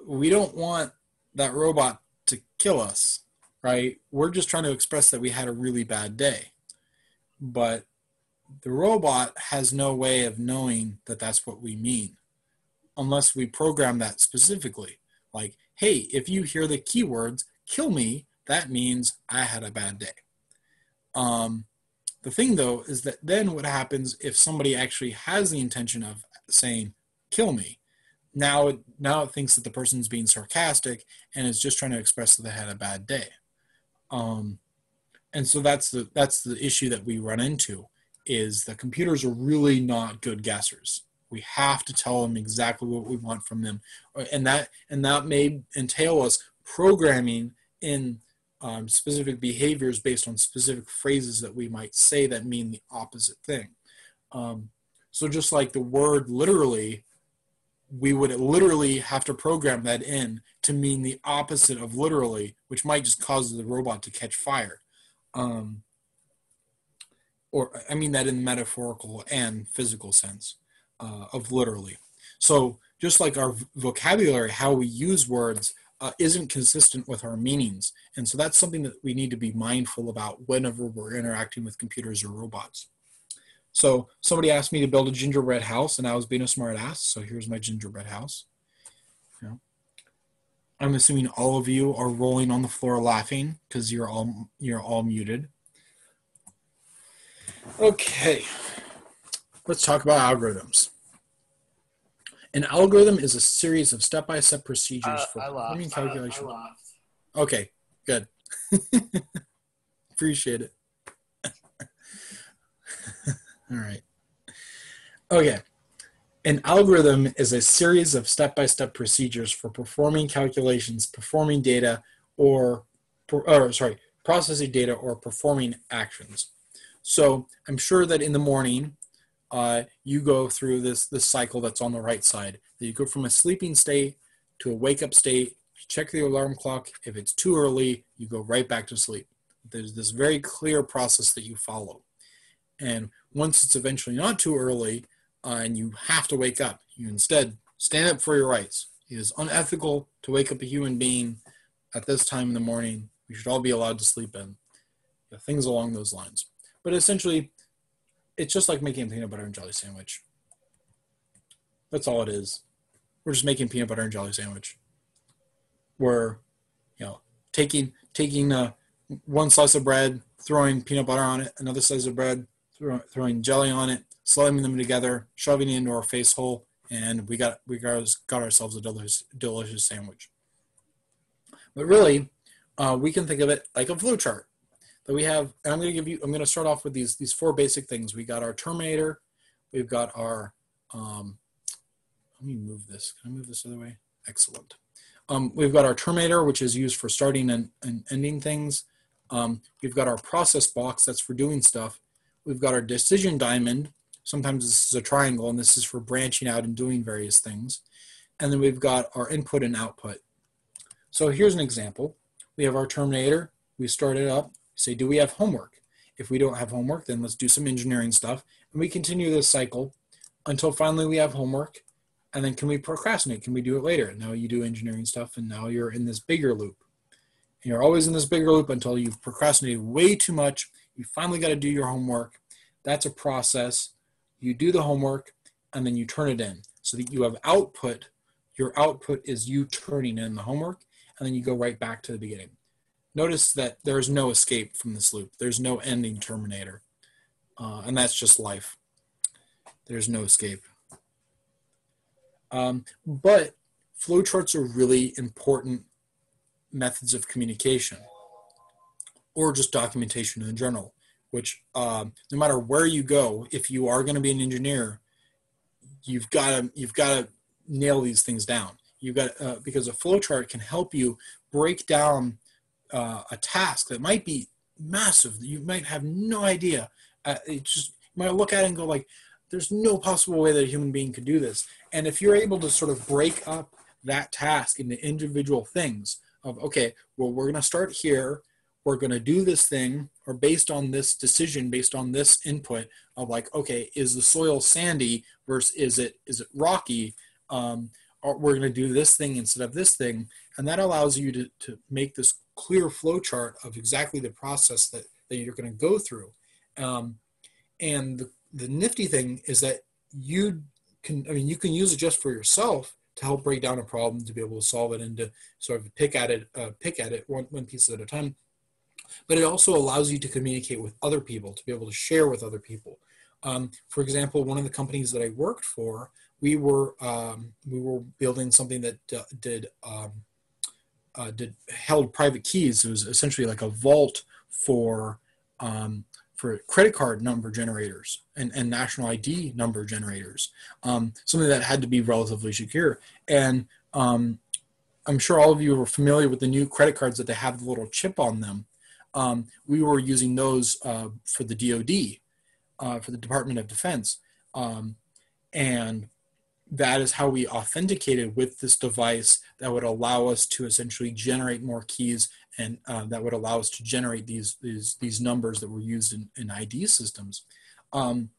We don't want that robot to kill us, right? We're just trying to express that we had a really bad day but the robot has no way of knowing that that's what we mean unless we program that specifically. Like, hey, if you hear the keywords kill me, that means I had a bad day. Um, the thing though is that then what happens if somebody actually has the intention of saying kill me? Now it, now it thinks that the person's being sarcastic and is just trying to express that they had a bad day. Um, and so that's the that's the issue that we run into is the computers are really not good guessers we have to tell them exactly what we want from them. And that and that may entail us programming in um, specific behaviors based on specific phrases that we might say that mean the opposite thing. Um, so just like the word literally we would literally have to program that in to mean the opposite of literally which might just cause the robot to catch fire um, or I mean that in metaphorical and physical sense uh, of literally. So just like our vocabulary, how we use words uh, isn't consistent with our meanings, and so that's something that we need to be mindful about whenever we're interacting with computers or robots. So somebody asked me to build a gingerbread house, and I was being a smart ass. So here's my gingerbread house. I'm assuming all of you are rolling on the floor laughing because you're all you're all muted. Okay, let's talk about algorithms. An algorithm is a series of step-by-step procedures Uh, for performing calculation. Okay, good. [LAUGHS] Appreciate it. [LAUGHS] All right. Okay. An algorithm is a series of step by step procedures for performing calculations, performing data, or, or, sorry, processing data or performing actions. So I'm sure that in the morning, uh, you go through this, this cycle that's on the right side. You go from a sleeping state to a wake up state, you check the alarm clock. If it's too early, you go right back to sleep. There's this very clear process that you follow. And once it's eventually not too early uh, and you have to wake up, you instead stand up for your rights. It is unethical to wake up a human being at this time in the morning. We should all be allowed to sleep in. Know, things along those lines. But essentially, it's just like making a peanut butter and jelly sandwich. That's all it is. We're just making peanut butter and jelly sandwich. We're, you know, taking taking uh, one slice of bread, throwing peanut butter on it, another slice of bread, throw, throwing jelly on it, slamming them together, shoving it into our face hole, and we got we got, got ourselves a delicious delicious sandwich. But really, uh, we can think of it like a flow chart that we have. And I'm going to give you. I'm going to start off with these these four basic things. We got our terminator. We've got our. Um, let me move this. Can I move this other way? Excellent. Um, we've got our terminator, which is used for starting and, and ending things. Um, we've got our process box, that's for doing stuff. We've got our decision diamond. Sometimes this is a triangle, and this is for branching out and doing various things. And then we've got our input and output. So here's an example. We have our terminator. We start it up. Say, do we have homework? If we don't have homework, then let's do some engineering stuff. And we continue this cycle until finally we have homework. And then can we procrastinate? Can we do it later? Now you do engineering stuff, and now you're in this bigger loop. And you're always in this bigger loop until you've procrastinated way too much. You finally got to do your homework. That's a process. You do the homework, and then you turn it in so that you have output. Your output is you turning in the homework, and then you go right back to the beginning. Notice that there's no escape from this loop. There's no ending terminator. Uh, and that's just life. There's no escape. Um, but flowcharts are really important methods of communication or just documentation in general, which um, no matter where you go, if you are going to be an engineer, you've got to you've got to nail these things down. You've got uh, because a flowchart can help you break down uh, a task that might be massive. You might have no idea. Uh, it just you might look at it and go like, "There's no possible way that a human being could do this." And if you're able to sort of break up that task into individual things of, okay, well, we're going to start here. We're going to do this thing, or based on this decision, based on this input of like, okay, is the soil sandy versus is it is it rocky? Um, or we're going to do this thing instead of this thing, and that allows you to to make this clear flow chart of exactly the process that that you're going to go through. Um, and the, the nifty thing is that you can, I mean, you can use it just for yourself to help break down a problem to be able to solve it and to sort of pick at it, uh, pick at it one, one piece at a time. But it also allows you to communicate with other people, to be able to share with other people. Um, for example, one of the companies that I worked for, we were um, we were building something that uh, did um, uh, did held private keys. It was essentially like a vault for um, for credit card number generators and, and national ID number generators, um, something that had to be relatively secure. And um, I'm sure all of you are familiar with the new credit cards that they have the little chip on them. Um, we were using those uh, for the DoD, uh, for the Department of Defense. Um, and that is how we authenticated with this device that would allow us to essentially generate more keys and uh, that would allow us to generate these these, these numbers that were used in, in ID systems. Um,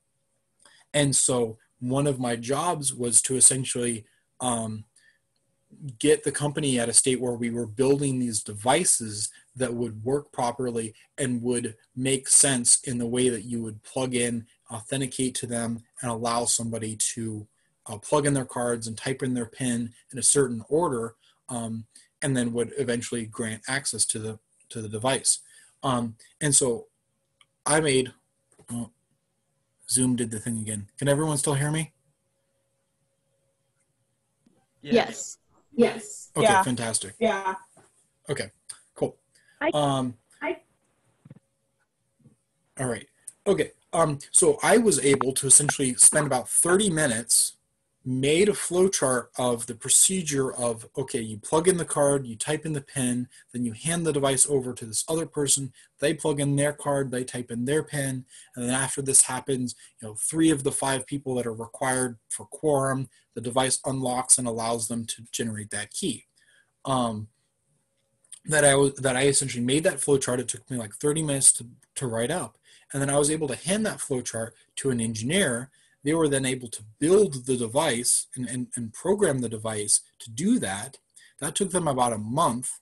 and so one of my jobs was to essentially um, get the company at a state where we were building these devices that would work properly and would make sense in the way that you would plug in authenticate to them, and allow somebody to uh, plug in their cards and type in their PIN in a certain order, um, and then would eventually grant access to the to the device. Um, and so I made. Oh, Zoom did the thing again. Can everyone still hear me? Yes. Yes. Okay, Yeah. fantastic. Yeah. Okay, cool. I- Um, all right. Okay. Um, so I was able to essentially spend about 30 minutes, made a flowchart of the procedure of okay, you plug in the card, you type in the PIN, then you hand the device over to this other person. They plug in their card, they type in their PIN, and then after this happens, you know, three of the five people that are required for quorum, the device unlocks and allows them to generate that key. Um, that I was that I essentially made that flowchart. It took me like 30 minutes to, to write up. And then I was able to hand that flowchart to an engineer. They were then able to build the device and, and, and program the device to do that. That took them about a month.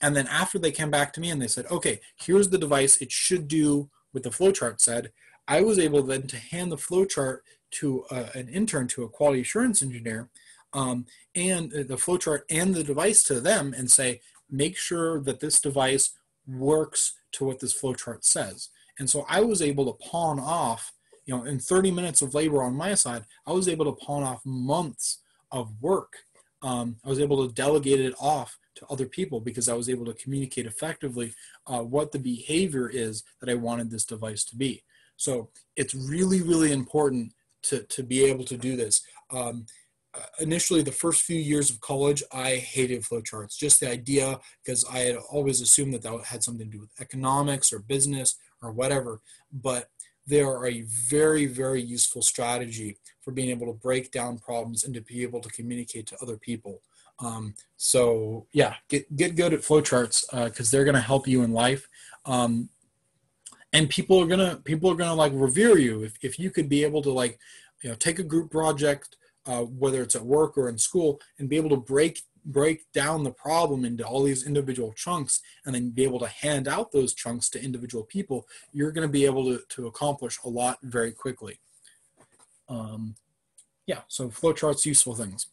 And then after they came back to me and they said, okay, here's the device, it should do what the flowchart said, I was able then to hand the flowchart to uh, an intern, to a quality assurance engineer, um, and the flowchart and the device to them and say, make sure that this device works to what this flowchart says. And so I was able to pawn off, you know, in 30 minutes of labor on my side, I was able to pawn off months of work. Um, I was able to delegate it off to other people because I was able to communicate effectively uh, what the behavior is that I wanted this device to be. So it's really, really important to, to be able to do this. Um, initially, the first few years of college, I hated flowcharts. Just the idea, because I had always assumed that that had something to do with economics or business or whatever. But they are a very, very useful strategy for being able to break down problems and to be able to communicate to other people. Um, so yeah, get get good at flowcharts because uh, they're going to help you in life. Um, and people are gonna people are gonna like revere you if, if you could be able to like you know take a group project uh, whether it's at work or in school and be able to break break down the problem into all these individual chunks and then be able to hand out those chunks to individual people you're going to be able to, to accomplish a lot very quickly. Um, yeah so flowcharts useful things.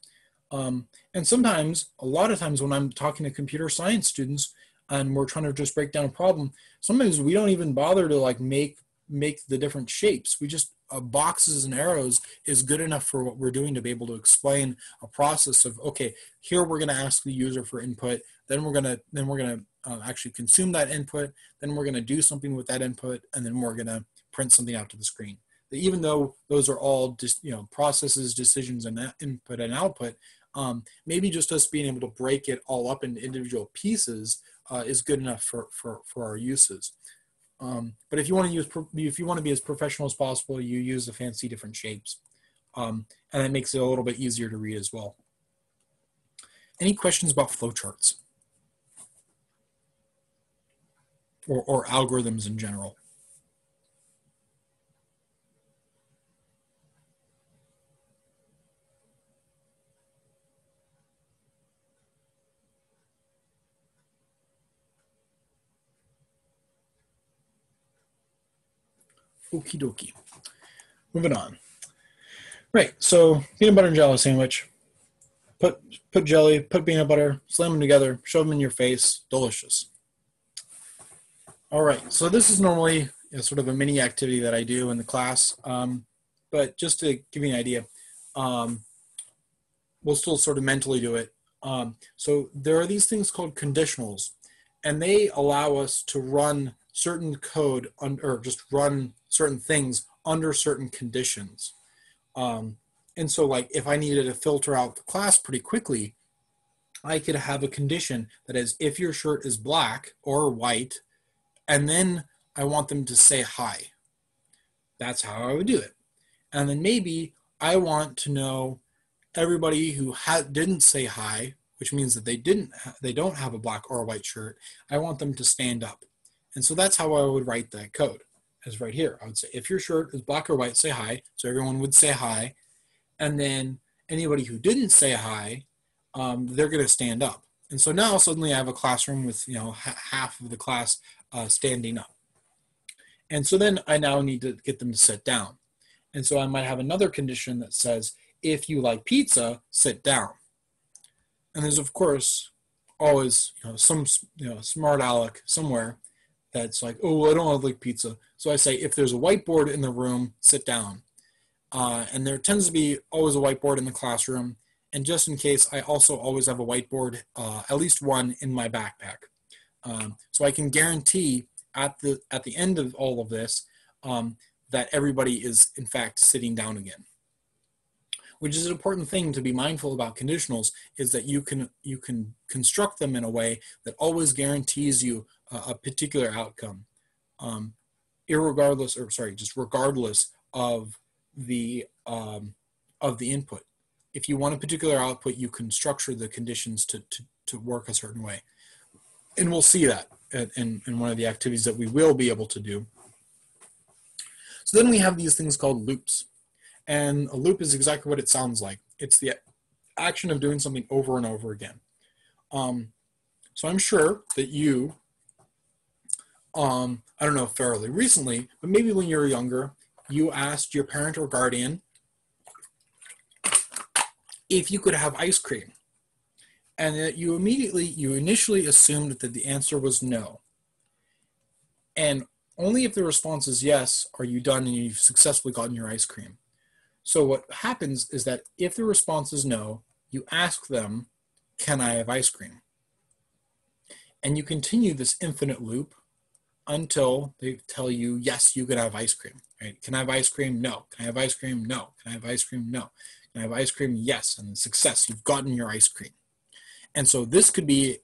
Um, and sometimes a lot of times when i'm talking to computer science students and we're trying to just break down a problem sometimes we don't even bother to like make make the different shapes. We just uh, boxes and arrows is good enough for what we're doing to be able to explain a process of okay here we're going to ask the user for input then we're going to then we're going to uh, actually consume that input then we're going to do something with that input and then we're going to print something out to the screen even though those are all just you know processes decisions and input and output um, maybe just us being able to break it all up into individual pieces uh, is good enough for, for, for our uses. Um, but if you want to use, if you want to be as professional as possible, you use the fancy different shapes. Um, and that makes it a little bit easier to read as well. Any questions about flowcharts? Or, or algorithms in general? Okie dokie. Moving on. Right, so peanut butter and jelly sandwich. Put put jelly, put peanut butter, slam them together, shove them in your face. Delicious. All right, so this is normally you know, sort of a mini activity that I do in the class, um, but just to give you an idea, um, we'll still sort of mentally do it. Um, so there are these things called conditionals, and they allow us to run certain code on, or just run certain things under certain conditions. Um, and so like if I needed to filter out the class pretty quickly, I could have a condition that is if your shirt is black or white, and then I want them to say hi. That's how I would do it. And then maybe I want to know everybody who ha- didn't say hi, which means that they didn't ha- they don't have a black or white shirt. I want them to stand up. And so that's how I would write that code is right here. I would say, if your shirt is black or white, say hi. So everyone would say hi. And then anybody who didn't say hi, um, they're going to stand up. And so now suddenly I have a classroom with, you know, ha- half of the class uh, standing up. And so then I now need to get them to sit down. And so I might have another condition that says, if you like pizza, sit down. And there's of course always you know some you know smart aleck somewhere that's like, oh, I don't like pizza. So I say, if there's a whiteboard in the room, sit down. Uh, and there tends to be always a whiteboard in the classroom. And just in case, I also always have a whiteboard, uh, at least one in my backpack. Um, so I can guarantee at the at the end of all of this um, that everybody is in fact sitting down again. Which is an important thing to be mindful about conditionals is that you can you can construct them in a way that always guarantees you a, particular outcome, um, irregardless or sorry, just regardless of the um, of the input. If you want a particular output, you can structure the conditions to, to, to work a certain way. And we'll see that in, in one of the activities that we will be able to do. So then we have these things called loops. And a loop is exactly what it sounds like. It's the action of doing something over and over again. Um, so I'm sure that you, um, I don't know fairly recently, but maybe when you were younger, you asked your parent or guardian if you could have ice cream. And that you immediately you initially assumed that the answer was no. And only if the response is yes are you done and you've successfully gotten your ice cream. So what happens is that if the response is no you ask them can i have ice cream? And you continue this infinite loop until they tell you yes you can have ice cream right? Can i have ice cream? No. Can i have ice cream? No. Can i have ice cream? No. Can i have ice cream? Yes. And success you've gotten your ice cream. And so this could be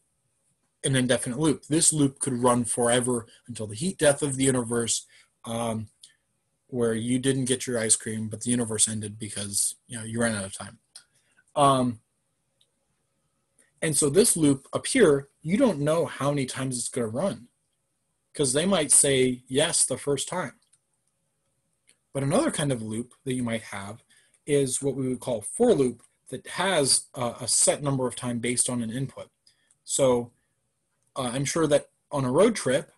an indefinite loop. This loop could run forever until the heat death of the universe um, where you didn't get your ice cream but the universe ended because you know you ran out of time. Um, and so this loop up here you don't know how many times it's going to run because they might say yes the first time. But another kind of loop that you might have is what we would call for loop that has a, a set number of time based on an input. So uh, I'm sure that on a road trip,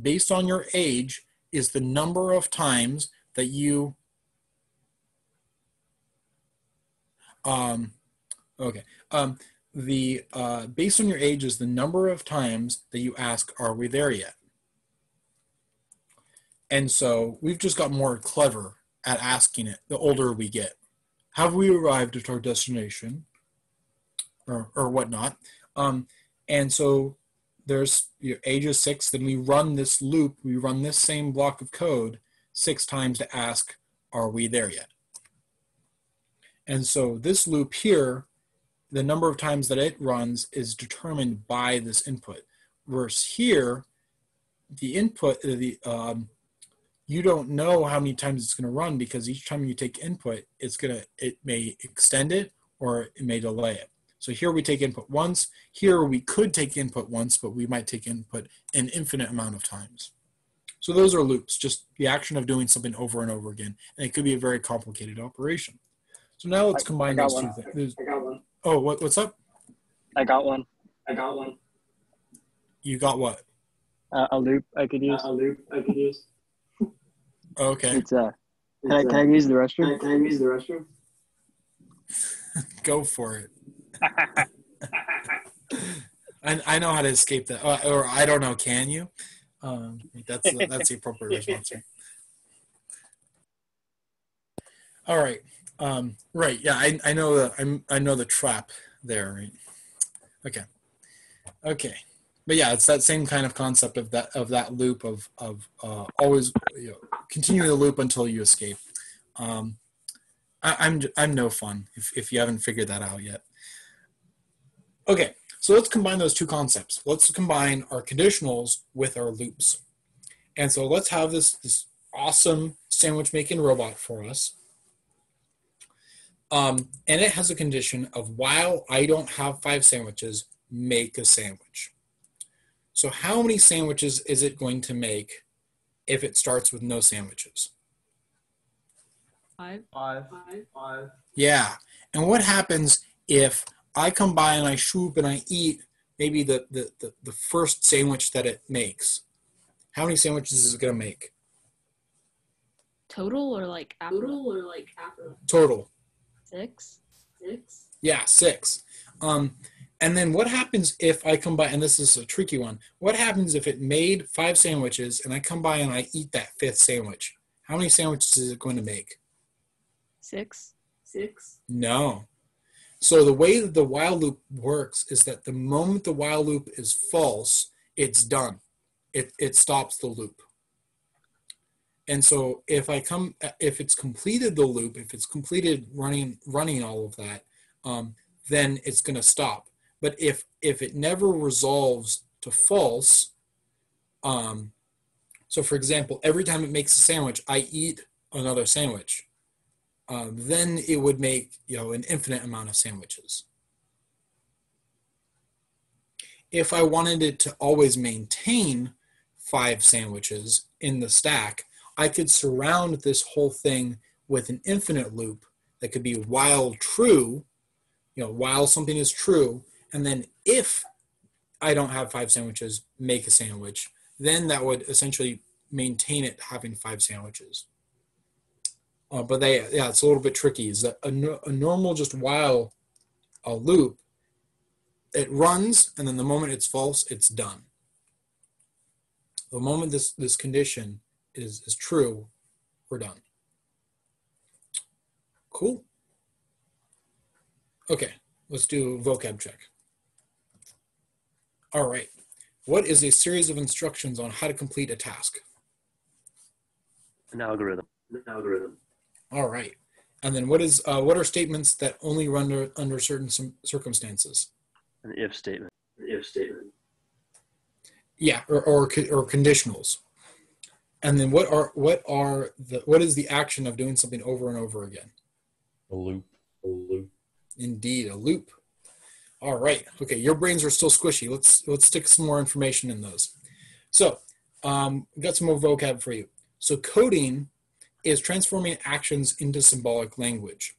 based on your age, is the number of times that you um, okay um, the uh, based on your age is the number of times that you ask are we there yet and so we've just got more clever at asking it the older we get. Have we arrived at our destination? Or, or whatnot. Um, and so there's your age of six, then we run this loop, we run this same block of code six times to ask, are we there yet? And so this loop here, the number of times that it runs is determined by this input. Versus here, the input, the um, you don't know how many times it's going to run because each time you take input, it's going to, it may extend it or it may delay it. So here we take input once. Here we could take input once, but we might take input an infinite amount of times. So those are loops, just the action of doing something over and over again. And it could be a very complicated operation. So now let's combine those two things. I got one. Oh, what, what's up? I got one. I got one. You got what? Uh, a loop I could use. Uh, a loop I could use. Okay. It's uh, can, I, can I use the restroom? Can I, use the restroom? [LAUGHS] Go for it. [LAUGHS] I, I know how to escape that, uh, or I don't know. Can you? Um, that's that's the appropriate [LAUGHS] response. Right? All right. Um, right. Yeah. I, I know the I'm, I know the trap there. Right. Okay. Okay but yeah, it's that same kind of concept of that of that loop of of uh, always you know, continuing the loop until you escape. Um, I, I'm I'm no fun if if you haven't figured that out yet. Okay, so let's combine those two concepts. Let's combine our conditionals with our loops, and so let's have this this awesome sandwich making robot for us. Um, and it has a condition of while I don't have five sandwiches, make a sandwich. So how many sandwiches is it going to make if it starts with no sandwiches? Five. Five. Five. Yeah. And what happens if I come by and I swoop and I eat maybe the, the, the, the first sandwich that it makes? How many sandwiches is it going to make? Total or like after Total or like after Total. six? six? Yeah, six. Um, and then what happens if I come by, and this is a tricky one. What happens if it made five sandwiches and I come by and I eat that fifth sandwich? How many sandwiches is it going to make? Six? Six? No. So the way that the while loop works is that the moment the while loop is false, it's done. It, it stops the loop. And so if I come, if it's completed the loop, if it's completed running running all of that, um, then it's going to stop. But if if it never resolves to false, um, so for example, every time it makes a sandwich, I eat another sandwich. Um, then it would make you know an infinite amount of sandwiches. If I wanted it to always maintain five sandwiches in the stack, I could surround this whole thing with an infinite loop that could be while true, you know, while something is true, and then if I don't have five sandwiches, make a sandwich, then that would essentially maintain it having five sandwiches. Uh, but they, yeah, it's a little bit tricky. Is that a, a normal just while a loop, it runs, and then the moment it's false, it's done. The moment this this condition is is true, we're done. Cool. Okay, let's do vocab check. All right. What is a series of instructions on how to complete a task? An algorithm. An algorithm. All right. And then what is uh, what are statements that only run under, under certain circumstances? An if statement. An if statement. Yeah, or, or or conditionals. And then what are what are the what is the action of doing something over and over again? A loop. A loop. Indeed, a loop. All right. Okay, your brains are still squishy. Let's let's stick some more information in those. So, um, got some more vocab for you. So, coding is transforming actions into symbolic language,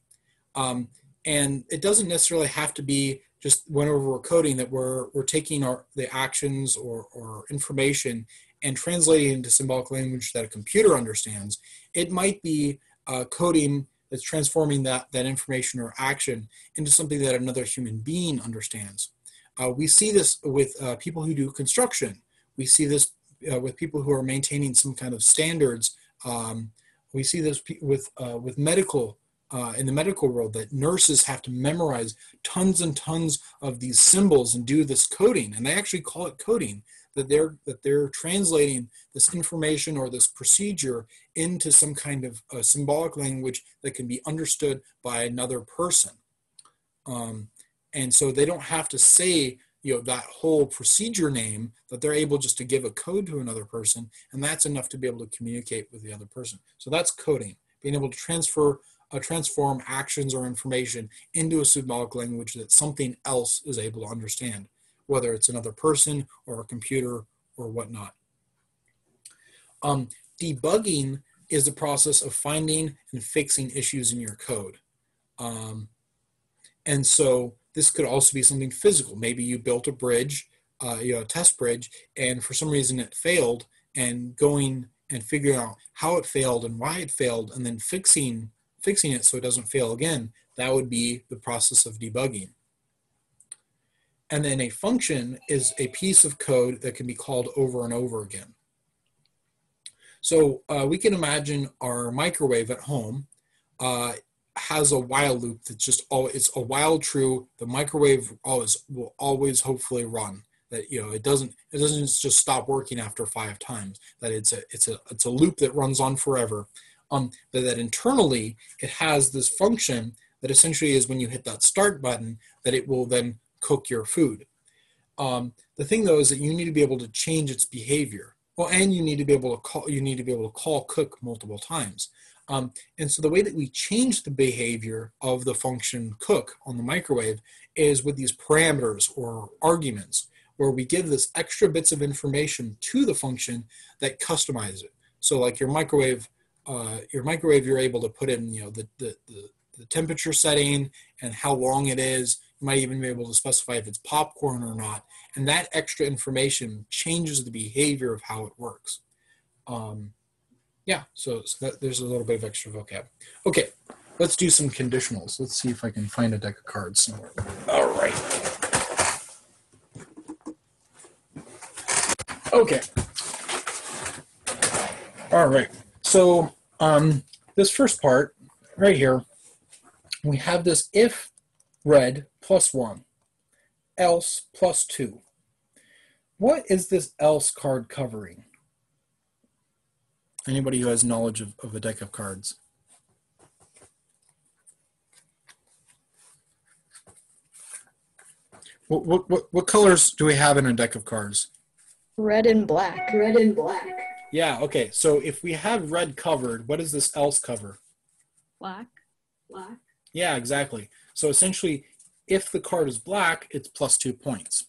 um, and it doesn't necessarily have to be just whenever we're coding that we're we're taking our the actions or or information and translating into symbolic language that a computer understands. It might be uh, coding that's transforming that that information or action into something that another human being understands. Uh, we see this with uh, people who do construction. We see this uh, with people who are maintaining some kind of standards. Um, we see this with uh, with medical uh, in the medical world that nurses have to memorize tons and tons of these symbols and do this coding, and they actually call it coding. That they're that they're translating this information or this procedure into some kind of symbolic language that can be understood by another person. Um, and so they don't have to say you know that whole procedure name that they're able just to give a code to another person and that's enough to be able to communicate with the other person so that's coding being able to transfer uh, transform actions or information into a symbolic language that something else is able to understand whether it's another person or a computer or whatnot um, debugging is the process of finding and fixing issues in your code um, and so this could also be something physical. Maybe you built a bridge, uh, you know, a test bridge, and for some reason it failed, and going and figuring out how it failed and why it failed, and then fixing fixing it so it doesn't fail again. That would be the process of debugging. And then a function is a piece of code that can be called over and over again. So uh, we can imagine our microwave at home. Uh, has a while loop that's just all it's a while true the microwave always will always hopefully run that you know it doesn't it doesn't just stop working after five times that it's a it's a it's a loop that runs on forever um but that internally it has this function that essentially is when you hit that start button that it will then cook your food um the thing though is that you need to be able to change its behavior well and you need to be able to call you need to be able to call cook multiple times um, and so the way that we change the behavior of the function cook on the microwave is with these parameters or arguments, where we give this extra bits of information to the function that customize it. So like your microwave, uh, your microwave, you're able to put in, you know, the, the, the, the temperature setting and how long it is. You might even be able to specify if it's popcorn or not. And that extra information changes the behavior of how it works. Um, Yeah, so, so that, there's a little bit of extra vocab. Okay, let's do some conditionals. Let's see if I can find a deck of cards somewhere. All right. Okay. All right. So um, this first part right here, we have this if red plus one, else plus two. What is this else card covering? Anybody who has knowledge of, of a deck of cards? What, what, what, what colors do we have in a deck of cards? Red and black. Red and black. Yeah, okay. So if we have red covered, what does this else cover? Black. Black. Yeah, exactly. So essentially, if the card is black, it's plus two points.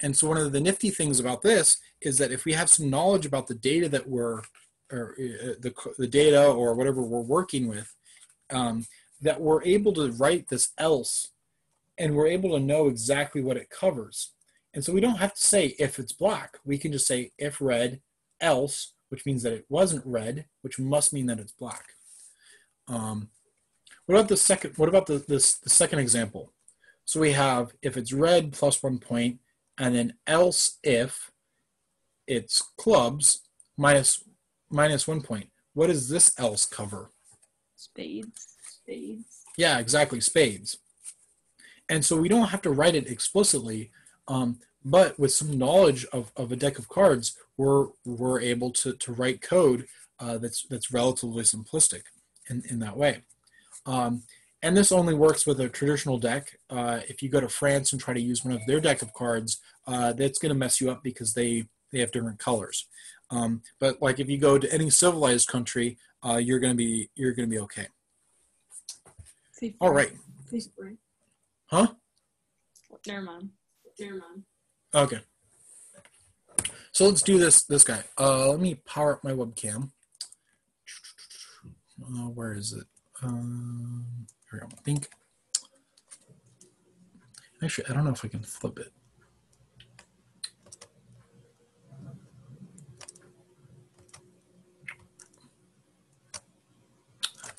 And so one of the nifty things about this is that if we have some knowledge about the data that we're, or uh, the, the data or whatever we're working with, um, that we're able to write this else and we're able to know exactly what it covers. And so we don't have to say if it's black. We can just say if red, else, which means that it wasn't red, which must mean that it's black. Um, what about the second? What about the this the second example? So we have if it's red plus one point, and then else if it's clubs minus minus one point. What does this else cover? Spades. Spades. Yeah, exactly, spades. And so we don't have to write it explicitly, um, but with some knowledge of, of a deck of cards, we're we're able to, to write code uh, that's that's relatively simplistic in, in that way. Um, and this only works with a traditional deck. Uh, if you go to France and try to use one of their deck of cards, uh, that's going to mess you up because they they have different colors. Um, but like if you go to any civilized country, uh, you're going to be you're going to be okay. See, All right, Please break. huh? Never mind. Never mind. Okay. So let's do this this guy. Uh, let me power up my webcam. Uh, where is it? Um, here we go. I think. Actually, I don't know if I can flip it.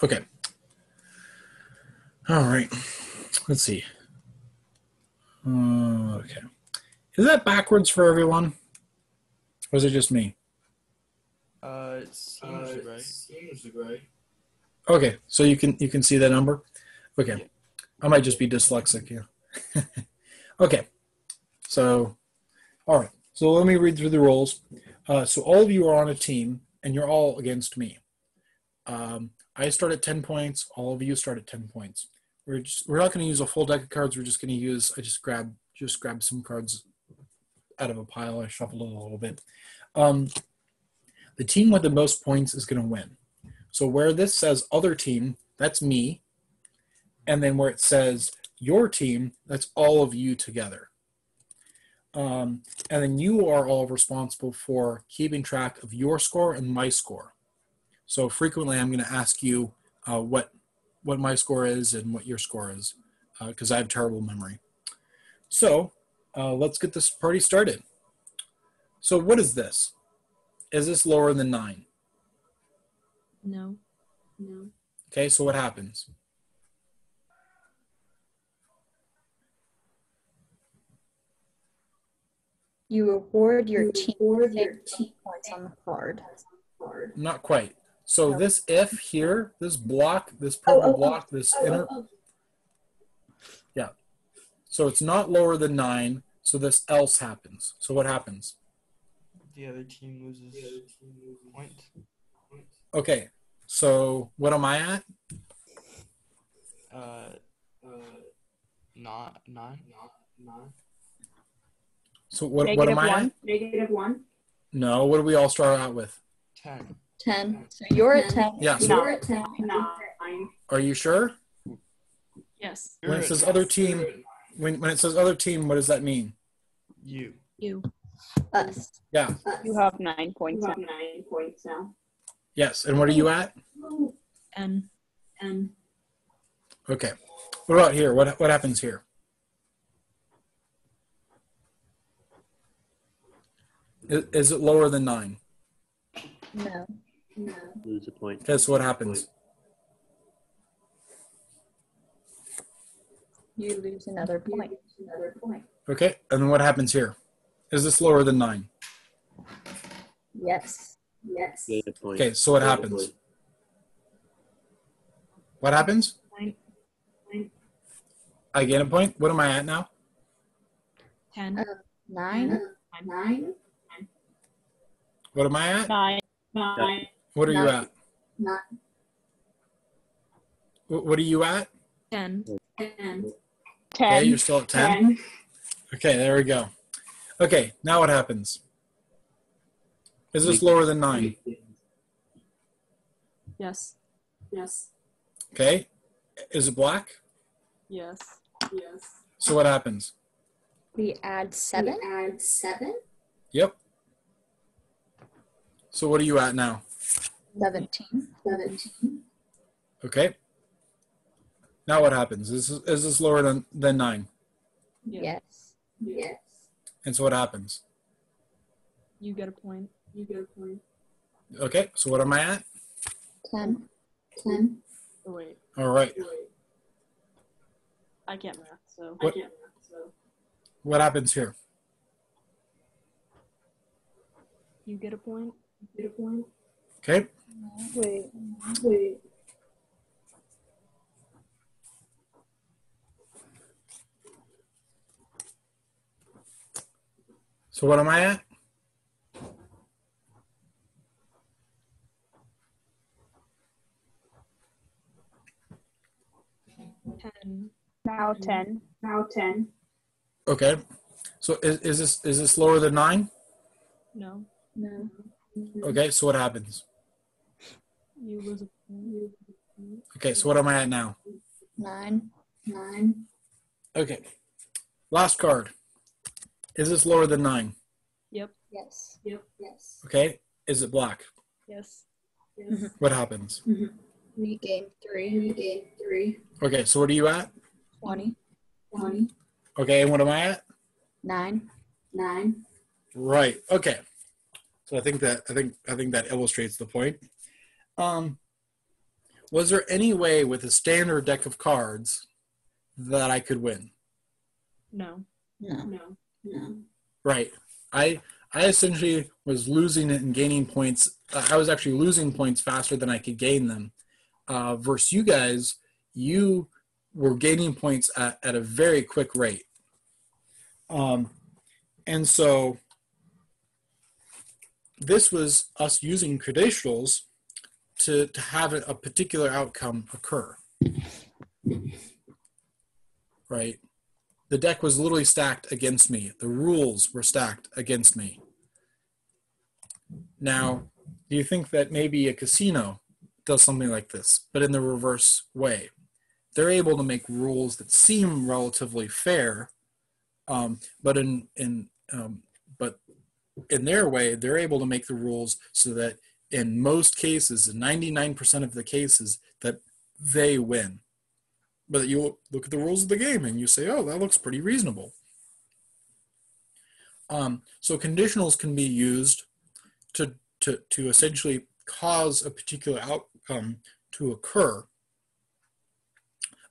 Okay. All right. Let's see. Uh, okay. Is that backwards for everyone? Or is it just me? Uh, it seems right. Seems right. Okay, so you can you can see that number? Okay. I might just be dyslexic here. [LAUGHS] okay. So all right. So let me read through the rules. Uh, so all of you are on a team and you're all against me. Um, I start at 10 points, all of you start at 10 points. We're just we're not going to use a full deck of cards, we're just going to use I just grab just grab some cards out of a pile. I shuffled it a little bit. Um, the team with the most points is going to win. So where this says other team, that's me. And then where it says your team, that's all of you together. Um, and then you are all responsible for keeping track of your score and my score. So frequently I'm going to ask you uh, what what my score is and what your score is because I have terrible memory. So uh, let's get this party started. So what is this? Is this lower than nine? No. No. Okay, so what happens? You award your You team award your team points on the card. Card. Not quite. So No. this if here, this block, this purple oh, oh. block, this Oh, inner, oh, yeah. So it's not lower than nine. So this else happens. So what happens? The other team loses point. Okay. So what am I at? Uh, not nine. Nine. So what, what am Negative I one. at? Negative one. No. What do we all start out with? Ten. 10. So you're at 10. Yeah. So You're at ten. Nine. are you sure? Yes. When it says other team, when, when it says other team, what does that mean? You. You. Us. Yeah. You have nine points. You points. have nine points now. Yes. And what are you at? And And Okay. What about here? What what happens here? Is, is it lower than nine? No. No. Lose a point. Guess what happens? You lose another point. Another point. Okay, and then what happens here? Is this lower than nine? Yes. Yes. Gain a point. Okay, so what happens? What happens? Nine. I gain a point. What am I at now? Ten. Uh, Nine. Nine. What am I at? Nine. Nine. What are you at? Nine. What are you at? Ten. Ten. Okay, Ten. you're still at 10. Ten. Okay, there we go. Okay, now what happens? Is this lower than 9? Yes. Yes. Okay. Is it black? Yes. Yes. So what happens? We add seven. We add seven. Yep. So what are you at now? Seventeen. Seventeen. Okay. Now what happens? Is this, is this lower than, than 9? Yeah. Yes. Yes. And so what happens? You get a point. You get a point. Okay, so what am I at? Ten. Ten. Oh wait, All right. I can't math, so What, So what happens here? you get a point. You get a point. Okay. Wait. Wait. So what am I at? Ten. Now ten. Now ten. Okay. So is, is this is this lower than 9? No. No. Okay, so what happens? You lose. Okay, so what am I at now? Nine. Nine. Okay. Last card. Is this lower than 9? Yep. Yes. Yep. Yes. Okay. Is it black? Yes. Yes. What happens? Mm-hmm. We gain three. We gain three. Okay, so what are you at? Twenty. Twenty. Okay, and what am I at? Nine. Nine. Right. Okay. So I think that I think I think that illustrates the point. Um was there any way with a standard deck of cards that I could win? No. No. No. No. Right. I I essentially was losing it and gaining points. Uh, I was actually losing points faster than I could gain them. Uh, versus you guys, you were gaining points at, at a very quick rate. Um, and so this was us using conditionals to, to have a, particular outcome occur. Right? The deck was literally stacked against me. The rules were stacked against me. Now, do you think that maybe a casino does something like this, but in the reverse way? They're able to make rules that seem relatively fair, um, but in in um, in their way, they're able to make the rules so that in most cases, in 99% of the cases, that they win but you look at the rules of the game and you say, oh, that looks pretty reasonable. Um, so conditionals can be used to, to, to essentially cause a particular outcome to occur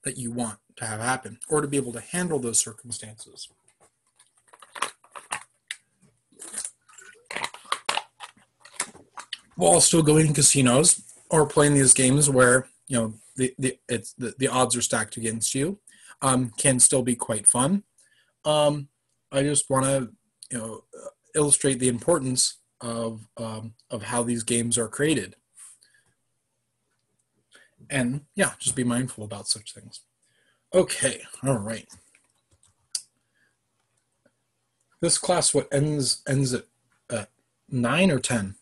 that you want to have happen or to be able to handle those circumstances. While still going to casinos or playing these games where, you know, the, the it's the, the odds are stacked against you um, can still be quite fun. Um, i just want to you know illustrate the importance of um, of how these games are created. And yeah just be mindful about such things. Okay all right. This class what ends ends at uh, nine or ten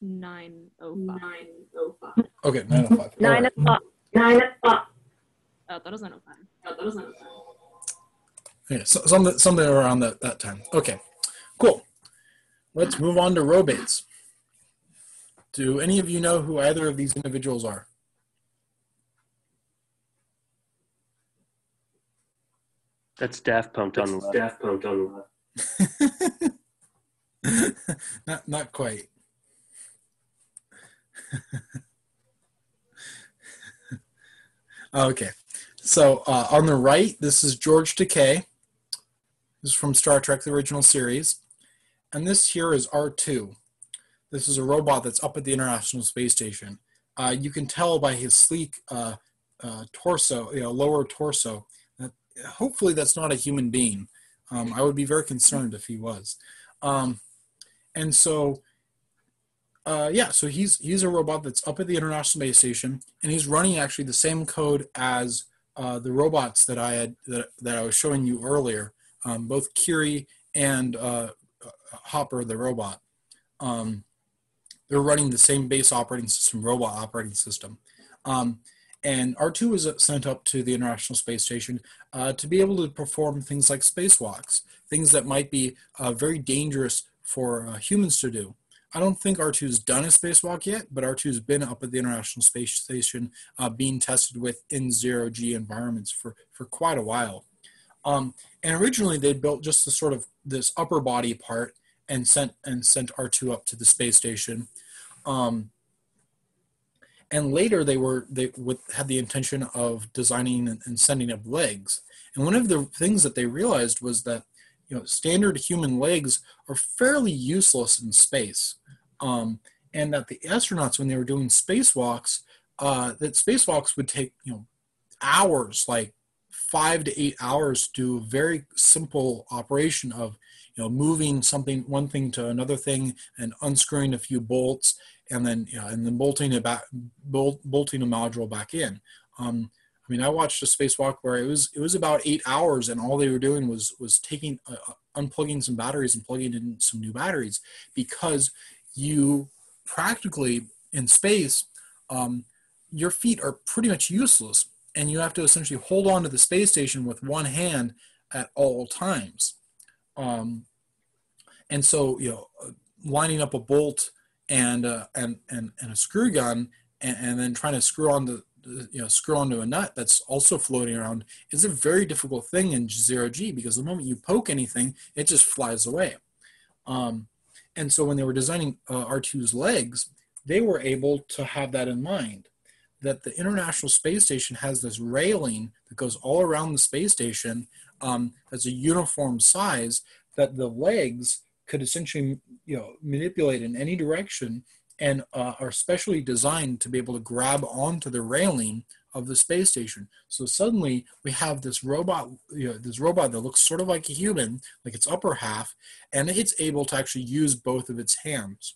Nine oh five. Nine oh five. okay nine oh five All Nine right. o'clock. Nine o'clock. Oh, that was nine oh five. No, that was not oh five. Yeah, so, something something around that, that time. Okay, cool. Let's move on to robates. Do any of you know who either of these individuals are? That's Daft Punk on the left. Daft Punk on the left. [LAUGHS] not not quite. [LAUGHS] okay. So uh, on the right, this is George Takei. This is from Star Trek, the original series. And this here is R2. This is a robot that's up at the International Space Station. Uh, you can tell by his sleek uh, uh, torso, you know, lower torso, that hopefully that's not a human being. Um, I would be very concerned if he was. Um, and so, uh, yeah, so he's he's a robot that's up at the International Space Station, and he's running actually the same code as uh, the robots that I had that, that I was showing you earlier, um, both Curie and uh, Hopper, the robot. Um, they're running the same base operating system, robot operating system. Um, and R2 was sent up to the International Space Station uh, to be able to perform things like spacewalks, things that might be uh, very dangerous for uh, humans to do. I don't think R2's done a spacewalk yet, but R2's been up at the International Space Station uh, being tested with in zero G environments for, for quite a while. Um, and originally they built just the sort of this upper body part and sent and sent R2 up to the space station. Um, and later they were they would had the intention of designing and sending up legs. And one of the things that they realized was that you know standard human legs are fairly useless in space, um, and that the astronauts when they were doing spacewalks, uh, that spacewalks would take you know hours, like five to eight hours, to do a very simple operation of you know moving something one thing to another thing and unscrewing a few bolts and then you know, and then bolting it back bolt, bolting a module back in. Um, i mean i watched a spacewalk where it was it was about eight hours and all they were doing was was taking uh, unplugging some batteries and plugging in some new batteries because you practically in space um, your feet are pretty much useless and you have to essentially hold on to the space station with one hand at all times um, and so, you know, lining up a bolt and uh, and, and and a screw gun, and, and then trying to screw on the you know screw onto a nut that's also floating around is a very difficult thing in zero g because the moment you poke anything, it just flies away. Um, and so when they were designing uh, R2's legs, they were able to have that in mind that the International Space Station has this railing that goes all around the space station um, that's a uniform size that the legs could essentially you know manipulate in any direction and uh, are specially designed to be able to grab onto the railing of the space station. So suddenly we have this robot, you know, this robot that looks sort of like a human, like its upper half, and it's able to actually use both of its hands,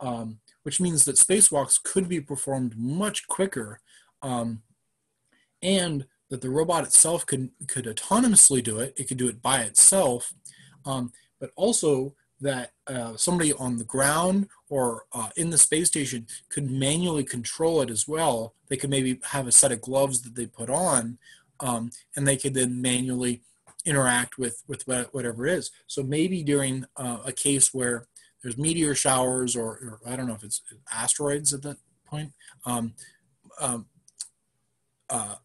um, which means that spacewalks could be performed much quicker, um, and that the robot itself could could autonomously do it. It could do it by itself, um, but also that uh, somebody on the ground or uh, in the space station could manually control it as well. They could maybe have a set of gloves that they put on, um, and they could then manually interact with with whatever it is. So maybe during uh, a case where there's meteor showers, or, or, I don't know if it's asteroids at that point, um, um, uh,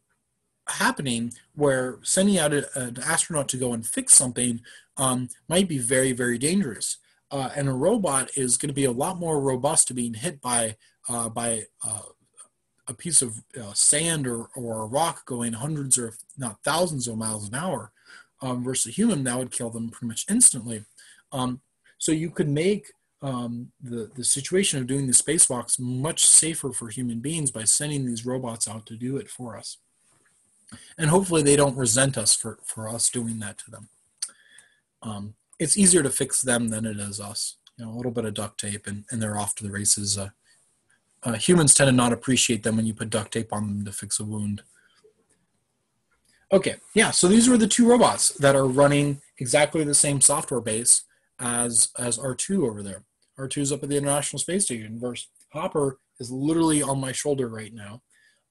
happening where sending out a, an astronaut to go and fix something um, might be very, very dangerous. Uh, and a robot is going to be a lot more robust to being hit by uh, by uh, a piece of uh, sand or, or a rock going hundreds or not thousands of miles an hour um, versus a human that would kill them pretty much instantly. Um, so you could make um, the, the situation of doing the spacewalks much safer for human beings by sending these robots out to do it for us. And hopefully they don't resent us for, for us doing that to them. Um, it's easier to fix them than it is us. You know, a little bit of duct tape and, and they're off to the races. Uh, uh, humans tend to not appreciate them when you put duct tape on them to fix a wound. Okay, yeah, so these were the two robots that are running exactly the same software base as, as R2 over there. R2 is up at the International Space Station, versus Hopper is literally on my shoulder right now.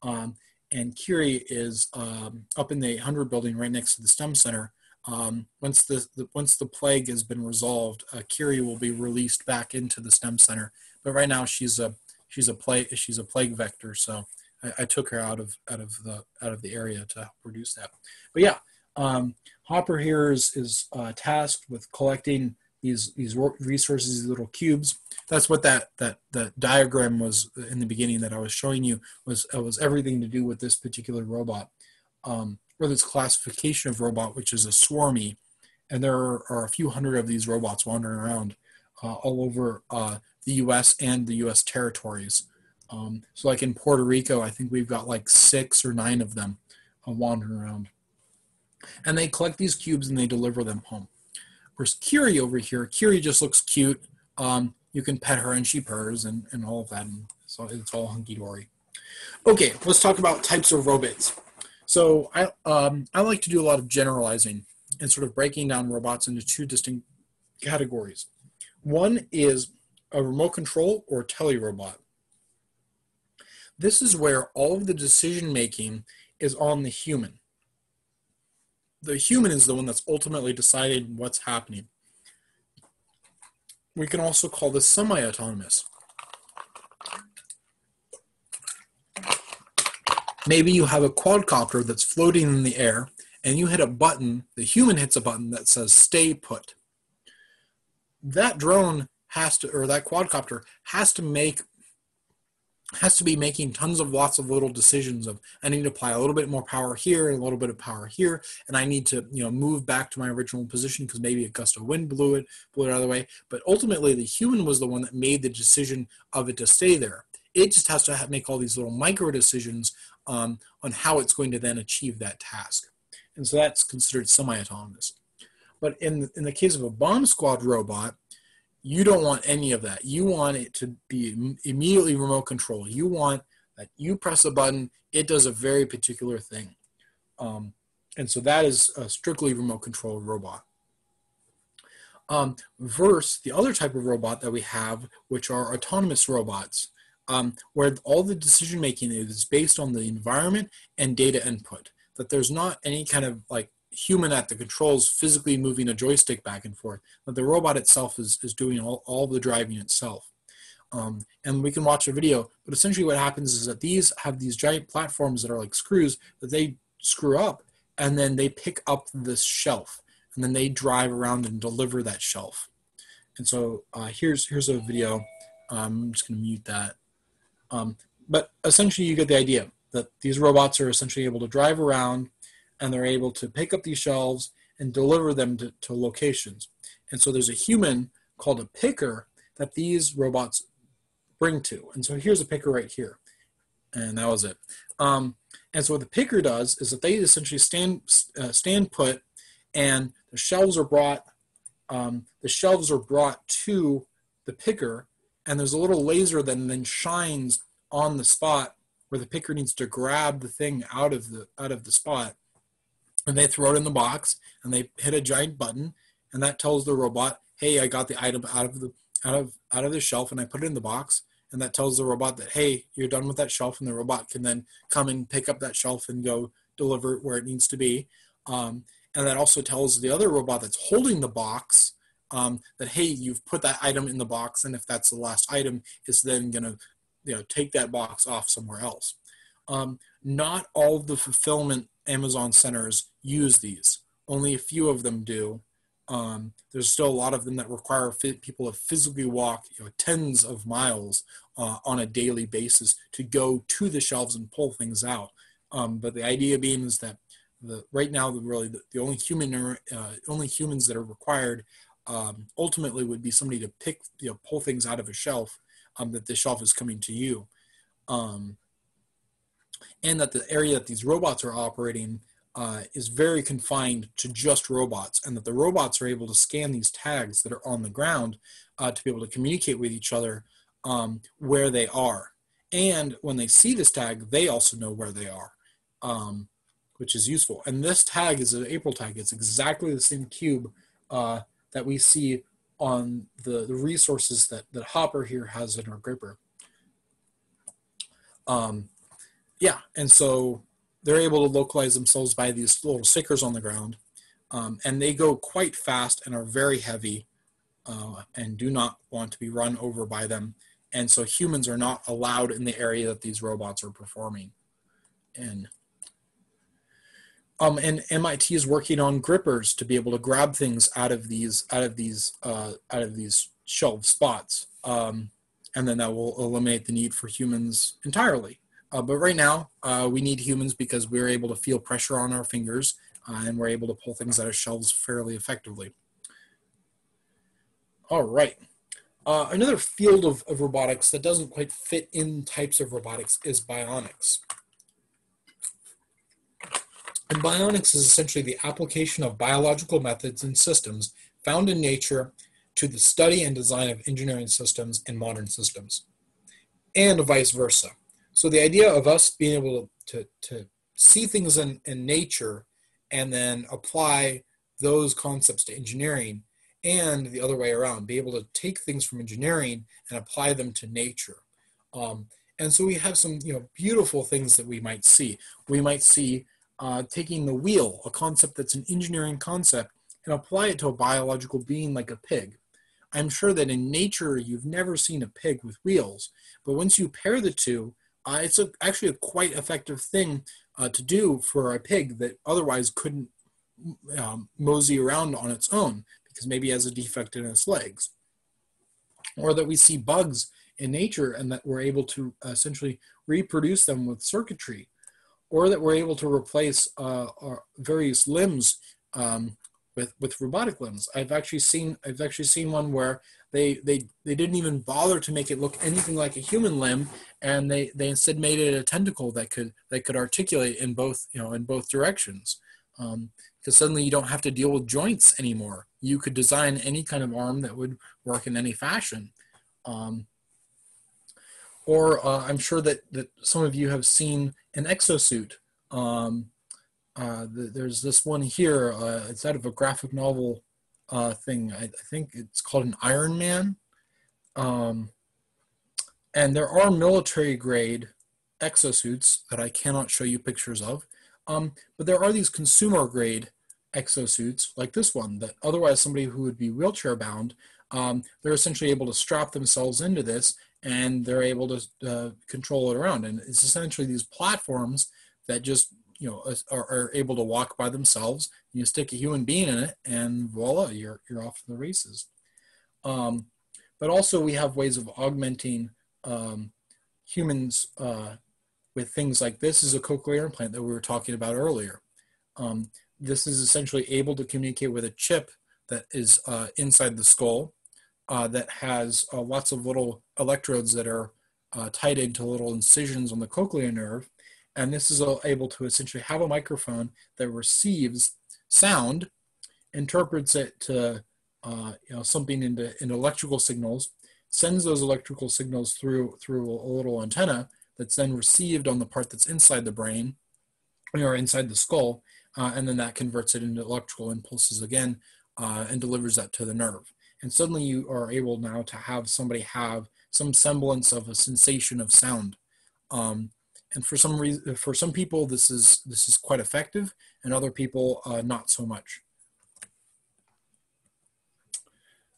Um, and Curie is um, up in the 800 building right next to the STEM Center. Um, once the, the, once the plague has been resolved, uh, Curie will be released back into the STEM Center. But right now she's a she's a plague she's a plague vector, so I, I, took her out of out of the out of the area to reduce that. But yeah, um, Hopper here is is uh, tasked with collecting these these resources, these little cubes. That's what that that that diagram was in the beginning that I was showing you was uh, was everything to do with this particular robot, um, or this classification of robot, which is a Swarmie, and there are, a few hundred of these robots wandering around uh, all over uh, the U.S. and the U.S. territories. Um, so, like in Puerto Rico, I think we've got like six or nine of them uh, wandering around, and they collect these cubes and they deliver them home. Whereas Curie over here, Curie just looks cute. Um, you can pet her and she purrs and, and all of that. And so it's all hunky dory. Okay, let's talk about types of robots. So I, um, I like to do a lot of generalizing and sort of breaking down robots into two distinct categories. One is a remote control or tele-robot. This is where all of the decision making is on the human the human is the one that's ultimately deciding what's happening. We can also call this semi-autonomous. Maybe you have a quadcopter that's floating in the air and you hit a button, the human hits a button that says stay put. That drone has to, or that quadcopter has to make has to be making tons of lots of little decisions of I need to apply a little bit more power here and a little bit of power here, and I need to you know move back to my original position because maybe a gust of wind blew it blew it out of the way. But ultimately, the human was the one that made the decision of it to stay there. It just has to have, make all these little micro decisions um, on how it's going to then achieve that task, and so that's considered semi-autonomous. But in in the case of a bomb squad robot, you don't want any of that. You want it to be immediately remote control. You want that you press a button, it does a very particular thing. Um, and so that is a strictly remote control robot. Um, versus the other type of robot that we have, which are autonomous robots, um, where all the decision making is based on the environment and data input. That there's not any kind of like human at the controls physically moving a joystick back and forth, but the robot itself is, is doing all, all the driving itself. Um, and we can watch a video, but essentially what happens is that these have these giant platforms that are like screws that they screw up and then they pick up this shelf and then they drive around and deliver that shelf. And so uh, here's, here's a video. I'm just gonna mute that. Um, but essentially you get the idea that these robots are essentially able to drive around and they're able to pick up these shelves and deliver them to, to locations. And so there's a human called a picker that these robots bring to. And so here's a picker right here. And that was it. Um, and so what the picker does is that they essentially stand uh, stand put, and the shelves are brought. Um, the shelves are brought to the picker, and there's a little laser that then shines on the spot where the picker needs to grab the thing out of the out of the spot. And they throw it in the box and they hit a giant button and that tells the robot hey i got the item out of the out of out of the shelf and i put it in the box. And that tells the robot that hey you're done with that shelf and the robot can then come and pick up that shelf and go deliver it where it needs to be. Um, and that also tells the other robot that's holding the box um, that hey you've put that item in the box and if that's the last item it's then going to you know take that box off somewhere else um, not all of the fulfillment Amazon centers use these. Only a few of them do. Um, there's still a lot of them that require people to physically walk you know, tens of miles uh, on a daily basis to go to the shelves and pull things out. Um, but the idea being is that the, right now, the, really the, the only human, uh, only humans that are required um, ultimately would be somebody to pick, you know, pull things out of a shelf um, that the shelf is coming to you. Um, and that the area that these robots are operating uh, is very confined to just robots, and that the robots are able to scan these tags that are on the ground uh, to be able to communicate with each other um, where they are. And when they see this tag, they also know where they are, um, which is useful. And this tag is an April tag. It's exactly the same cube uh, that we see on the, the resources that, that Hopper here has in our gripper. Um, yeah, and so they're able to localize themselves by these little stickers on the ground. Um, and they go quite fast and are very heavy uh, and do not want to be run over by them. And so humans are not allowed in the area that these robots are performing in. Um, and MIT is working on grippers to be able to grab things out of these out of these uh, out of these shelved spots, um, and then that will eliminate the need for humans entirely. Uh, but right now, uh, we need humans because we're able to feel pressure on our fingers uh, and we're able to pull things out of shelves fairly effectively. All right. Uh, another field of, of robotics that doesn't quite fit in types of robotics is bionics. And bionics is essentially the application of biological methods and systems found in nature to the study and design of engineering systems and modern systems, and vice versa. So the idea of us being able to, to see things in, in nature and then apply those concepts to engineering and the other way around, be able to take things from engineering and apply them to nature. Um, and so we have some you know, beautiful things that we might see. We might see uh, taking the wheel, a concept that's an engineering concept, and apply it to a biological being like a pig. I'm sure that in nature you've never seen a pig with wheels, but once you pair the two, uh, it's a, actually a quite effective thing uh, to do for a pig that otherwise couldn't um, mosey around on its own because maybe it has a defect in its legs. Or that we see bugs in nature and that we're able to essentially reproduce them with circuitry. Or that we're able to replace uh, various limbs um, with, with robotic limbs. I've actually seen I've actually seen one where they, they they didn't even bother to make it look anything like a human limb, and they, they instead made it a tentacle that could that could articulate in both you know in both directions. Um, because suddenly you don't have to deal with joints anymore. You could design any kind of arm that would work in any fashion. Um, or uh, I'm sure that, that some of you have seen an exosuit. Um, uh, the, there's this one here. Uh, it's out of a graphic novel uh, thing. I, I, think it's called an Iron Man. Um, and there are military grade exosuits that I cannot show you pictures of. Um, but there are these consumer grade exosuits like this one that otherwise somebody who would be wheelchair bound, um, they're essentially able to strap themselves into this and they're able to uh, control it around. And it's essentially these platforms that just you know are, are, able to walk by themselves. You stick a human being in it, and voila, you're you're off to the races. Um, but also, we have ways of augmenting um, humans uh, with things like this is a cochlear implant that we were talking about earlier. Um, this is essentially able to communicate with a chip that is uh, inside the skull that has uh, lots of little electrodes that are uh, tied into little incisions on the cochlear nerve. And this is able to essentially have a microphone that receives sound, interprets it to uh, you know, something into, into electrical signals, sends those electrical signals through, through a little antenna, that's then received on the part that's inside the brain or inside the skull, uh, and then that converts it into electrical impulses again uh, and delivers that to the nerve. And suddenly you are able now to have somebody have some semblance of a sensation of sound. Um, and for some reason, for some people, this is this is quite effective, and other people uh, not so much.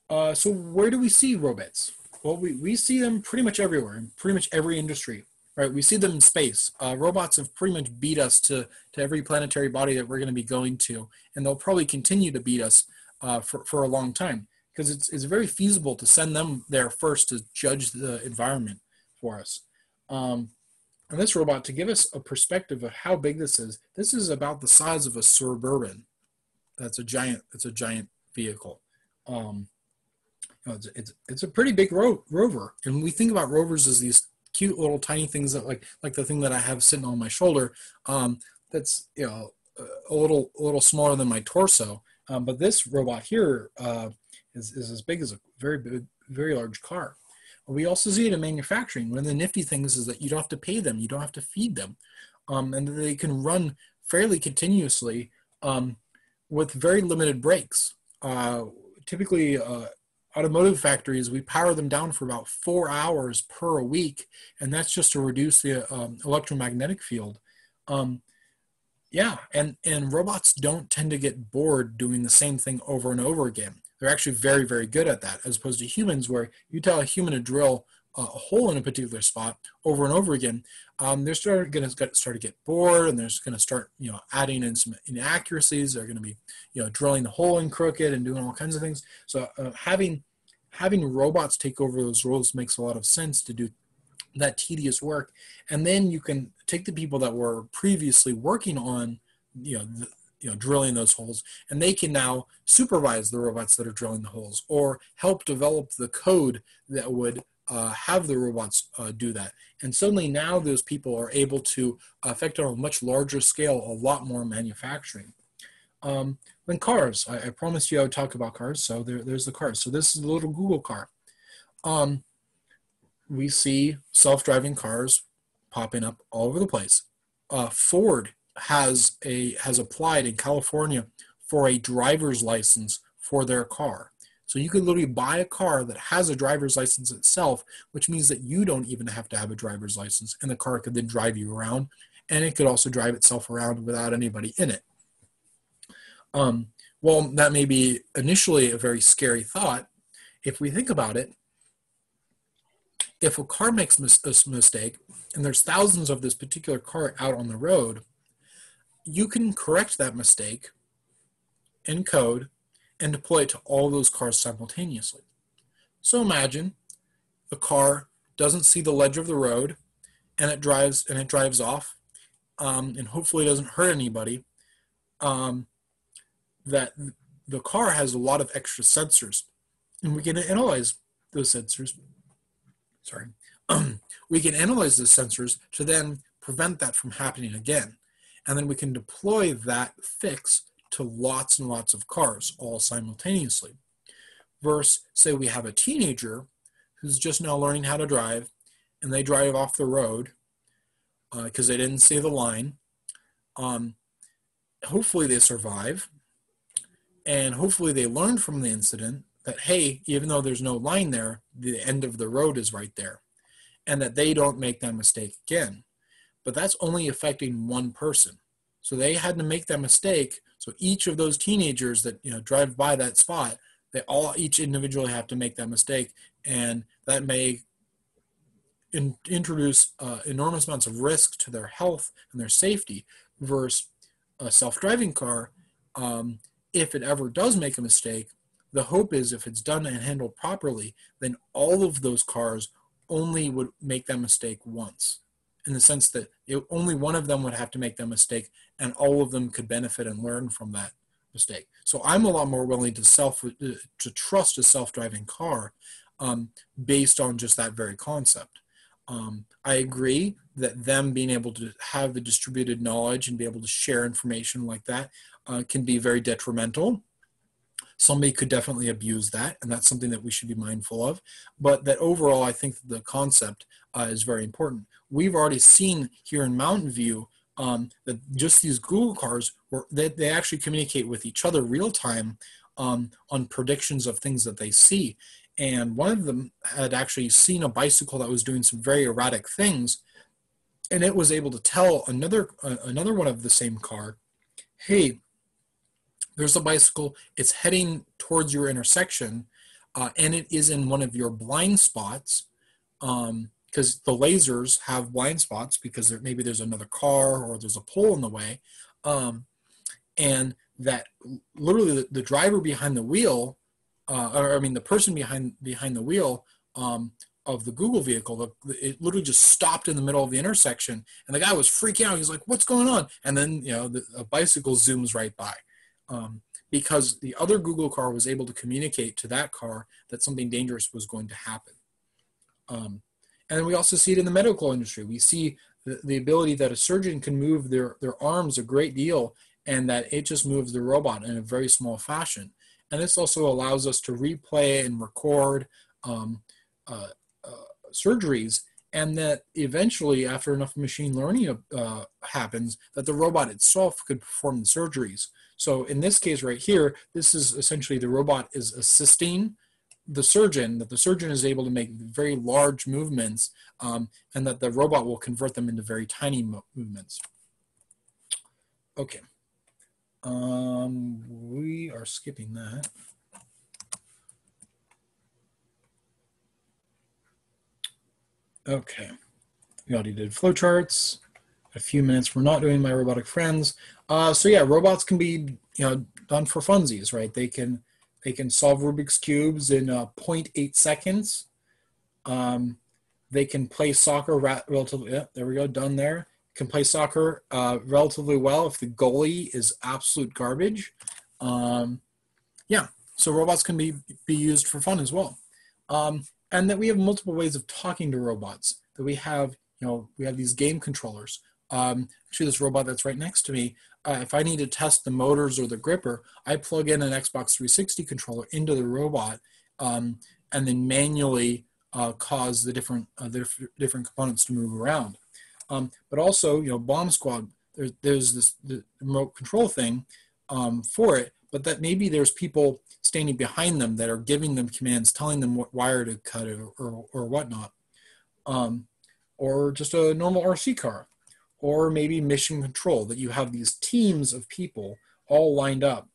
Uh, so where do we see robots? Well, we, we see them pretty much everywhere in pretty much every industry right? We see them in space. Uh, robots have pretty much beat us to, to every planetary body that we're going to be going to, and they'll probably continue to beat us uh, for, for a long time because it's, it's very feasible to send them there first to judge the environment for us. Um, and this robot, to give us a perspective of how big this is, this is about the size of a suburban. That's a giant. It's a giant vehicle. Um, you know, it's, it's, it's a pretty big ro- rover, and we think about rovers as these cute little tiny things that like like the thing that I have sitting on my shoulder. Um, that's you know a little a little smaller than my torso. Um, but this robot here uh, is is as big as a very big, very large car. We also see it in manufacturing. One of the nifty things is that you don't have to pay them, you don't have to feed them, um, and they can run fairly continuously um, with very limited breaks. Uh, typically, uh, automotive factories, we power them down for about four hours per week, and that's just to reduce the um, electromagnetic field. Um, yeah, and, and robots don't tend to get bored doing the same thing over and over again. They're actually very, very good at that, as opposed to humans, where you tell a human to drill a hole in a particular spot over and over again, um, they're start going to start to get bored, and they're going to start, you know, adding in some inaccuracies. They're going to be, you know, drilling the hole in crooked and doing all kinds of things. So uh, having having robots take over those roles makes a lot of sense to do that tedious work, and then you can take the people that were previously working on, you know, the, you know drilling those holes and they can now supervise the robots that are drilling the holes or help develop the code that would uh, have the robots uh, do that. And suddenly now those people are able to affect on a much larger scale a lot more manufacturing. Um, then cars. I, I, promised you i would talk about cars so there, there's the cars. So this is a little google car. Um, we see self-driving cars popping up all over the place. Uh, ford has a has applied in California for a driver's license for their car. So you could literally buy a car that has a driver's license itself, which means that you don't even have to have a driver's license, and the car could then drive you around, and it could also drive itself around without anybody in it. Um, well, that may be initially a very scary thought. If we think about it, if a car makes a mistake, and there's thousands of this particular car out on the road, you can correct that mistake in code and deploy it to all those cars simultaneously. So imagine the car doesn't see the ledge of the road and it drives and it drives off um, and hopefully doesn't hurt anybody. Um, that the car has a lot of extra sensors and we can analyze those sensors. Sorry. [CLEARS THROAT] we can analyze those sensors to then prevent that from happening again and then we can deploy that fix to lots and lots of cars all simultaneously. Versus, say we have a teenager who's just now learning how to drive and they drive off the road because uh, they didn't see the line. Um, hopefully they survive and hopefully they learn from the incident that, hey, even though there's no line there, the end of the road is right there and that they don't make that mistake again but that's only affecting one person. So they had to make that mistake. So each of those teenagers that you know drive by that spot, they all each individually have to make that mistake, and that may in, introduce uh, enormous amounts of risk to their health and their safety. Versus a self-driving car, um, if it ever does make a mistake, the hope is if it's done and handled properly, then all of those cars only would make that mistake once in the sense that it, only one of them would have to make that mistake and all of them could benefit and learn from that mistake. So I'm a lot more willing to self uh, to trust a self-driving car um, based on just that very concept. Um, I agree that them being able to have the distributed knowledge and be able to share information like that uh, can be very detrimental. Somebody could definitely abuse that, and that's something that we should be mindful of. But that overall, I think the concept uh, is very important we've already seen here in Mountain View um, that just these Google cars, were, they, they actually communicate with each other real time um, on predictions of things that they see. And one of them had actually seen a bicycle that was doing some very erratic things, and it was able to tell another uh, another one of the same car, "Hey, there's a bicycle. It's heading towards your intersection, uh, and it is in one of your blind spots." Um, because the lasers have blind spots because there, maybe there's another car or there's a pole in the way um, and that literally the, the, driver behind the wheel uh, or i mean the person behind behind the wheel um, of the google vehicle it literally just stopped in the middle of the intersection and the guy was freaking out he's like what's going on and then you know the, a bicycle zooms right by um, because the other google car was able to communicate to that car that something dangerous was going to happen um, and we also see it in the medical industry. We see the, the ability that a surgeon can move their, their arms a great deal and that it just moves the robot in a very small fashion. And this also allows us to replay and record um, uh, uh, surgeries and that eventually after enough machine learning uh, happens that the robot itself could perform the surgeries so in this case right here this is essentially the robot is assisting the surgeon that the surgeon is able to make very large movements um, and that the robot will convert them into very tiny mo movements. Okay. Um, we are skipping that. Okay. We already did flowcharts. A few minutes. We're not doing my robotic friends. Uh, so yeah, robots can be you know done for funsies, right? They can they can solve Rubik's cubes in uh, 0.8 seconds. Um, they can play soccer relatively. Yeah, there we go. Done there. Can play soccer uh, relatively well if the goalie is absolute garbage. Um, yeah, so robots can be be used for fun as well. Um, and that we have multiple ways of talking to robots. That we have, you know, we have these game controllers. Um, actually, this robot that's right next to me, uh, if I need to test the motors or the gripper, I plug in an Xbox 360 controller into the robot um, and then manually uh, cause the different uh, the different components to move around. Um, but also, you know, Bomb Squad, there's, there's this the remote control thing um, for it, but that maybe there's people standing behind them that are giving them commands, telling them what wire to cut or, or, or whatnot. Um, or just a normal RC car. Or maybe mission control that you have these teams of people all lined up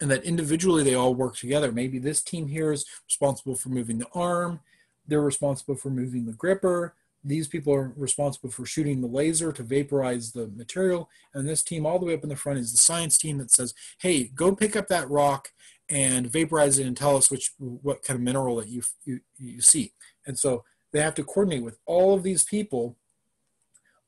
and that individually they all work together. Maybe this team here is responsible for moving the arm. They're responsible for moving the gripper these people are responsible for shooting the laser to vaporize the material. And this team all the way up in the front is the science team that says hey go pick up that rock and vaporize it and tell us which what kind of mineral that you you, you see. And so they have to coordinate with all of these people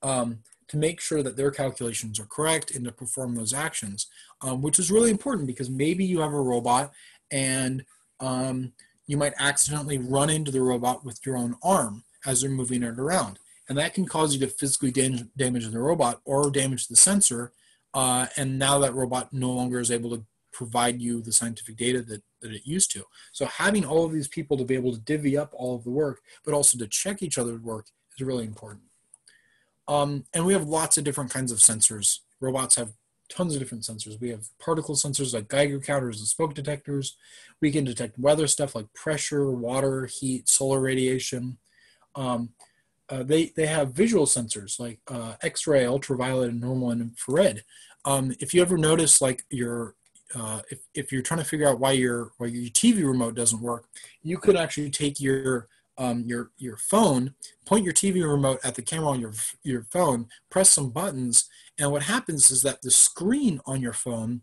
um, to make sure that their calculations are correct and to perform those actions, um, which is really important because maybe you have a robot and um, you might accidentally run into the robot with your own arm as they're moving it around. And that can cause you to physically damage, damage the robot or damage the sensor. Uh, and now that robot no longer is able to provide you the scientific data that, that it used to. So having all of these people to be able to divvy up all of the work, but also to check each other's work is really important. Um, and we have lots of different kinds of sensors. Robots have tons of different sensors. We have particle sensors like Geiger counters and smoke detectors. We can detect weather stuff like pressure, water, heat, solar radiation. Um, uh, they, they have visual sensors like uh, X-ray, ultraviolet, and normal and infrared. Um, if you ever notice like your uh, if, if you're trying to figure out why your why your TV remote doesn't work, you could actually take your um, your your phone, point your TV remote at the camera on your your phone, press some buttons, and what happens is that the screen on your phone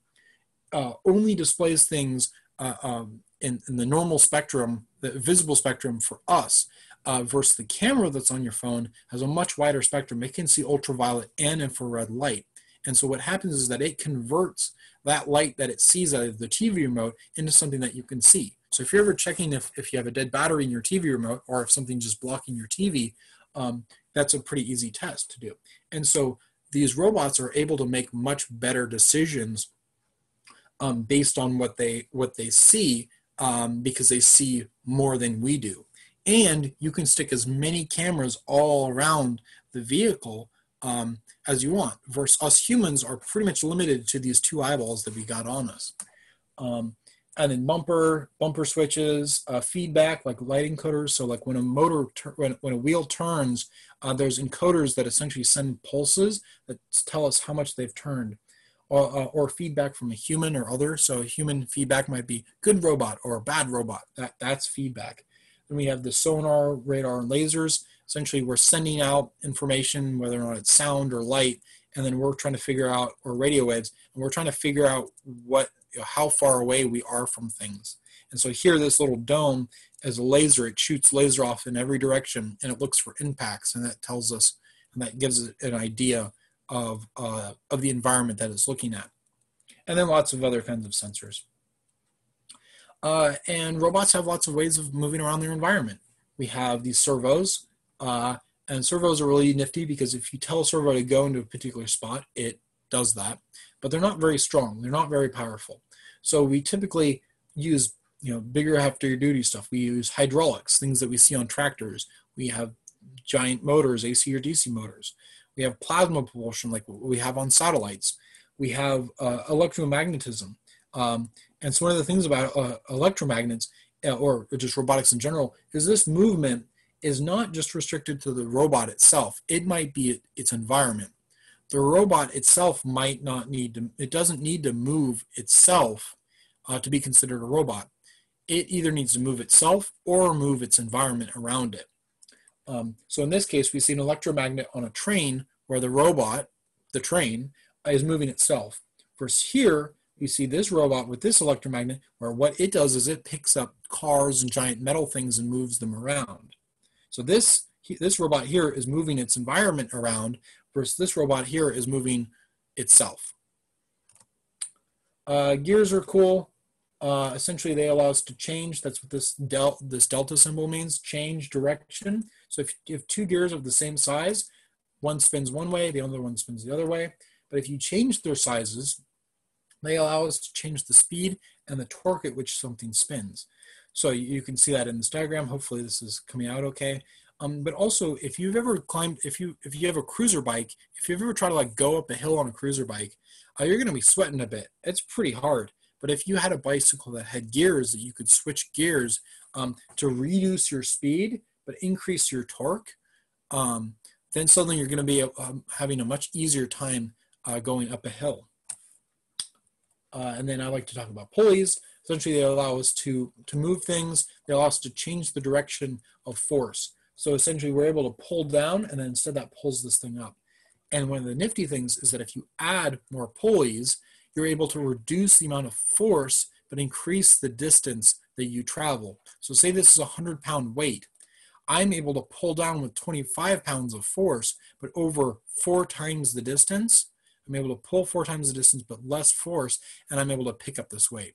uh, only displays things uh, um, in, in, the normal spectrum, the visible spectrum for us, uh, versus the camera that's on your phone has a much wider spectrum. It can see ultraviolet and infrared light. And so what happens is that it converts that light that it sees out of the TV remote into something that you can see. So if you're ever checking if, if you have a dead battery in your TV remote or if something's just blocking your TV, um, that's a pretty easy test to do. And so these robots are able to make much better decisions um, based on what they what they see um, because they see more than we do. And you can stick as many cameras all around the vehicle um, as you want. Versus us humans are pretty much limited to these two eyeballs that we got on us. Um, and then bumper bumper switches uh, feedback like light encoders so like when a motor when, when a wheel turns uh, there's encoders that essentially send pulses that tell us how much they've turned or, uh, or feedback from a human or other so human feedback might be good robot or bad robot that that's feedback then we have the sonar radar and lasers essentially we're sending out information whether or not it's sound or light and then we're trying to figure out or radio waves and we're trying to figure out what you know, how far away we are from things. And so here, this little dome as a laser, it shoots laser off in every direction and it looks for impacts. And that tells us, and that gives it an idea of, uh, of the environment that it's looking at. And then lots of other kinds of sensors. Uh, and robots have lots of ways of moving around their environment. We have these servos, uh, and servos are really nifty because if you tell a servo to go into a particular spot, it does that but they're not very strong. They're not very powerful. So we typically use you know bigger heftier duty stuff. We use hydraulics, things that we see on tractors. We have giant motors, AC or DC motors. We have plasma propulsion like we have on satellites. We have uh, electromagnetism. Um, and so one of the things about uh, electromagnets uh, or just robotics in general is this movement is not just restricted to the robot itself. It might be its environment the robot itself might not need to, it doesn't need to move itself uh, to be considered a robot. It either needs to move itself or move its environment around it. Um, so in this case, we see an electromagnet on a train where the robot, the train, is moving itself. Versus here, we see this robot with this electromagnet where what it does is it picks up cars and giant metal things and moves them around. So this, this robot here is moving its environment around versus this robot here is moving itself. Uh, gears are cool. Uh, essentially, they allow us to change. That's what this del this delta symbol means. Change direction. So if you have two gears of the same size, one spins one way, the other one spins the other way. But if you change their sizes, they allow us to change the speed and the torque at which something spins. So you can see that in this diagram. Hopefully this is coming out okay. Um, but also, if you've ever climbed, if you if you have a cruiser bike, if you've ever tried to like go up a hill on a cruiser bike, uh, you're going to be sweating a bit. It's pretty hard. But if you had a bicycle that had gears that you could switch gears um, to reduce your speed but increase your torque, um, then suddenly you're going to be um, having a much easier time uh, going up a hill. Uh, and then I like to talk about pulleys. Essentially, they allow us to, to move things. They allow us to change the direction of force. So essentially, we're able to pull down, and then instead that pulls this thing up. And one of the nifty things is that if you add more pulleys, you're able to reduce the amount of force, but increase the distance that you travel. So say this is a 100 pound weight. I'm able to pull down with 25 pounds of force, but over four times the distance. I'm able to pull four times the distance, but less force, and I'm able to pick up this weight.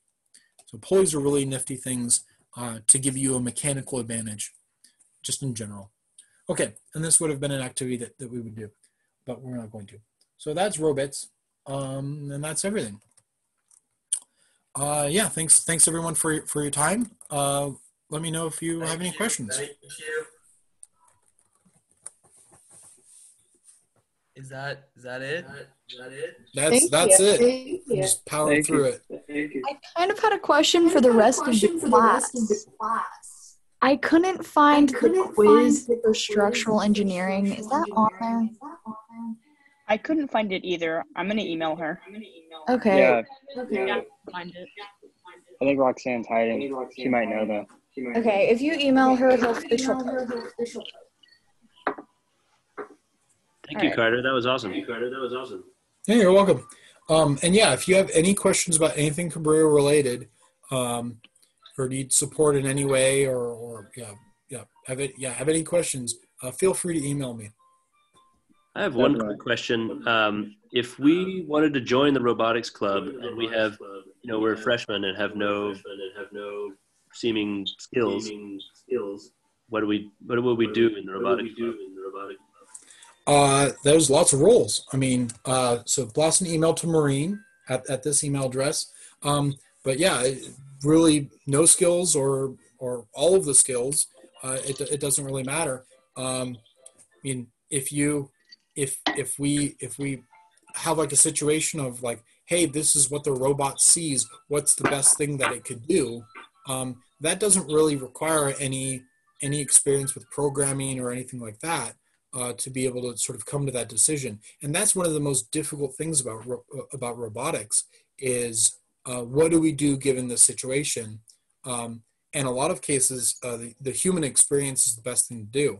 So pulleys are really nifty things uh, to give you a mechanical advantage, just in general. Okay, and this would have been an activity that, that we would do, but we're not going to. So that's Robits, um, and that's everything. Uh, yeah, thanks, thanks everyone for for your time. Uh, let me know if you have any questions. Thank you. Is that is that it? Is that it? That's Thank that's you. it. Thank you. Just power Thank through you. it. Thank you. I kind of had a question for the rest of the class. I couldn't find the quiz for structural engineering. Is that on there? I couldn't find it either. I'm gonna email her. Okay. Yeah, Yeah, find it. I think Roxanne's hiding. She might know though. Okay, if you email her, hopefully she'll Thank you, Alright. Carter. That was awesome. Thank you, Carter. That was awesome. Yeah, you're welcome. Um, and yeah, if you have any questions about anything Cabrera related, um, or need support in any way, or, or yeah, yeah, have it, yeah, have any questions, uh, feel free to email me. I have one quick question. Um, if we wanted to join the robotics club and we have, you know, we're freshmen and have no and have no seeming skills, skills. what do we, what would we do in the What do we robotics club? Uh, there's lots of roles. I mean, uh, so blast an email to Maureen at, at this email address. Um, but yeah, really no skills or, or all of the skills. Uh, it, it doesn't really matter. Um, I mean, if you, if, if we, if we have like a situation of like, Hey, this is what the robot sees. What's the best thing that it could do? Um, that doesn't really require any, any experience with programming or anything like that uh, to be able to sort of come to that decision. And that's one of the most difficult things about ro- about robotics is uh, what do we do given the situation? Um, and a lot of cases, uh, the, the human experience is the best thing to do.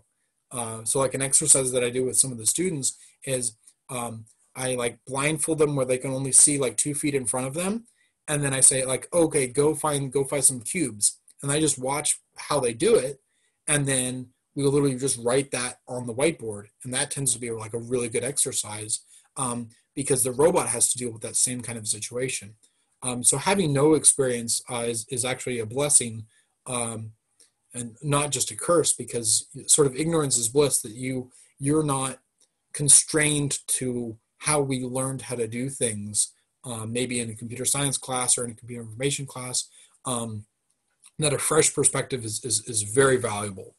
Uh, so, like an exercise that I do with some of the students is um, I like blindfold them where they can only see like two feet in front of them, and then I say like, okay, go find go find some cubes, and I just watch how they do it, and then we literally just write that on the whiteboard and that tends to be like a really good exercise um, because the robot has to deal with that same kind of situation. Um, so having no experience uh, is, is actually a blessing um, and not just a curse because sort of ignorance is bliss that you you're not constrained to how we learned how to do things um, maybe in a computer science class or in a computer information class. Um, that a fresh perspective is, is, is very valuable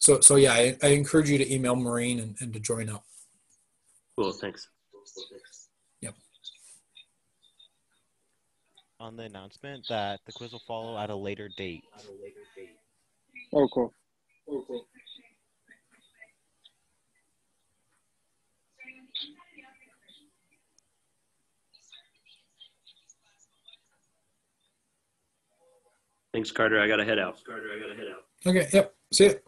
so, so yeah, I, I encourage you to email Maureen and, and to join up. Cool. Thanks. Yep. on the announcement that the quiz will follow at a later date. Oh, cool. Oh, cool. Thanks, Carter. I got to head out. Carter, I gotta head out. Okay. Yep. See it.